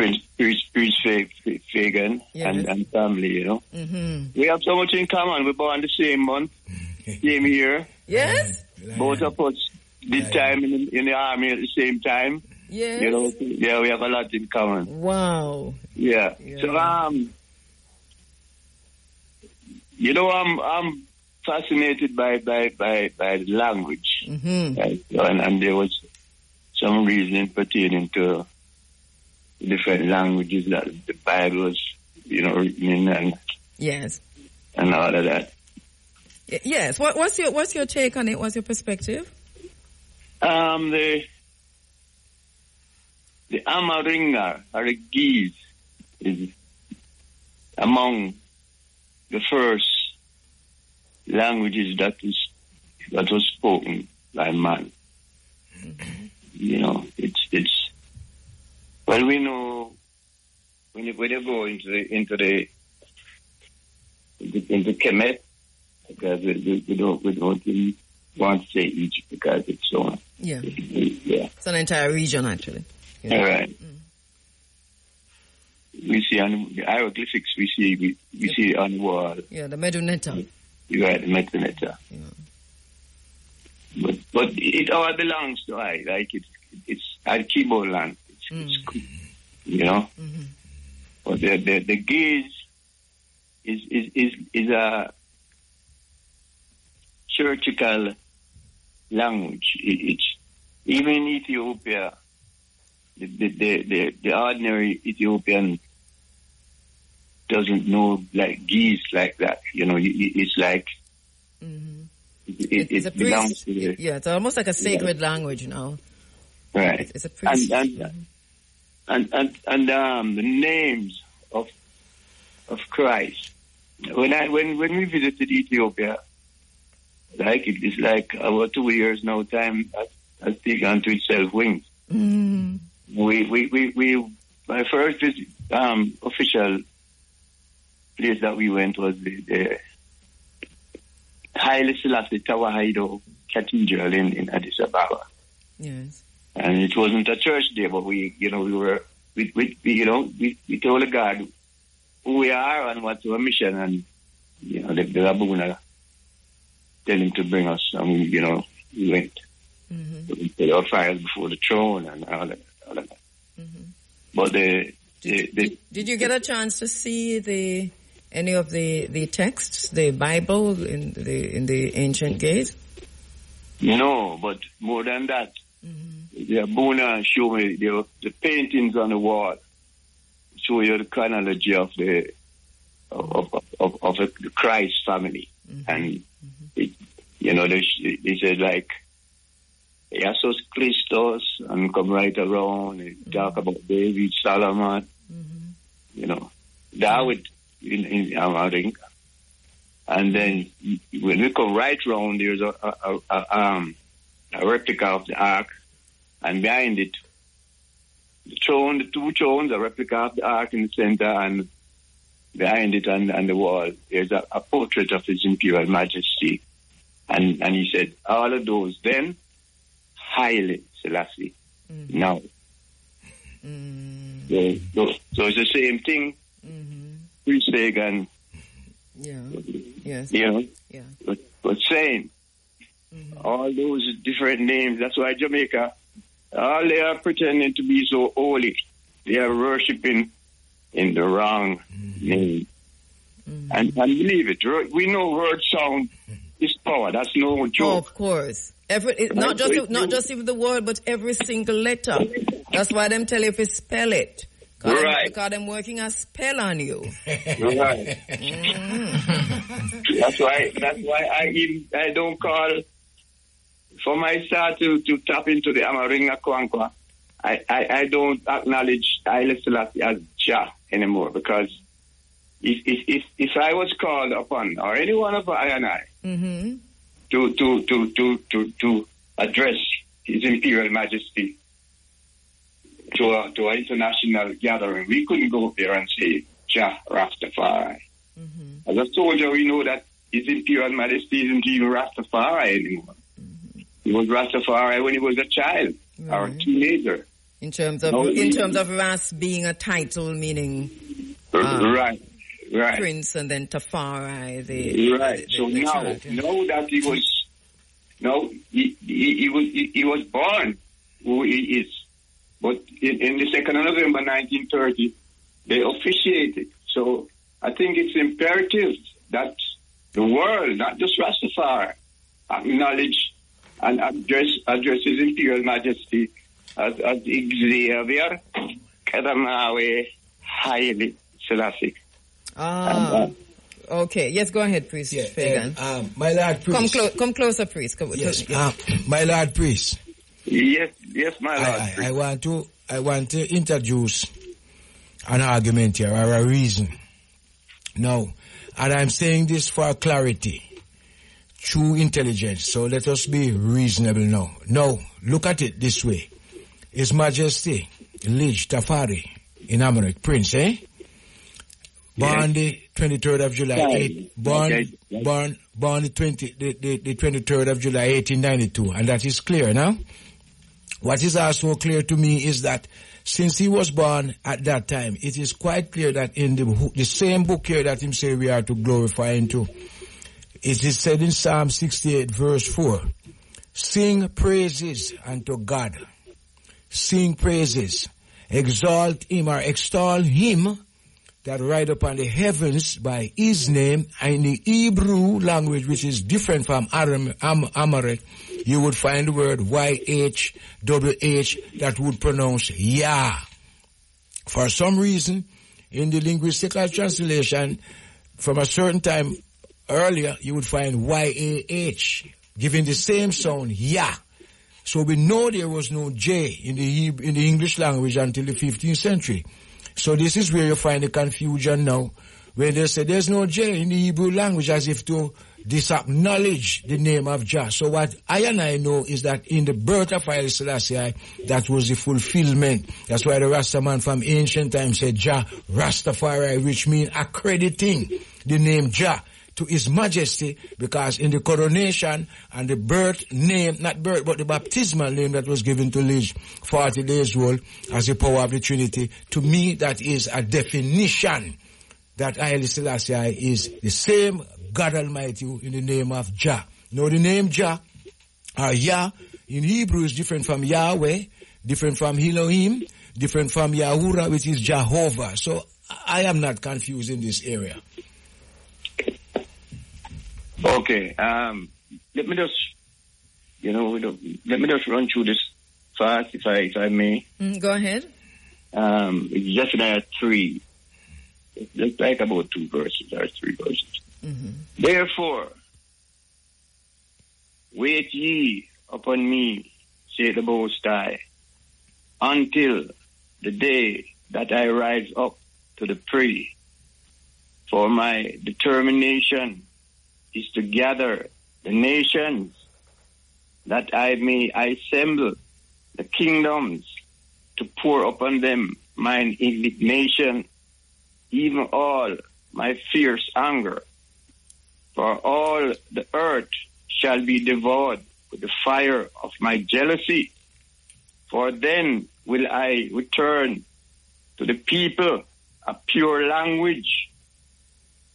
Prince, Prince, Prince Fa- Fagan and, Yes. and family, you know. Mm-hmm. We have so much in common. We're born the same month, same year. Yes? Both of us did time in, in the army at the same time. Yes. You know, yeah, we have a lot in common. Wow. Yeah. So um, you know, I'm I'm fascinated by by by by language, Mm-hmm. right? and, and there was some reason pertaining to different languages that the Bible was, you know, written in and Yes. and all of that. Yes. What, what's your What's your take on it? What's your perspective? Um, the the Amaringa or the Ge'ez is among the first languages that is that was spoken by man. You know, it's it's well we know when you when you go into the into the into, Kemet because we, we, don't we don't really want to say Egypt because it's so Yeah. yeah. It's an entire region, actually. Yeah. All right. Mm. We see on the hieroglyphics. We see we, we see on the wall. Yeah, the Meduneta. You right, the Metaneta. But but it all belongs to I. Like it's it's keyboard land. It's, it's you know. Mm-hmm. But the the the Ge'ez is is is is a churchical language. It, it's even in Ethiopia. The the, the the ordinary Ethiopian doesn't know like Ge'ez like that. You know, it- it- it's like mm-hmm. it, It's a it priest. the Yeah, it's almost like a sacred language now. right. It's a priest. And and, mm-hmm. And and and um the names of of Christ. When I when when we visited Ethiopia, like it is like about two years now. Time has, has taken to itself wings. Mm. We we we we my first visit, um official place that we went was the, the Haile Selassie Cathedral in, in Addis Ababa. Yes. And it wasn't a church day, but we, you know, we were, we, we, we you know, we, we told God who we are and what's our mission, and you know, the, the Rabuna tell him to bring us, and we, you know, we went. Mm-hmm. We put our files before the throne and all that. All that. Mm-hmm. But the, the, the Did you get a chance to see the any of the the texts, the Bible in the in the ancient Ge'ez? No, but more than that, the Abuna show me the, the paintings on the wall, show you the chronology of the of of, of, of the Christ family, mm-hmm. and it, you know they they said like Jesus Christos and come right around and mm-hmm. talk about David, Solomon, mm-hmm. you know, David in, in Amaring. And then when we come right round, there's a, a, a, a, um, a replica of the ark, and behind it, the throne, the two thrones, a replica of the ark in the center, and behind it on, on the wall, there's a, a portrait of His Imperial Majesty. And, and he said, all of those then, Haile Selassie. Mm-hmm. Now. Mm-hmm. So, so, so it's the same thing. Mm-hmm. Priest Fagan, Yeah. Yes. you know, Yeah. but, but saying Mm-hmm. all those different names. That's why Jamaica, all they are pretending to be so holy. They are worshiping in the wrong mm-hmm. name. Mm-hmm. And, and believe it, we know word sound is power. That's no Oh, joke. of course. Every it, not just not just even the word, but every single letter. That's why them tell you if you spell it. Cause Right. because them working a spell on you. Right. That's why. That's why I even, I don't call for my start to, to tap into the Amaringa Kwankwa. I, I, I don't acknowledge Haile Selassie as Jah anymore because if, if if if I was called upon or any one of I and I Mm-hmm. to to to to to, to address His Imperial Majesty to a, to an international gathering, we couldn't go up there and say Jah Rastafari. As a soldier, we know that His Imperial Majesty isn't even Rastafari anymore. He was Rastafari when he was a child or a teenager. In terms of No, in he- terms of Ras being a title meaning uh, right, right. prince and then Tafari the Right. the- So the now, yeah. know that he was, no, he, he, he was he, he was born who he is, but in, in the second of November 1930, they officiated. So I think it's imperative that the world, not just Rastafari, acknowledge and address address His Imperial Majesty as, as Xavier Qedamawi Haile Selassie. Ah, okay. Yes, go ahead, priest Fagan. um, my lord come priest. clo- come closer, priest. Come, Yes, yeah. uh, my lord priest. Yes, yes, my lord. I, I, I want to I want to introduce an argument here or a reason. Now, and I'm saying this for clarity, true intelligence. So let us be reasonable now. Now, look at it this way: His Majesty Lij Tafari in America, Prince, eh? Born the 23rd of July, Right. eight, born, Okay. born, born the 20, the, the, the 23rd of July, 1892, and that is clear now. What is also clear to me is that since he was born at that time, it is quite clear that in the, the same book here that him say we are to glorify into, it is said in Psalm 68 verse 4, sing praises unto God. Sing praises. Exalt him or extol him that ride upon the heavens by his name in the Hebrew language which is different from Aram, Am, Amorite, you would find the word Y-H-W-H that would pronounce Yah. For some reason, in the linguistic translation, from a certain time earlier, you would find Y-A-H, giving the same sound, Yah. So we know there was no J in the Hebrew, in the English language until the 15th century. So this is where you find the confusion now, where they say there's no J in the Hebrew language as if to disacknowledge the name of Jah. So what I and I know is that in the birth of Haile Selassie, that was the fulfillment. That's why the Rastaman from ancient times said Jah Rastafari, which means accrediting the name Jah to His Majesty because in the coronation and the birth name, not birth, but the baptismal name that was given to Lij 40 days old as the power of the Trinity, to me that is a definition that Haile Selassie is the same God Almighty in the name of Jah. Now the name Jah or Yah in Hebrew is different from Yahweh, different from Elohim, different from Yahura, which is Jehovah. So I am not confused in this area. Okay. Um, let me just, you know, let me just run through this fast, if I, if I may. Mm, go ahead. Um, it's Zephaniah 3. It's like about two verses or three verses. Therefore, wait ye upon me, saith the Most High, until the day that I rise up to the prey. For my determination is to gather the nations, that I may assemble the kingdoms to pour upon them mine indignation, even all my fierce anger. For all the earth shall be devoured with the fire of my jealousy. For then will I return to the people a pure language,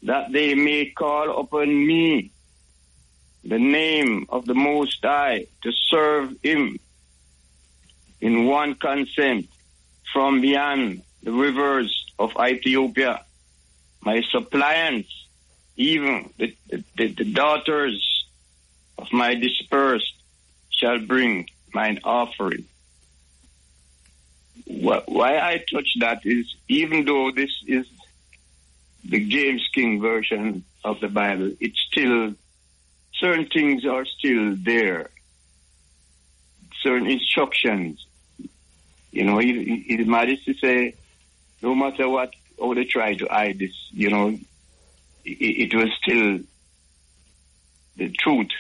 that they may call upon me the name of the Most High to serve him in one consent from beyond the rivers of Ethiopia. My suppliants, even the, the, the daughters of my dispersed, shall bring mine offering. Why I touch that is even though this is the James King version of the Bible, it's still, certain things are still there. Certain instructions. You know, it, it, it matters to say, no matter what, how they try to hide this, you know, it, it was still the truth.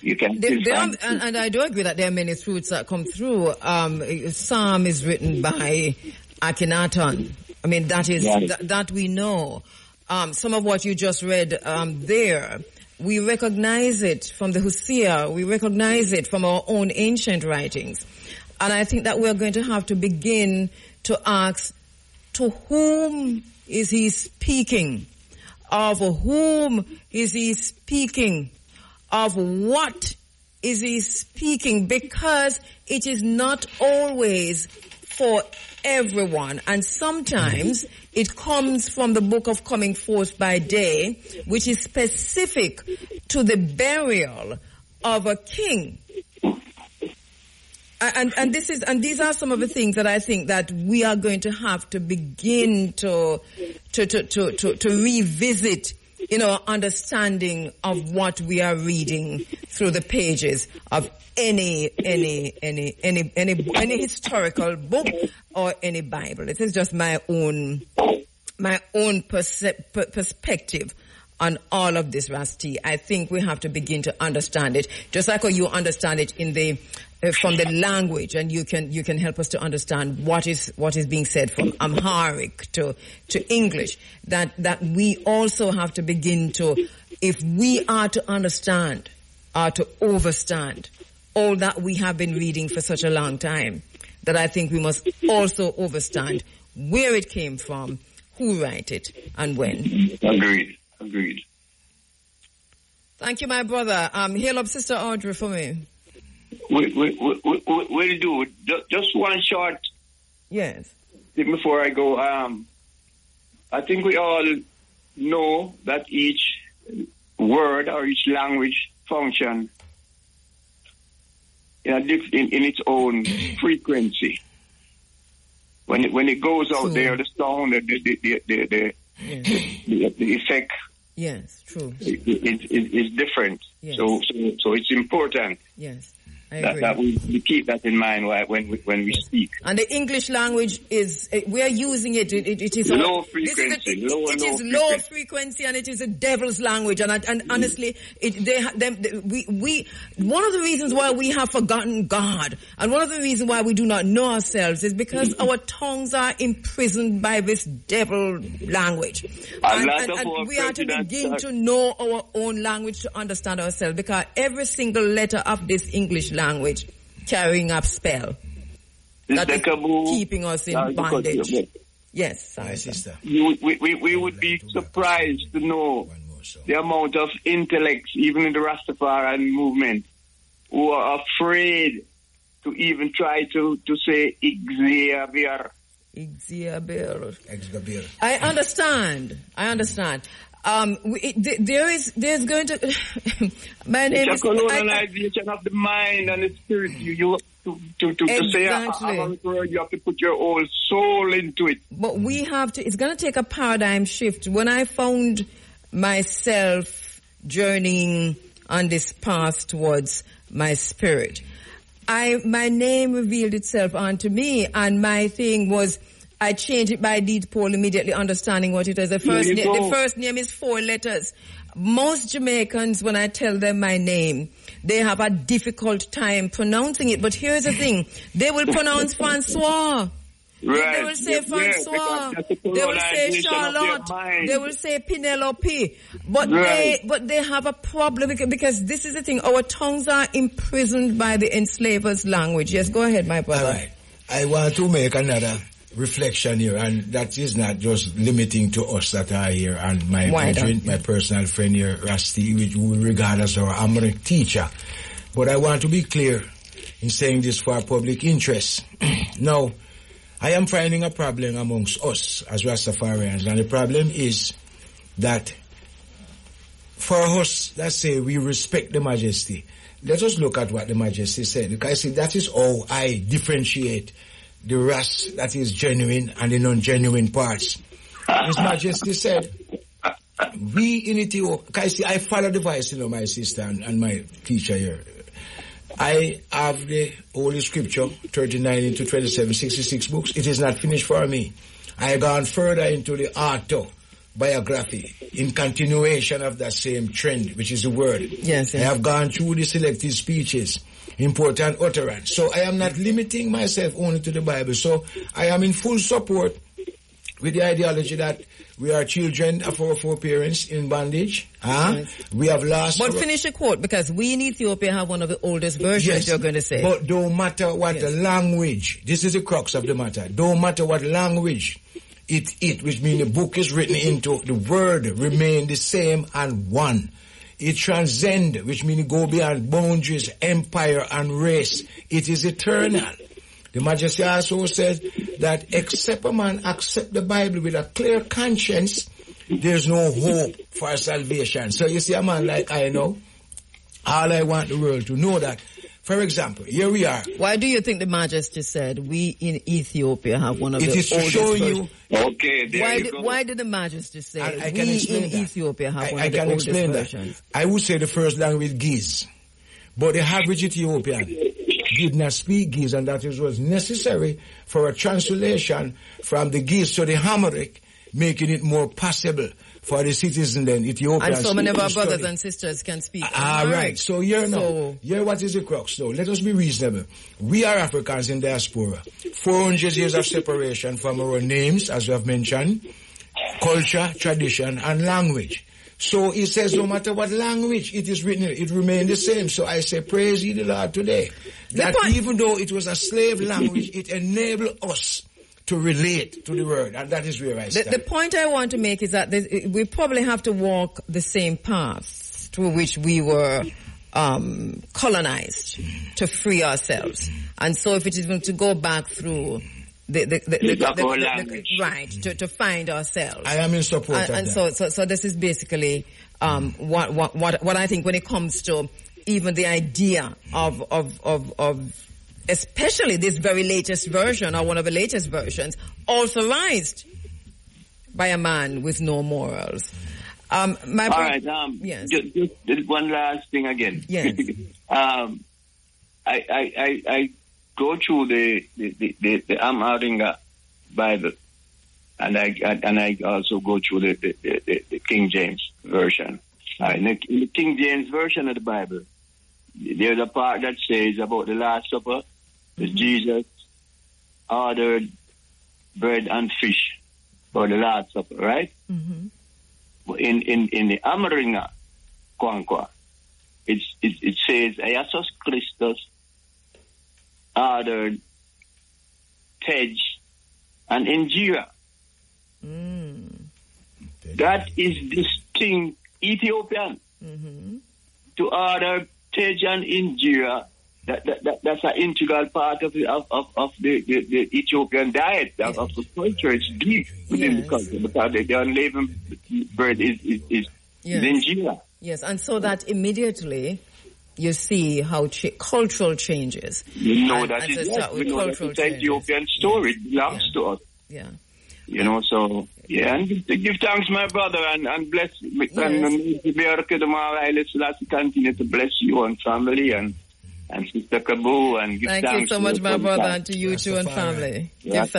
You can There, there are, and, and I do agree that there are many truths that come through. Um, Psalm is written by Akhenaton. I mean, that is Yeah. that, that we know. Um, some of what you just read um, there, we recognize it from the Hosea. We recognize it from our own ancient writings, and I think that we're going to have to begin to ask, to whom is he speaking? Of whom is he speaking? Of what is he speaking? Because it is not always for everyone. And sometimes it comes from the book of coming forth by day, which is specific to the burial of a king. And, and this is, and these are some of the things that I think that we are going to have to begin to, to, to, to, to, to revisit in know, understanding of what we are reading through the pages of any, any, any, any, any, any historical book or any Bible. This is just my own, my own perce- per- perspective on all of this, Rusty. I think we have to begin to understand it, just like you understand it in the uh, from the language, and you can you can help us to understand what is what is being said from Amharic to to English. That that we also have to begin to, if we are to understand, are to overstand all that we have been reading for such a long time, that I think we must also overstand where it came from, who wrote it, and when. Agreed. Agreed. Thank you, my brother. Um, hail up Sister Audrey for me. We, we, we, we, we- do ju- just one short Yes. before I go. Um, I think we all know that each word or each language function in, a in, in its own frequency. when it, when it goes out there, the sound, the the the the, the, the, the effect Yes, true. is, is, is different. Yes. So, so so it's important Yes, that, that we, we keep that in mind when we, when we speak. And the English language is, eh, we are using it, it, it, is Low this is a- frequency, low it and is low low frequency and it is a devil's language. And, I- and honestly, it, they, they- we, we, one of the reasons why we have forgotten God and one of the reasons why we do not know ourselves is because our tongues are imprisoned by this devil language. And, and- and we are to begin to know our own language to understand ourselves because every single letter of this English language carrying up spell. That is keeping us in ah, Sorry to cut you, bondage. Yes, sorry, sister. You, we, we, we would be surprised to know the amount of intellects, even in the Rastafarian movement, who are afraid to even try to, to say Xavier. Xavier. I understand. I understand. Um, it, there is, there's going to, my name is, a I- I- colonization of the mind and the spirit. You, you to, to, to, to say a, Exactly. a, a you have to put your whole soul into it. but we have to, it's going to take a paradigm shift. When I found myself journeying on this path towards my spirit, I, my name revealed itself unto me and my thing was, I changed it by deed poll immediately understanding what it is. The first, na- the first name is four letters. Most Jamaicans, when I tell them my name, they have a difficult time pronouncing it. But here's the thing. They will pronounce Francois. Right. They will say Yeah, yeah, Francois. because that's the They will say colonization of their Charlotte. They will say Penelope. But Right. they, but they have a problem because, because this is the thing. Our tongues are imprisoned by the enslavers' language. Yes, go ahead, my brother. All right. I want to make another reflection here, and that is not just limiting to us that are here and my not? my personal friend here, Rusty, which we regard as our Amharic teacher. But I want to be clear in saying this for our public interest. now, I am finding a problem amongst us as Rastafarians, and the problem is that for us, let's say we respect the majesty. Let us look at what the majesty said. Because see, that is how I differentiate the rust that is genuine and the non-genuine parts. His majesty said, we in Ethiopia, because see, I follow the voice, you know, my sister and, and my teacher here. I have the Holy Scripture, 39 into 27, 66 books. It is not finished for me. I have gone further into the autobiography in continuation of that same trend, which is the word. Yes, I have gone through the selected speeches, important utterance. So I am not limiting myself only to the Bible. So I am in full support with the ideology that we are children of our foreparents in bondage. Huh? We have lost But finish the quote because we in Ethiopia have one of the oldest versions Yes, you're going to say. But don't matter what the language, this is the crux of the matter. Don't matter what language it it, which means the book is written into, the word remain the same and one. It transcend, which means go beyond boundaries, empire and race. It is eternal. The Majesty also says that except a man accept the Bible with a clear conscience, there's no hope for salvation. So you see a man like I know, all I want the world to know that, for example, here we are. Why do you think the Majesty said we in Ethiopia have one of It the is to oldest show versions? you- Okay, there why you did, go. why did the Majesty say I, I can we explain in that. Ethiopia have I, one I of the can oldest explain versions? that. I would say the first language Ge'ez, but the average Ethiopian did not speak Ge'ez, and that is was necessary for a translation from the Ge'ez to the Amharic, making it more possible for the citizens then Ethiopians And so many of our brothers and sisters can speak. Ah, Amharic. right. So here now, So- here what is the crux now? Let us be reasonable. We are Africans in diaspora. 400 years of separation from our names, as we have mentioned, culture, tradition, and language. So it says no matter what language it is written, it remains the same. So I say praise ye the Lord today. That even though it was a slave language, it enabled us to relate to the word. And that is where I The, stand. the point I want to make is that there's- we probably have to walk the same path through which we were um, colonized to free ourselves. And so if it is going to go back through the, the, the, the, The the- the- the- right, to, to find ourselves. I am in support and, of and that. so, so, so this is basically um, what, what, what, what I think when it comes to even the idea of, of, of, of especially this very latest version or one of the latest versions, authorized by a man with no morals. Um, my All right. Um, Yes. Just, just, one last thing again. Yes. um, I, I, I, I go through the the the, the, the Amaringa Bible, and I and I also go through the the, the, the, the King James version. Uh, in, the, in the King James version of the Bible, there's a part that says about the Last Supper that Jesus ordered bread and fish for the Last Supper, right? Mm-hmm. in in in the Amaringa Kwankwa, it, it says Jesus Christus ordered Tej and Injera. Mm. That is distinct Ethiopian. Mm-hmm. To order Tej and Injera, that, that, that that's an integral part of the of, of, of the, the, the Ethiopian diet of, of the culture. It's deep within the culture because the, the unleavened bread is is, is Yes. Yes, and so that immediately you see how cha- cultural changes. You know And- that and is yes, we know that it's an. Ethiopian story. It belongs to us. Yeah. You know, so yeah, and give, thanks, my brother, and, and bless and, and our kid tomorrow. Let's let's continue to bless you and family and and Sister Kabu and give Thank you so to much, my brother, podcast. and to you too and family. Give Rastafari.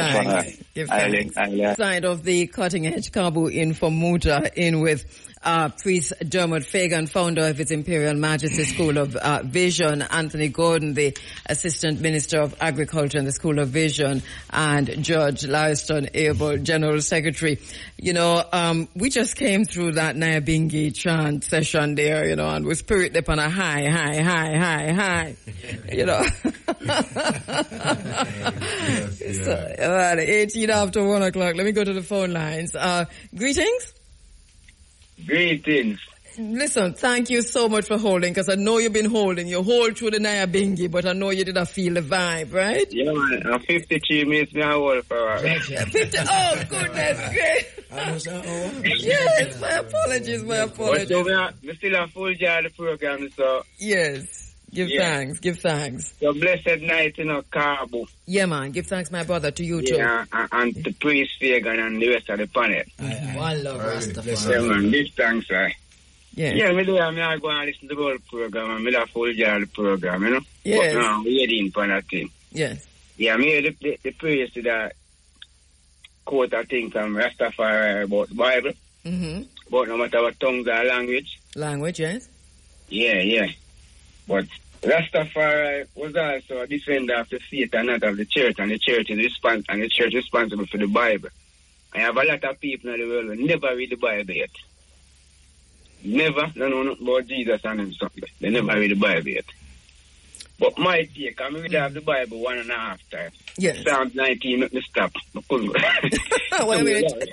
thanks. Give Island, thanks. island. Uh, Side of the cutting edge Kabu in for Muta in with uh, priest Dermot Fagan, founder of His Imperial Majesty School of uh, Vision, Anthony Gordon, the Assistant Minister of Agriculture and the School of Vision, and Judge Lyston Abel, General Secretary. You know, um, we just came through that Nyabingi chant session there, you know, and we spirit up on a high, high, high, high, high, you know. So, about 18 after 1 o'clock. Let me go to the phone lines. Uh, greetings. Greetings. Listen, thank you so much for holding, because I know you've been holding. You hold through the Nyabingi, but I know you didn't feel the vibe, right? Yeah, man. Uh, 53 minutes me I hold for a while. 50, oh, goodness great. yes, my apologies, my But apologies. so me, a- me still a full jar of the program, so. Yes. Give Yeah. thanks, give thanks. So blessed night, you know, Carbo. Yeah, man, give thanks, my brother, to you too. Yeah, and, and to Priest Fagan and the rest of the panel. One love, Rastafari. Yeah, man. Give thanks, right? Yeah. Yeah, me there, me I go and listen to the whole program, and me a full jar program, you know? Yes. But now, we heading for that thing. Yes. Yeah, me hear the, the, the praise to that quote, I think, from Rastafari about the Bible. hmm But no matter what tongues or language, Language, yes? Yeah, yeah. But Rastafari was also a defender of the faith and not of the church, and the church is respons- and the church responsible for the Bible. I have a lot of people in the world who never read the Bible yet. Never, no, no, no, about Jesus and him something. They never read the Bible yet. But my take, I mean, we have the Bible one and a half times. Yes. Psalms 19, let me stop. Wait a minute.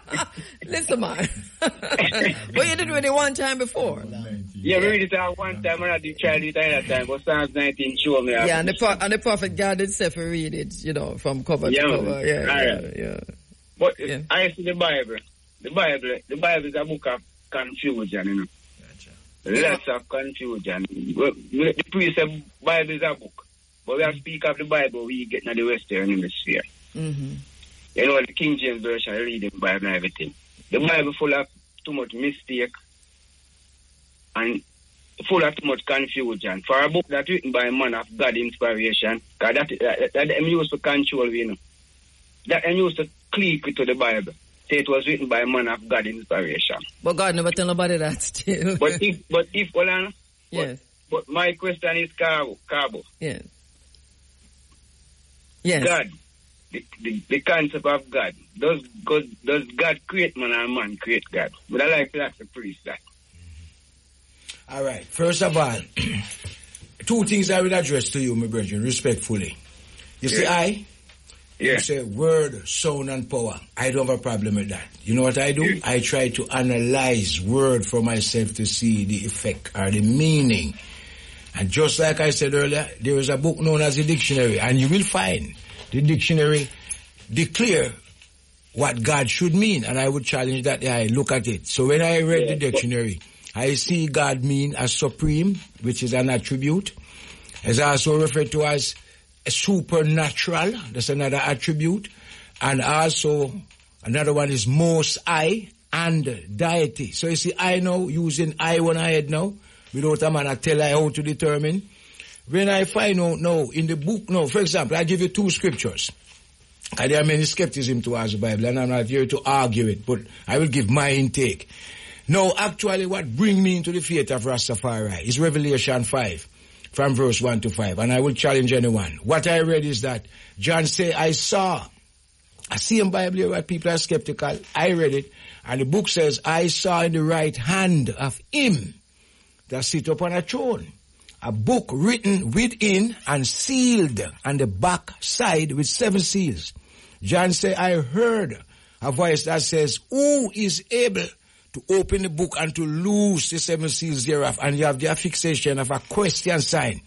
Listen, man. well, you did read it one time before. Yeah, we read it out one time, and I did try it another time, but Psalms 19 show me. Yeah, and the, pro- and the prophet God itself read it, you know, from cover Yeah, to cover. Yeah, yeah, yeah. But I see the Bible. The Bible, the Bible is a book of confusion, you know. Lots of confusion. The priest said Bible is a book. But we have to speak of the Bible we get in the Western Hemisphere. Mm-hmm. You know, the King James Version, I read the Bible and everything. The Bible full of too much mistake and full of too much confusion. For a book that's written by a man of God inspiration, God, that, that, that them used to control, you know. That used to click to the Bible. Say it was written by a man of God inspiration. But God never tell nobody that still. But if, but if, hold on. Yes. But, but my question is Cabo, Cabo. Yes. Yes. God, the, the, the concept of God. Does God, does God create man or man create God? But I like to ask the priest that. All right. First of all, two things I will address to you, my brethren, respectfully. You see, Yeah. You say word, sound, and power. I don't have a problem with that. You know what I do? I try to analyze word for myself to see the effect or the meaning. And just like I said earlier, there is a book known as the dictionary, and you will find the dictionary declare what God should mean, and I would challenge that I look at it. So when I read the dictionary, I see God mean as supreme, which is an attribute, is also referred to as supernatural. That's another attribute. And also another one is most I and deity. So you see, I know using I when I had now without a man I tell I how to determine. When I find out no in the book, no, for example, I give you two scriptures. And there are many skepticism towards the Bible, and I'm not here to argue it, but I will give my intake. No, actually, what bring me into the faith of Rastafari is Revelation 5, from verse 1 to 5, and I will challenge anyone. What I read is that John say, I saw, I see in Bible here where people are skeptical, I read it, and the book says, I saw in the right hand of him that sit upon a throne a book written within and sealed on the back side with seven seals. John said, I heard a voice that says, who is able to open the book and to loose the seven seals thereof? And you have the affixation of a question sign.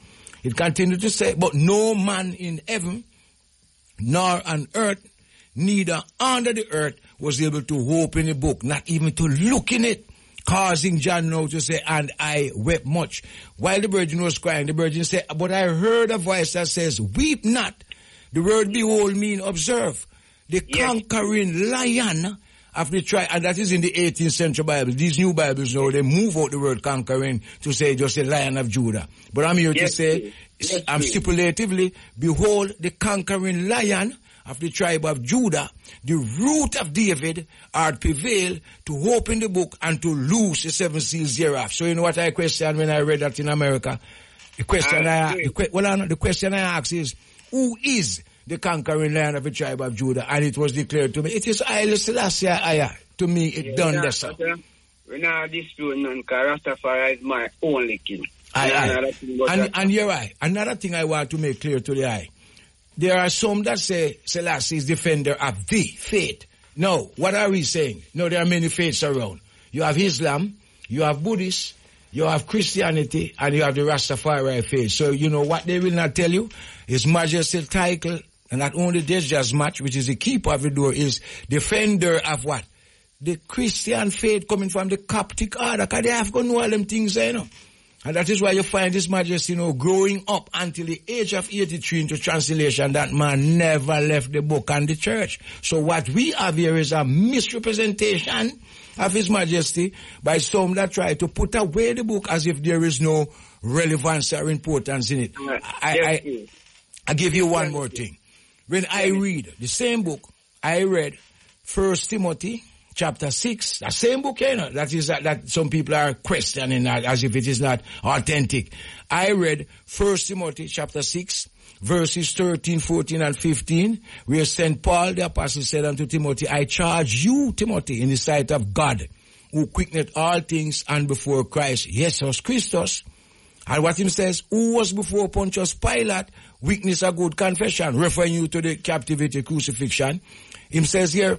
It continued to say, but no man in heaven, nor on earth, neither under the earth was able to open the book, not even to look in it causing John now to say, and I wept much. While the virgin was crying, the virgin said, but I heard a voice that says, weep not. The word behold mean observe. The conquering lion of the tribe, and that is in the 18th century Bible. These new Bibles now, they move out the word conquering to say just a lion of Judah. But I'm here Yes, to say. Yes, I'm stipulatively, behold the conquering lion of the tribe of Judah, the root of David, are prevail to open the book and to loose the seven seals thereof. So you know what I question when I read that in America? The question I, the, well, the question I ask is, who is the conquering lion of the tribe of Judah? And it was declared to me, it is Haile Selassie I. To me, it done we're this. we're not disputing none, because Rastafari is my only king. Aye, And aye. And, and you're right. Another thing I want to make clear to the eye. There are some that say Selassie is defender of the faith. No, what are we saying? No, there are many faiths around. You have Islam, you have Buddhist, you have Christianity, and you have the Rastafari faith. So you know what they will not tell you? His Majesty title, and not only this just much, which is the keeper of the door, is defender of what? The Christian faith coming from the Coptic order, because they have to know all them things, there, you know. And that is why you find His Majesty, you know, growing up until the age of 83 into translation, that man never left the book and the church. So what we have here is a misrepresentation of His Majesty by some that try to put away the book as if there is no relevance or importance in it. I, I, I give you one more thing. When I read the same book, I read First Timothy chapter 6, the same book, you know, that is that, that some people are questioning that as if it is not authentic. I read First Timothy chapter 6, verses 13, 14, and 15, where St. Paul the apostle said unto Timothy, I charge you, Timothy, in the sight of God, who quickeneth all things and before Christ, Jesus Christus, and what him says, who was before Pontius Pilate, witness a good confession, referring you to the captivity crucifixion. Him says here,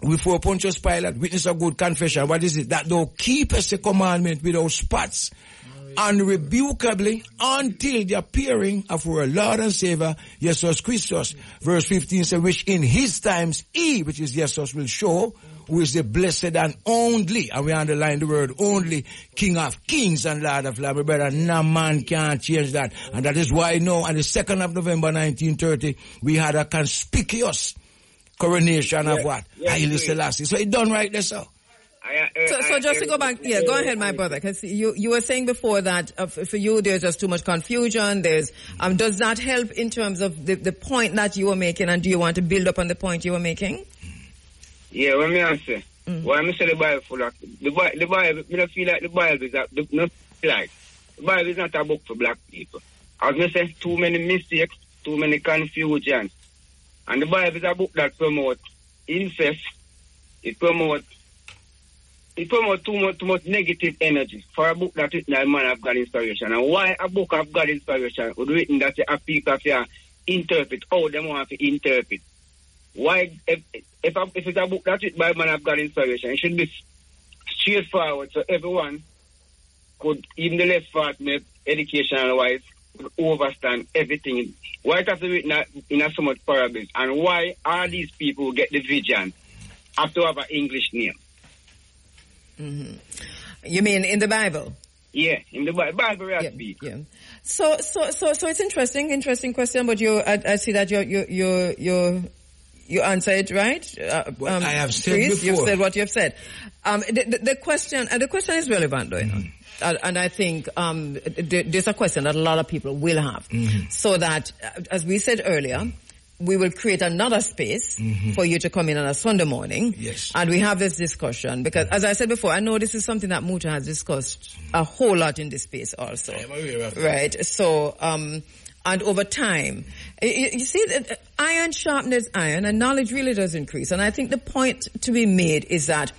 before Pontius Pilate, witness a good confession. What is it? That thou keepest the commandment without spots, unrebukably, until the appearing of our Lord and Savior, Jesus Christus. Verse 15 says, which in his times he, which is Jesus, will show, who is the blessed and only, and we underline the word only, King of kings and Lord of lords. My brother, no man can change that. And that is why now, on the 2nd of November 1930, we had a conspicuous coronation of what? Haile Selassie. So it done right there, sir. So, so just to go back, yeah, go ahead, my brother, because you, you were saying before that uh, for you there's just too much confusion. There's, um, does that help in terms of the, the point that you were making, and do you want to build up on the point you were making? Yeah, what me I say? Mm. Why me say the Bible of the Bible? The Bible, me don't feel like the Bible is a, the, no feel like the Bible is not a book for black people. As me say, too many mistakes, too many confusions, and the Bible is a book that promotes incest. It promotes it promotes too much, too much negative energy for a book that written a man of God inspiration. And why a book of God inspiration would written that a people have to interpret how they want to interpret. Why, if, if, a, if it's a book that's written by a man of God inspiration, it should be straightforward so everyone could, even the less fortunate educational wise, could understand everything. Why it has to be written a- in a so much parables and why all these people get the vision have to have an English name. hmm You mean in the Bible? Yeah, in the Bi- Bible speak. Yeah. So, so, so, so it's interesting, interesting question, but you, I, I see that you, you, you, you, you answer it right. Uh, What I have said Chris, You've said what you've said. Um, the, the, the question, and the question is relevant though. Mm-hmm. And, and I think, um, th- there's a question that a lot of people will have. Mm-hmm. So that, uh, as we said earlier, we will create another space Mhm. for you to come in on a Sunday morning. Yes. And we have this discussion because as I said before, I know this is something that Muta has discussed a whole lot in this space also. Right. So, um, and over time, you see, iron sharpens iron and knowledge really does increase. And I think the point to be made is that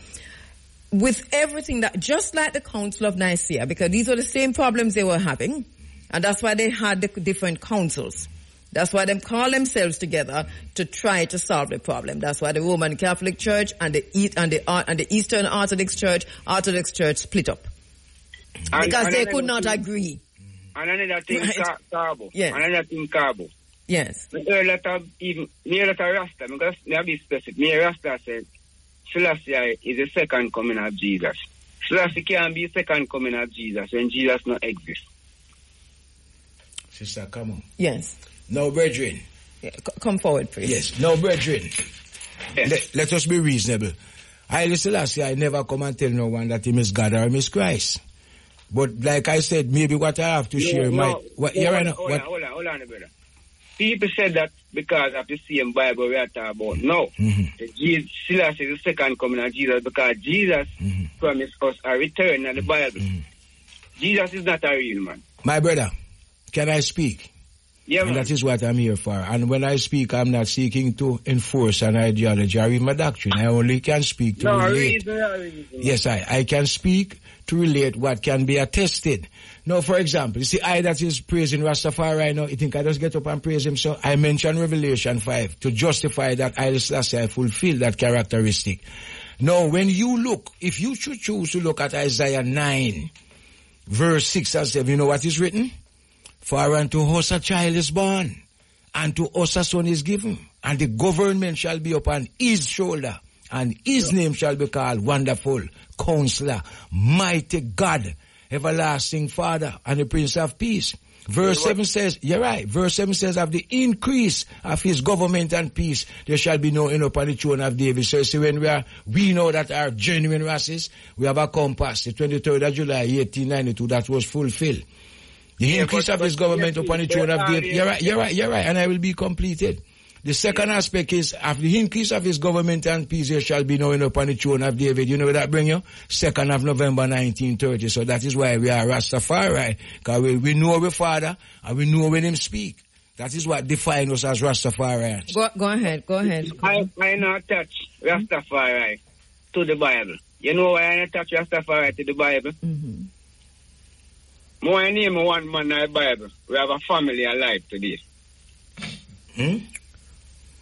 with everything that, just like the Council of Nicaea, because these were the same problems they were having, and that's why they had the different councils. That's why they call themselves together to try to solve the problem. That's why the Roman Catholic Church and the E- and the Ar- and the Eastern Orthodox Church, Orthodox Church split up And- because and they could not agree. And another thing, Right. Yes. Another thing. Yes. Of even a lot Rasta. Because me have be specific. Me Rasta said Selassie is the second coming of Jesus. Selassie can't be second coming of Jesus when Jesus not exist. Sister, come on. Yes. No, brethren. come forward, please. Yes. No, brethren. Let, let us be reasonable. I year, I never come and tell no one that he miss God or miss Christ. But like I said, maybe what I have to share No, my no. what No, hold, on, hold on, hold on, hold on, brother. People said that because of the same Bible we are talking about. No. Mm-hmm. The Jesus, Selassie is the second coming of Jesus because Jesus Mm-hmm. promised us a return in the Bible. Jesus is not a real man. my brother, can I speak? Yeah, and man. that is what I'm here for. And when I speak, I'm not seeking to enforce an ideology or even a doctrine. I only can speak to No, relate. reason, no reason. Yes, I, I can speak to relate what can be attested. Now, for example, you see, I that is praising Rastafari right now, you think I just get up and praise him? So I mention Revelation 5 to justify that I, I fulfill that characteristic. Now, when you look, if you should choose to look at Isaiah 9, verse 6 and 7, you know what is written? For unto us a child is born, and to us a son is given, and the government shall be upon his shoulder, and his name shall be called Wonderful, Counselor, Mighty God, Everlasting Father, and the Prince of Peace. Verse 7 says, you're right, verse 7 says, of the increase of his government and peace, there shall be no end upon the throne of David. So you see, when we are, we know that our genuine races, we have a compass, the 23rd of July, 1892, that was fulfilled. The increase of his government upon the throne of David. You're right, you're right, you're right, and I will be completed. The second aspect is, after the increase of his government and peace, there shall be no end upon the throne of David. You know where that bring you? Second of November 1930. So that is why we are Rastafari. Because we, we know our father, and we know when him speak. That is what defines us as Rastafarians. Go, go ahead, go ahead. I, I not touch Rastafari to the Bible. You know why I not touch Rastafari to the Bible? Mm-hmm. More I name one man in the Bible. We have a family alive today. Hmm?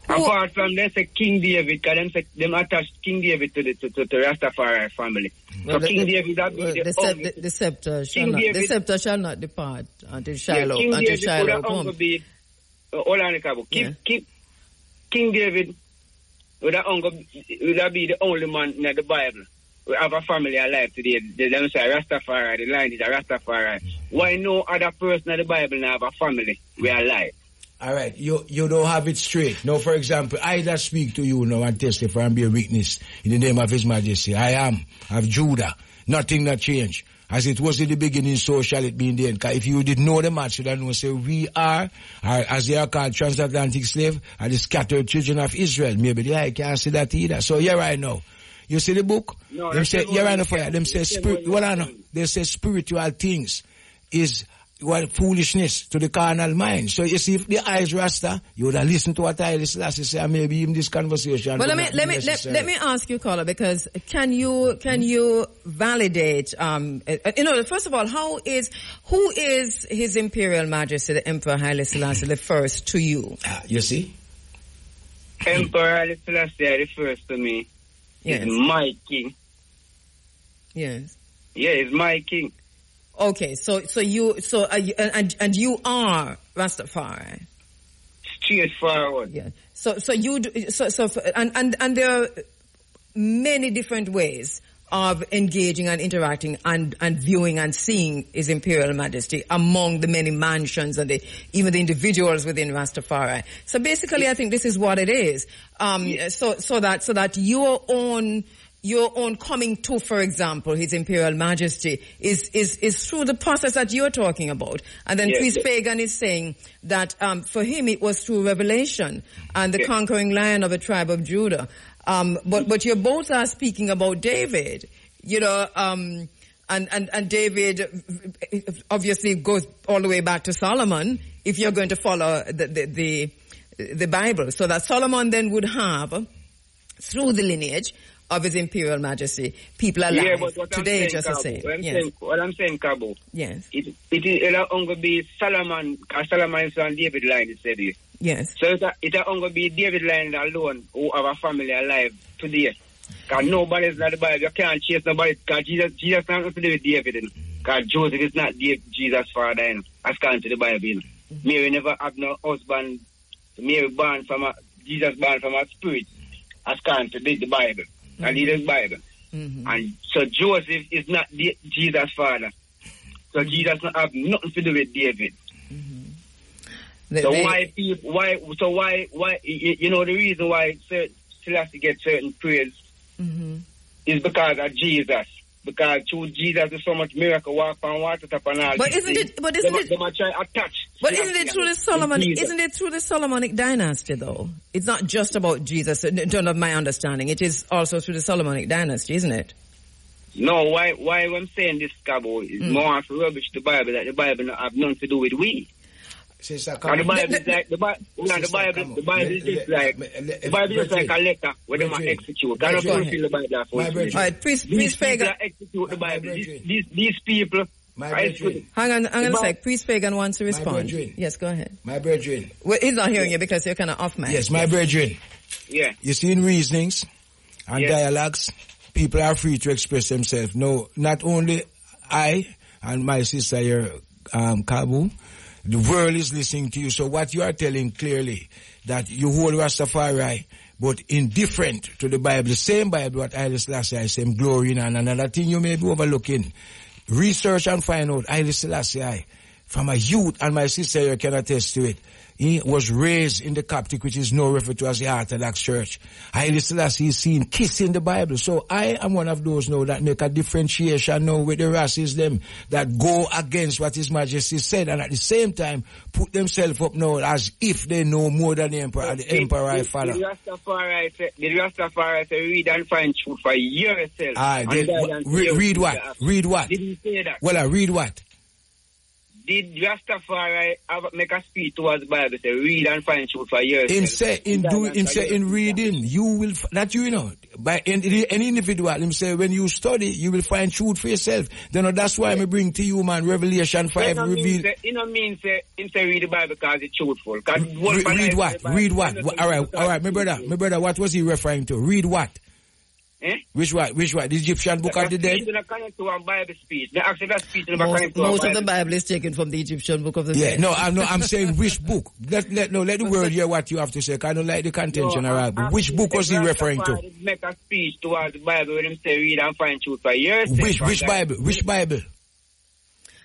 Apart from them say King David, because them say them attach King David to the to, to, to Rastafari family. Well, so the- King the- David that be well, the, the, the, the scepter shall King not, the scepter shall not depart until Shiloh, King until Shiloh comes. be uh, hold on a couple. King, King, King David would have only would have be the only man in the Bible. We have a family alive today. They them say Rastafari, the line is a Rastafari. Why no other person in the Bible now have a family? We are alive. All right, you you don't have it straight. Now, for example, I that speak to you now and testify and be a witness in the name of His Majesty. I am of Judah. Nothing that change. As it was in the beginning, so shall it be in the end. if you did know the match, you don't know, say, we are, are, as they are called, transatlantic slave, and the scattered children of Israel. Maybe they I can't see that either. So here I know. You see the book? No, them say, here I know for you. Them say, spirit, well, I know. They say spiritual things is well, foolishness to the carnal mind. So you see, if the eyes rasta, you would have listened to what I Selassie say, and maybe even this conversation. But let me let me let, let me ask you, caller, because can you can you validate? Um, uh, you know, first of all, how is who is His Imperial Majesty the Emperor Haile Selassie the first to you? You see, Emperor Haile Selassie the first to me Yes. is my king. Yes. Yeah, he's my king. Okay, so so you so you, and and you are Rastafari. Straightforward. Yeah. So so you do, so so and and and there are many different ways of engaging and interacting and, and viewing and seeing His Imperial Majesty among the many mansions and the, even the individuals within Rastafari. So basically, I think this is what it is. Um, so, so that, so that your own, your own coming to, for example, His Imperial Majesty is, is, is through the process that you're talking about. And then Yes, Priest yes. Fagan is saying that, um, for him it was through revelation and the Yes. conquering lion of the tribe of Judah. Um, but, but you both are speaking about David, you know, um, and, and, and David obviously goes all the way back to Solomon if you're going to follow the, the, the, the Bible. So that Solomon then would have, through the lineage of his imperial majesty, people are alive Yeah, but what today saying, just the same. What I'm, Yes. saying, what I'm saying, Cabo, Yes. it, it is it'll only be Solomon, because Solomon is on David line, he said it. Yes. So it'll, it'll only be David line alone who have a family alive today. Because nobody's not the Bible. You can't chase nobody. Because Jesus, Jesus to do with David. Because Joseph is not Jesus' father. You know, as according to the Bible. You know. Mm-hmm. Mary never have no husband. Mary born from a, Jesus born from a spirit. As according to the, the Mm-hmm. Bible. And it is Bible. And so Joseph is not the, Jesus' father. So mm-hmm. Jesus not have nothing to do with David. Mm-hmm. They- so they- why people? Why? So why? Why? You, you know the reason why certain, Selassie get certain praise Mhm. is because of Jesus. Because through Jesus, there's so much miracle, walk on water, and all. But isn't it- but isn't They it- They might try attach. But isn't it through the Solomonic? Jesus. Isn't it through the Solomonic dynasty, though? It's not just about Jesus. In terms of my understanding, it is also through the Solomonic dynasty, isn't it? No, why? Why I'm saying this, Cabo, is Mm. more of rubbish. The Bible that the Bible not have nothing to do with we. Sister, And the Bible is like the, Bi- no, the Sister, Bible. The on. Bible is just like the Bible is like a letter where they might Brethren. execute. Can I Brethren. fulfill the Bible? for My you? brethren. All right, priest, These priest people execute the Bible. These, brethren. these, these people. My brethren. Hang on, hang on a sec. Priest Fagan wants to respond. brethren. Yes, go ahead. My brethren. Well, he's not hearing you because you're kind of off mic. Yes, my brethren. Yeah. You see in reasonings and Yes. dialogues, people are free to express themselves. No, not only I and my sister here, um, Kabu, the world is listening to you. So what you are telling clearly that you hold Rastafari, but indifferent to the Bible, the same Bible what Haile Selassie, same glory in and another thing you may be overlooking. Research and find out Haile Selassie from a youth, and my sister you can attest to it. He was raised in the Coptic, which is now referred to as the Orthodox Church. Haile Selassie is seen kissing the Bible. So I am one of those now that make a differentiation now with the races them that go against what His Majesty said and at the same time put themselves up now as if they know more than the Emperor, the Emperor I The follow. Rastafari the Rastafari read and find truth for yourself. Aye, they- guide wha- and re- read what? Read what? Didn't say that. Well, I read what? Did Rastafari have, make a speech towards the Bible say, read and find truth for yourself? In say in do in say in reading, you will that you know by any, any individual. Him say when you study, you will find truth for yourself. Then that's why I bring to you, man, Revelation five reveal. say- It don't mean say, him say read the Bible because it's truthful. 'Cause one Re- for read what? Read what? All right, all right, my brother, my brother. What was he referring to? Read what? Eh? Which one? Which one? The Egyptian Book of the Dead. Speech not to Bible speech. The actually that speech never Most, connect to most of Bible the Bible is taken from the Egyptian book of the Yeah, Dead. no, I'm no, I'm saying which book. Let let no, let the world hear what you have to say. I don't like the contention around. But which book was he referring to? Make a speech towards the Bible when him say read and find truth for yourself. Which which And Bible? Which Bible?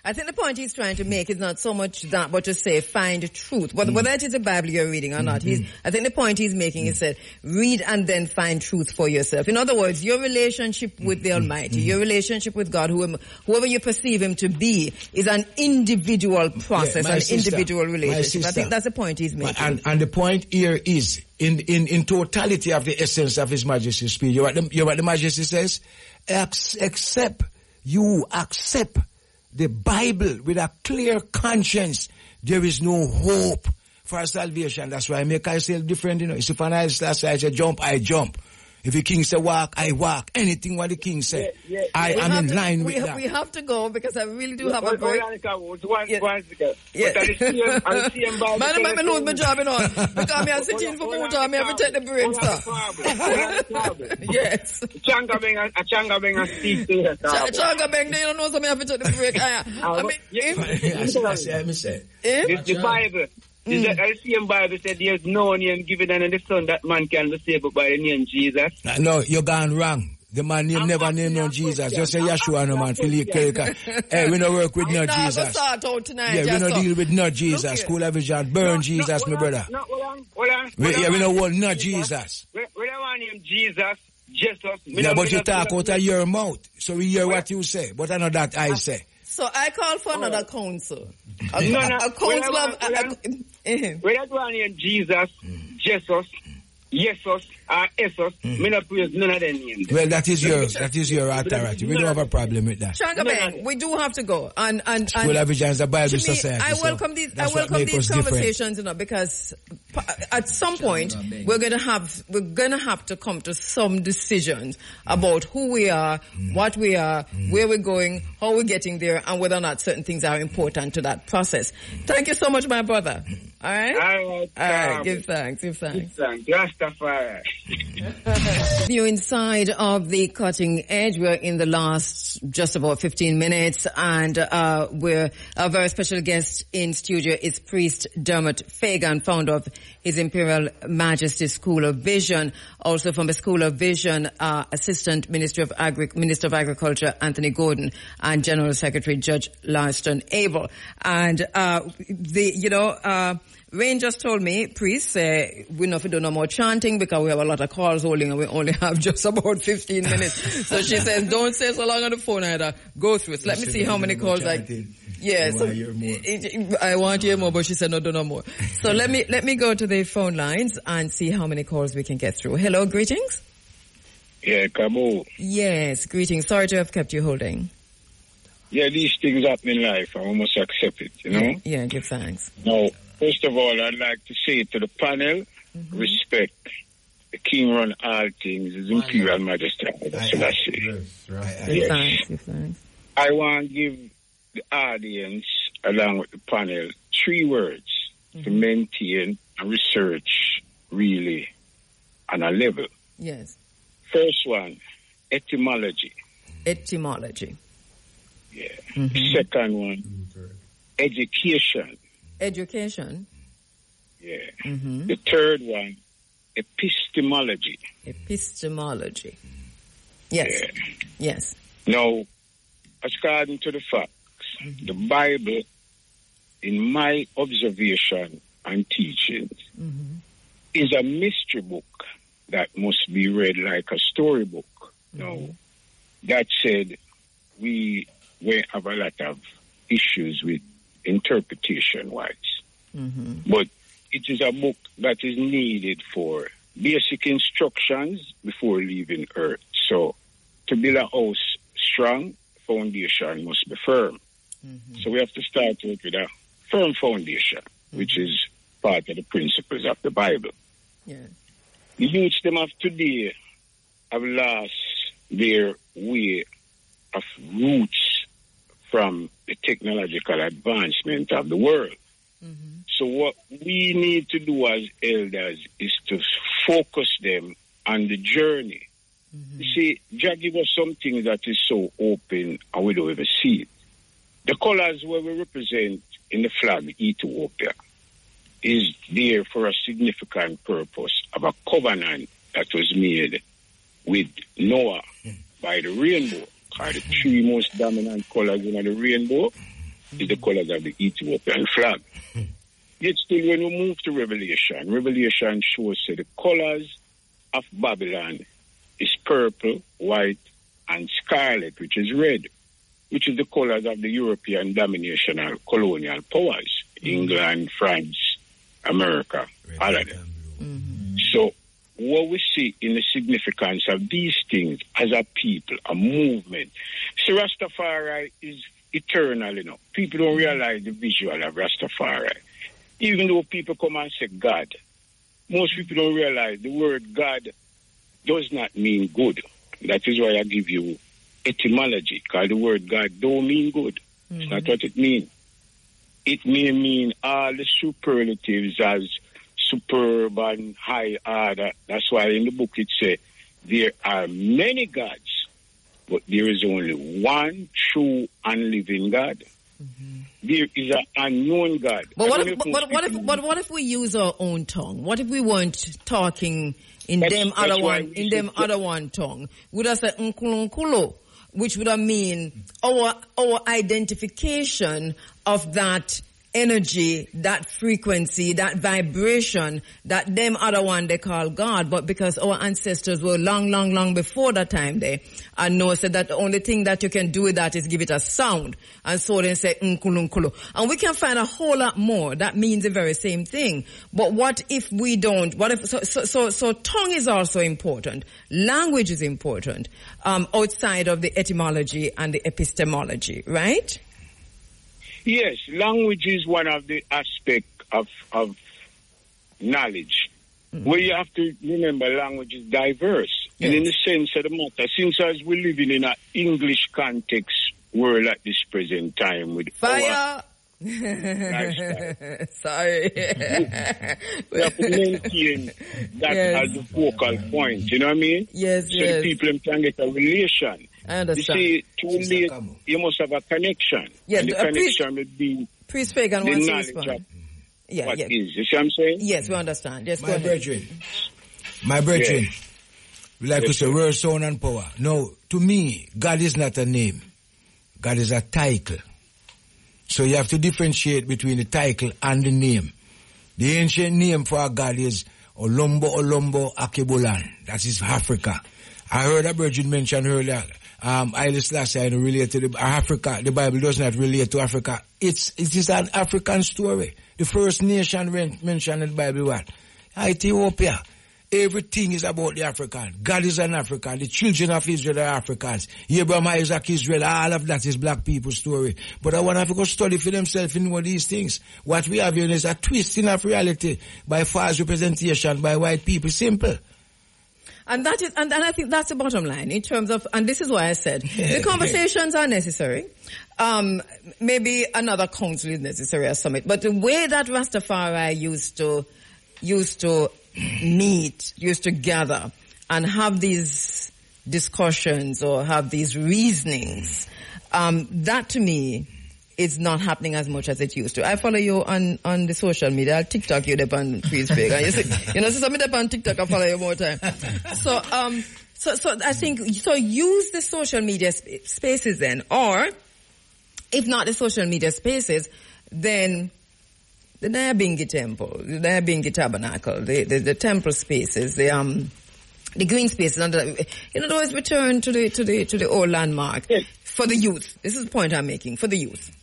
I think the point he's trying to make is not so much that, but to say find truth. Whether, whether it is the Bible you're reading or not, he's, mm-hmm. I think the point he's making is that read and then find truth for yourself. In other words, your relationship with the mm-hmm. Almighty, your mm-hmm. relationship with God, whoever, whoever you perceive Him to be, is an individual process, my an sister, individual relationship. I think that's the point he's making. And, and the point here is, in, in, in totality of the essence of His Majesty's speech, you know what the, you know what the Majesty says? Accept. You accept the Bible with a clear conscience, there is no hope for salvation. That's why I make myself different, you know. If an I say, I say jump, I jump. If the king say walk, I walk. Anything what the king say, I We am in to- line we, with that. we have to go because I really do have a Hold- hold break. on, Nika, one- one second. Yeah. But I see him- I see him by the Man, let me lose my telephone. job, you know. Because me are sitting for food time, me have to take the break, sir. Yes. Changa beng a uh, changa beng a speak to her. Changa bang, they don't know so me have to take the break. I, I oh, mean, if, I say, I say. if, eh? The, the Bible. Mm. The, I see in Bible said there's no name given under the sun that man can be saved but by the name Jesus. No, you're gone wrong. The man name I'm never named no asking you Jesus. Just say I'm Yeshua no man. Philip question. Kirk. Hey, we don't work with no Nah, go Jesus. sort out tonight. Yeah, we just don't so. deal with no Jesus. here. School of Vision, burn Jesus, my brother. No, hold on, hold on. We, hold yeah, we don't want no Jesus. We, we don't want him Jesus, Jesus. Me Yeah, but you talk out of your mouth. So we hear what you say. But I know that I say. So I call for another council. A, No, no, a we council don't of. Want- we don't- a- a- We don't want him Jesus, Jesus, uh, Jesus, or Jesus. Me no praise none of them names. Well, that is your that is your authority. We don't have a problem with that. Shanka Bang, we do have to go. And, and, School and of Vision is a Bible to me, society. I so welcome these. I welcome these us different. conversations, you know, because at some point we're gonna have we're gonna have to come to some decisions about who we are, Mm. what we are, mm. where we're going, how we're getting there, and whether or not certain things are important to that process. Thank you so much, my brother. Mm. All right. All right. All right. um, Give thanks. Give thanks. Thanks. Rastafari. You inside of the cutting edge. We're in the last just about 15 minutes and, uh, we're, a very special guest in studio is priest Dermot Fagan, founder of His Imperial Majesty School of Vision. Also from the School of Vision, uh, Assistant Minister of Agri- Minister of Agriculture Anthony Gordon and General Secretary Judge Larston Abel. And, uh, the, you know, uh, Rain just told me, priest, uh, we know if we do no more chanting because we have a lot of calls holding and we only have just about 15 minutes. so she says, don't stay so long on the phone either. Go through it. So let me see how many calls I, yeah, so, I want to hear more, but she said no, do no more. So let me, let me go to the phone lines and see how many calls we can get through. Hello, greetings. Yeah, Cabo. Yes, greetings. Sorry to have kept you holding. Yeah, these things happen in life I almost must accept it, you know? Yeah, give thanks. Now, first of all, I'd like to say to the panel, Mm-hmm. respect. The king run all things, His Imperial Majesty. Haile Selassie. Give Yes. thanks, give thanks. I want to give the audience, along with the panel, three words to maintain and research really on a level. Yes. First one, etymology. Etymology. Yeah. Mhm. Second one, education. Education. Yeah. hmm The third one, epistemology. Epistemology. Yes. Yes. Now, according to the facts, mm-hmm. the Bible, in my observation and teachings, mm-hmm. is a mystery book that must be read like a storybook. Mm-hmm. Now, that said, we we have a lot of issues with interpretation wise. Mm-hmm. But it is a book that is needed for basic instructions before leaving Earth. So, to build a house strong, foundation must be firm. So we have to start with, with a firm foundation, which is part of the principles of the Bible. Yeah. The youths them of today have lost their way of roots from the technological advancement of the world. Mm-hmm. So what we need to do as elders is to focus them on the journey. Mm-hmm. You see, Jah give us something that is so open and we don't even see it. The colors where we represent in the flag, Ethiopia, is there for a significant purpose of a covenant that was made with Noah hmm. by the rainbow. Are the three most dominant colors in the rainbow. Is the colors of the Ethiopian flag. Hmm. Yet still, when we move to Revelation, Revelation shows that the colors of Babylon is purple, white, and scarlet, which is red, which is the colors of the European dominational colonial powers, hmm. England, France, America, all of them. So what we see in the significance of these things as a people, a movement. See, Rastafari is eternal, you know. People don't realize the visual of Rastafari. Even though people come and say God, most people don't realize the word God does not mean good. That is why I give you etymology, because the word God don't mean good. It's not mm-hmm. what it means. It may mean all the superlatives as superb and high ah, order. That's why in the book it says there are many gods, but there is only one true and living God. Mm-hmm. There is an unknown God. But what if, but, what if, but what if we use our own tongue? What if we weren't talking in That's- them that's other one, in them other one tongue, would have said nkulunkulu, which would have mean our, our identification of that energy, that frequency, that vibration, that them other one they call God, but because our ancestors were long, long, long before that time there, and know said that the only thing that you can do with that is give it a sound, and so they say nkulunkulu. And we can find a whole lot more that means the very same thing. But what if we don't, what if, so, so, so, so tongue is also important. Language is important, um, outside of the etymology and the epistemology, right? Yes, language is one of the aspect of of knowledge. Mm-hmm. Where you have to remember language is diverse. And in the sense of the matter, since as we're living in an English context world at this present time with Fire! Sorry. we have to maintain that Yes. as the focal point, you know what I mean? Yes, so yes. people can get a relation. I understand. You see, to relate, you must have a connection. Yeah, and the uh, please- connection would be Priest Fagan the wants to knowledge respond. of Yeah, what yeah. is. You see what I'm saying? Yes, we understand. Yes, go My brethren, my brethren, Yeah. we like to say word, sound, and power. No, to me, God is not a name. God is a title. So you have to differentiate between the title and the name. The ancient name for our God is Olombo Olombo Alkebulan. That is Africa. I heard a virgin mention earlier, um, Haile Selassie I relate to the, Africa. The Bible does not relate to Africa. It's, it is an African story. The first nation mentioned in the Bible what? Ethiopia. Everything is about the African. God is an African. The children of Israel are Africans. Abraham, Isaac, Israel, all of that is black people's story. But I want to go study for themselves and know these things. What we have here is a twisting of reality by false representation by white people. Simple. And that is, and, and I think that's the bottom line in terms of, and this is why I said the conversations are necessary. Um, maybe another council is necessary or summit, but the way that Rastafari used to, used to meet, used to gather and have these discussions or have these reasonings, um, that to me is not happening as much as it used to. I follow you on, on the social media. I'll TikTok you up on Facebook. And you see, you know, so somebody up on TikTok, I follow you more time. So, um, so, so I think, so use the social media sp- spaces then, or if not the social media spaces, then the Nyabingi temple, the Nyabingi tabernacle, the, the, the temple spaces, the, um, the green spaces, and the, in other words, return to the, to the, to the old landmark for the youth. This is the point I'm making, for the youth.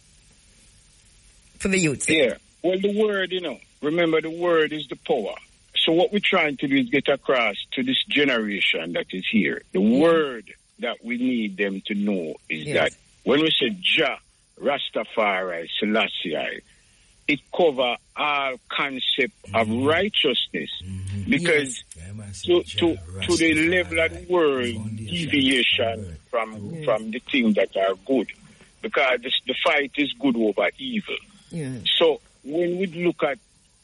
For the youth. Yeah. Well, the word, you know, remember the word is the power. So what we're trying to do is get across to this generation that is here. The word that we need them to know is Yes. that when we say Jah, Rastafari, Selassie, it cover all concept of righteousness because to, to, to the level of the world deviation from from the things that are good because this, the fight is good over evil. So when we look at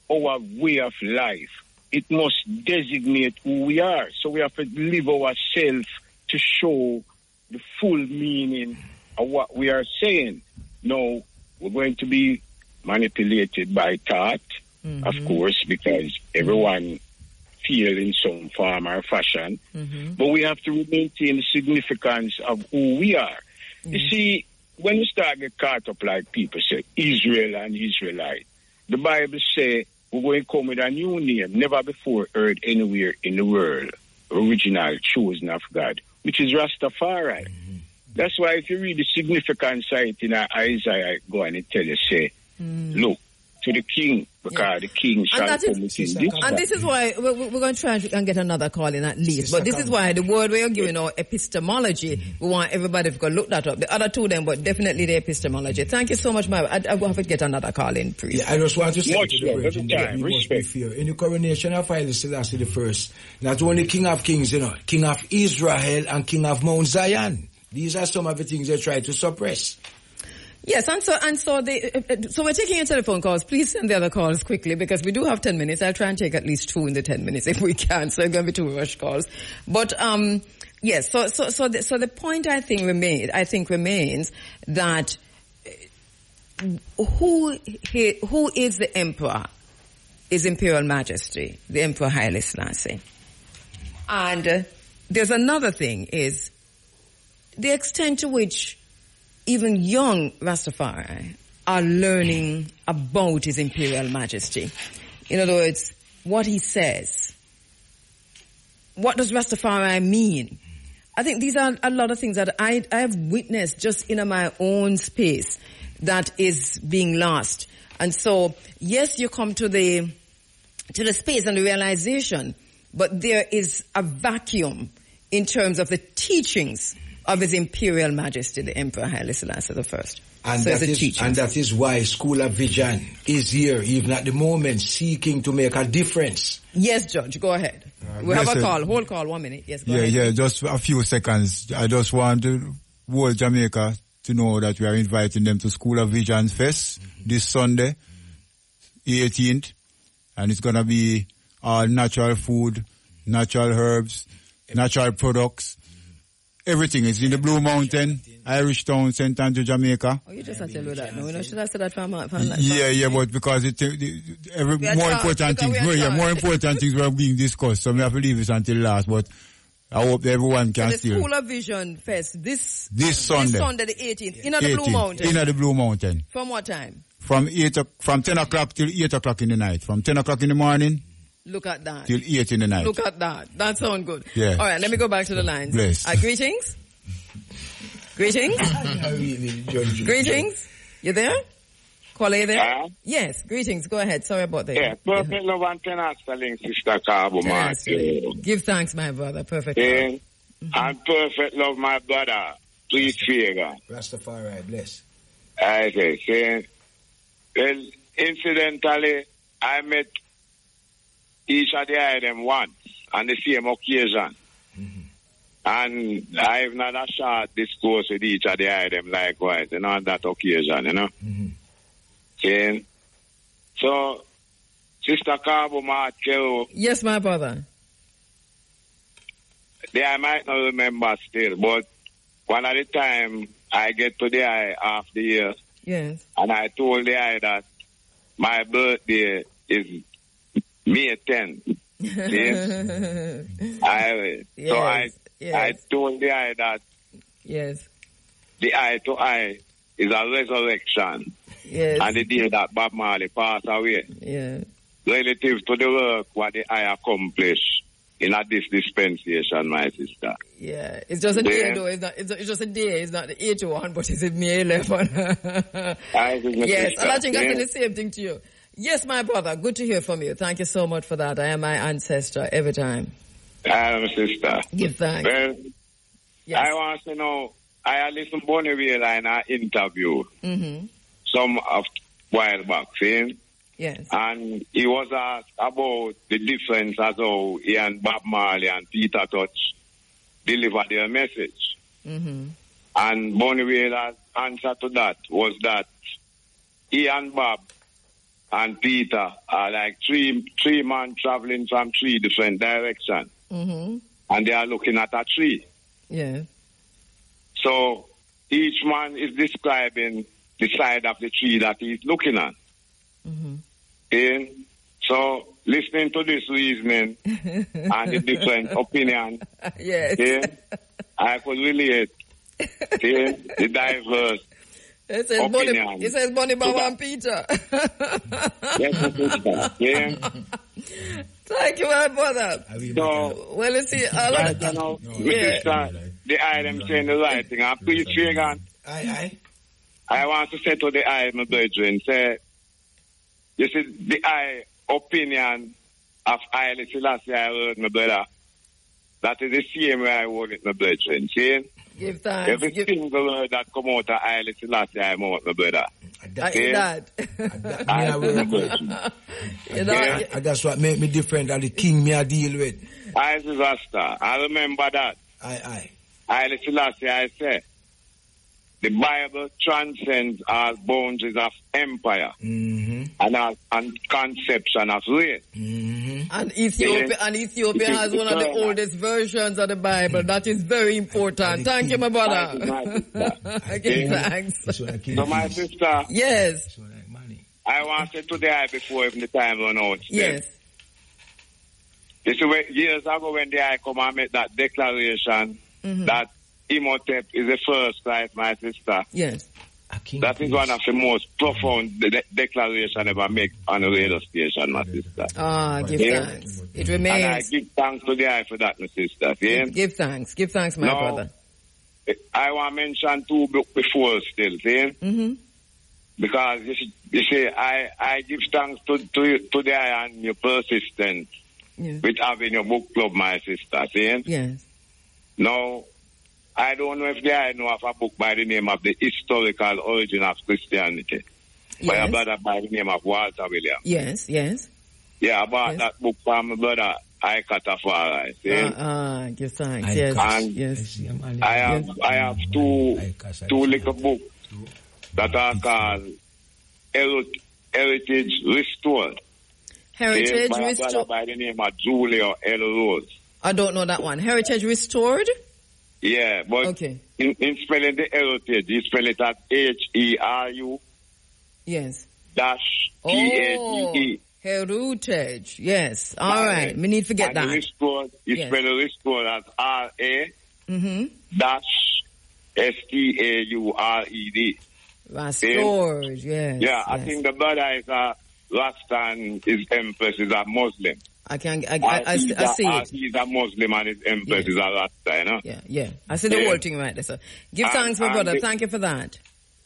our way of life, it must designate who we are. So we have to live ourselves to show the full meaning of what we are saying. No, we're going to be manipulated by thought, mm-hmm. of course, because everyone feel in some form or fashion. Mm-hmm. But we have to maintain the significance of who we are. You see, when you start get caught up like people say, Israel and Israelite, the Bible say we're going to come with a new name, never before heard anywhere in the world, original chosen of God, which is Rastafari. Mm-hmm. That's why if you read the significance significant site in Isaiah, go and it tell you, say, mm. look to the king, because the king shall And, come is, within this. and this is why we're, we're going to try and get another call in at least. But this is why the word we are giving our epistemology, we want everybody to go look that up. The other two then, but definitely the epistemology. Thank you so much, my. I, I will have to get another call in, please. Yeah, I just want to say Much to the love, Virgin every that time. we must be fair. In the coronation of Haile Selassie the first, not only King of Kings, you know, King of Israel and King of Mount Zion. These are some of the things they try to suppress. Yes, and so and so they uh, uh, so we're taking your telephone calls. Please send the other calls quickly because we do have ten minutes. I'll try and take at least two in the ten minutes if we can. So it's going to be two rush calls. But um, yes. So so so the, so the point I think remain I think remains that uh, who he, who is the emperor is Imperial Majesty, the Emperor Haile Selassie. And uh, there's another thing is the extent to which even young Rastafari are learning about His Imperial Majesty. In other words, what he says. What does Rastafari mean? I think these are a lot of things that I, I have witnessed just in my own space that is being lost. And so, yes, you come to the, to the space and the realization, but there is a vacuum in terms of the teachings of His Imperial Majesty, the Emperor Haile Selassie I. And, so that it's a is, teaching. and that is why School of Vision is here, even at the moment, seeking to make a difference. Yes, Judge, go ahead. Uh, we have a call. Hold call, one minute. Yes, go Yeah, ahead. yeah, just a few seconds. I just want to whole Jamaica to know that we are inviting them to School of Vision Fest this Sunday, 18th, and it's gonna be all natural food, natural herbs, natural products. Everything is in the Blue Mountain, Irish Town, St. Andrew, Jamaica. Oh, you just have to tell you that. No, you know, should I say that from, from Yeah, yeah, but because it, the- every, We more important things, we yeah, more important things were being discussed, so we have to leave it until last, but I hope everyone can the still. School of Vision Fest this This Sunday. This Sunday, the 18th, in the Blue Mountain. In the Blue Mountain. From what time? From eight, from 10 o'clock till 8 o'clock in the night. From 10 o'clock in the morning Look at that. till 8 in the night. Look at that. That sounds good. Yeah. All right, let me go back to the lines. Bless. Uh, greetings. Greetings. greetings. You there? Caller, you there? Yeah. Yes. Greetings. Go ahead. Sorry about that. Yeah, perfect love and tenacity link, Sister Cabo, man. Give thanks, my brother. Perfect. Yeah. And perfect love, my brother. Please favor. Rastafari, bless. I say, say, well, incidentally, I met each of the item once on the same occasion. Mm-hmm. And I've not a short discourse with each of the item likewise, you know, on that occasion, you know. Mm-hmm. Okay. So, Sister Cabo Markel, Yes, my brother. they I might not remember still, but one at a time I get to the eye half the year, Yes. and I told the eye that my birthday is May 10th. I, so I, yes. I told the eye that yes. the eye to eye is a resurrection. Yes. And the day that Bob Marley passed away, Yeah. relative to the work what the eye accomplished in a this dispensation, my sister. Yeah, it's just a day Yeah. though. It's not. It's, it's just a day. It's not the eight one, but it's a May eleven. I yes, sister, and I think I yeah. say the same thing to you. Yes, my brother. Good to hear from you. Thank you so much for that. I am my ancestor every time. I Um, sister. Give thanks. Well, I want to know, I listened to Bunny Wailer in an interview Mm-hmm. some of while back, see? Yes. And he was asked about the difference as how he and Bob Marley and Peter Tosh delivered their message. Mm-hmm. And Bunny Wailer's answer to that was that he and Bob and Peter are like three three men traveling from three different directions. Mm-hmm. And they are looking at a tree. Yeah. So each man is describing the side of the tree that he's looking at. Mm-hmm. And so listening to this reasoning and the different opinion, Yes. yeah, I could relate yeah, the diverse It says Bonnie. opinion. It says Bonnie Baba and Peter. Yes, my. Yeah. Thank you, my brother. So, Well, you see, a lot of you know, with yeah. this, uh, the item saying the right thing. And please, Reagan, Aye, aye. I want to say to the eye, my brethren, say, you see, the eye opinion of Haile Selassie I heard, my brother, that is the same way I word it, my brethren. See? Give thanks. Every Give, single word that come out of Haile Selassie I mouth, my brother. I, See? that. I I work you know, and that's what make me different than the king me I deal with. I is Rasta. I remember that. Aye, aye. Haile Selassie I say, the Bible transcends our boundaries of empire Mm-hmm. and our and conception of race. Mm-hmm. And Ethiopia, Yeah. and Ethiopia It is has one of the oldest versions of the Bible. That is very important. Thank you, my brother. Give Yeah. thanks. So my sister, Yes. I want to say today before even the time run out. Yes. You see, when, years ago when the I come and make that declaration Mhm. that Imhotep is the first Christ, my sister. Yes. That is one of the most profound de- de- declaration ever made on a radio station, my sister. Ah, give Yeah. thanks. It remains. And I give thanks to the eye for that, my sister. Yeah? Give thanks. Give thanks, my No. brother. I want to mention two books before still, see? Mm-hmm. Because you see, you see I, I give thanks to, to, to the eye and your persistence Yes. with having your book club, my sister, see? Yes. Now, I don't know if the I know of a book by the name of the historical origin of Christianity. By a Yes. brother by the name of Walter Williams. Yes, yes. Yeah, I bought that book from my brother Ike Tafari. See? Ah, ah, give thanks. I Yes. can't- Yes. I have I have two two little books that are called Heritage Restored. Heritage by a brother Restored. by the name of Julio L. Rose. I don't know that one. Heritage Restored? Yeah, but Okay. in, in spelling the heritage, you spell it as H E R U Yes. dash T Oh, A G E. heritage. Yes. All right. We need to get And that. Restored, you Yes. spell the restored as R A Mm-hmm. dash S T A U R E D. Restored. Yes. Yeah, I think the brother is a Rasta and his empress is a Muslim. I can. I, I, I, he's I see a, it. He's a Muslim and his empress is a Rasta, you know? Yeah, yeah. I see the Yeah. whole thing right there. So give And- thanks, my brother. the- Thank you for that.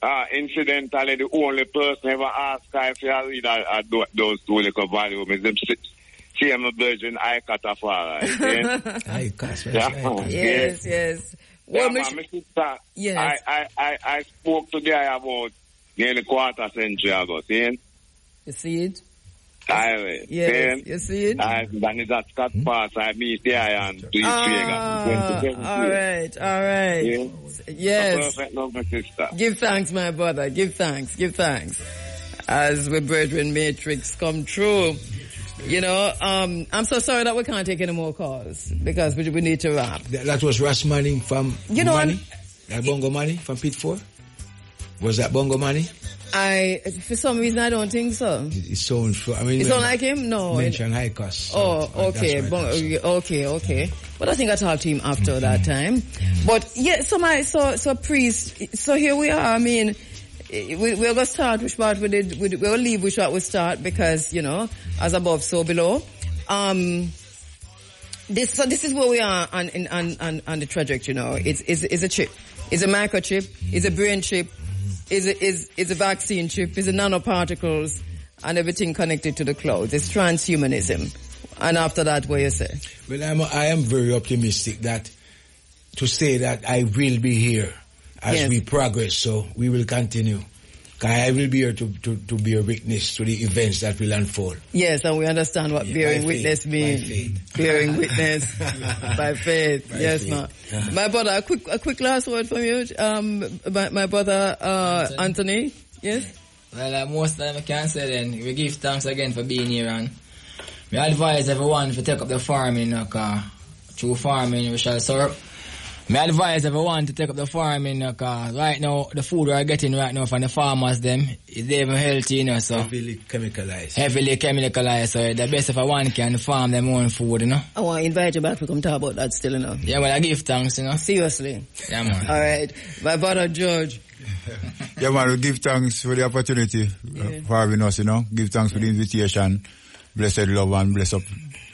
Uh, incidentally, the only person ever asked her if you read uh, uh, tho- those two little volumes is them si- same virgin Ike Tafari. Yeah? Yes, yes. Well, man, Mich- my sister, Yes. I, I, I, I spoke to her about nearly quarter century ago, see? You see it? I, Yes, you see it? I, when it's at Scott Pass, I meet there and do it Ah, all right, all right. Yeah. Yes. Perfect love, my sister. Give thanks, my brother. Give thanks. Give thanks. As we brethren matrix come true. You know, um, I'm so sorry that we can't take any more calls because we, we need to wrap. That, that was Ras Manning from You know, Money? That Bongo Money from Pit 4? Was that Bongo Money? I, for some reason, I don't think so. It sounds, I mean, It's not like him? No. Mention high cost. so Oh, okay, bon- okay, okay. But I think I talked to him after that time. But yeah, so my, so, so priest, so here we are. I mean, we, we're gonna start which part we did, we, we'll leave which part we start because, you know, as above, so below. Um, this, so this is where we are on, in, on, on, on the trajectory, you know. It's, it's, it's a chip. It's a microchip. It's a brain chip. It's a, it's, it's a vaccine chip. is a nanoparticles and everything connected to the clouds. It's transhumanism. And after that, what you say? Well, I'm, I am very optimistic that to say that I will be here as Yes. we progress, so we will continue. 'Cause I will be here to, to, to be a witness to the events that will unfold. Yes, and we understand what Yeah, bearing by witness faith, means. Bearing witness by faith. By yes, faith. ma'am. My brother, a quick, a quick last word from you, um, my, my brother, uh, Anthony. Yes? Well, uh, most of them I can say then, we give thanks again for being here and we advise everyone to take up the farming, uh, 'cause through farming we shall serve. Me advise everyone to take up the farming, uh, 'cause right now, the food we are getting right now from the farmers them, is even healthy, you know, so. Heavily chemicalized. Heavily chemicalized, so the best if one can farm them own food, you know. I want to invite you back to come talk about that still, you know. Yeah, well, I give thanks, you know. Seriously. Yeah, man. All right. My brother George. Yeah, man, we give thanks for the opportunity uh, for having us, you know. Give thanks for the invitation. Blessed love and bless up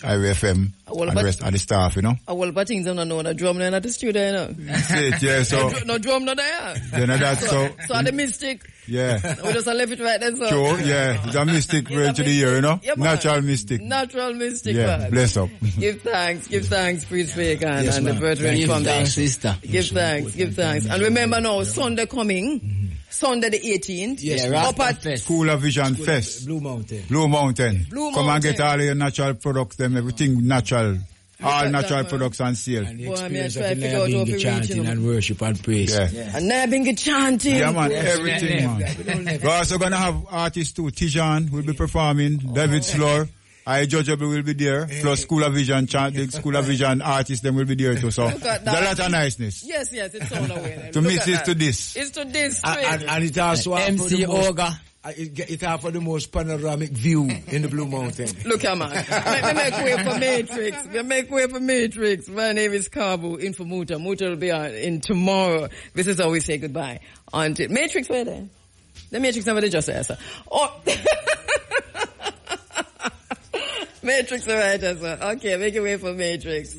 Irie FM Well, and the rest of the staff, you know. Uh, well, but things don't know the drum not at the studio, you know. That's it, yeah, so, No, dr- no drum not there. you know that, so, So at the mystic, yeah. we just left it right then, so. True, yeah, it's a mystic way to the year, you know. Yeah. Natural mystic. Natural mystic, Yeah, man. bless up. Give thanks, give thanks, priest Fagan Yes, and the brethren Give from thanks, sister. Give thanks, give thanks. And remember now, Sunday coming, Sunday the 18th. Yes, up at School of Vision Fest. Blue Mountain. Blue Mountain. Blue Mountain. Come and get all your natural products, them, everything natural. All natural products on sale. And the Boy, I mean, I experience of the figure out how Nyabingi chanting and worship and praise. Yeah. And now been chanting. Yeah, man, everything, man. We're also gonna have artists too. Tijan will be performing. Oh, David Slor. I Judgeable will be there. Plus School of Vision, chant, the School of Vision artists, them will be there too. So, Look at there's a lot of niceness. Yes, yes, it's all away. then. To Look me, it's to this. It's to this. And, straight. and, and it also MC the most- Oga. Uh, it, it offer the most panoramic view in the Blue Mountain. Look here, man. Let me make way for Matrix. We make way for Matrix. My name is Kabu, in for Muta. Muta will be on in tomorrow. This is how we say goodbye. Until Matrix, where there? The Matrix never just answer. Oh. Matrix, alright, sir. Okay, make way for Matrix.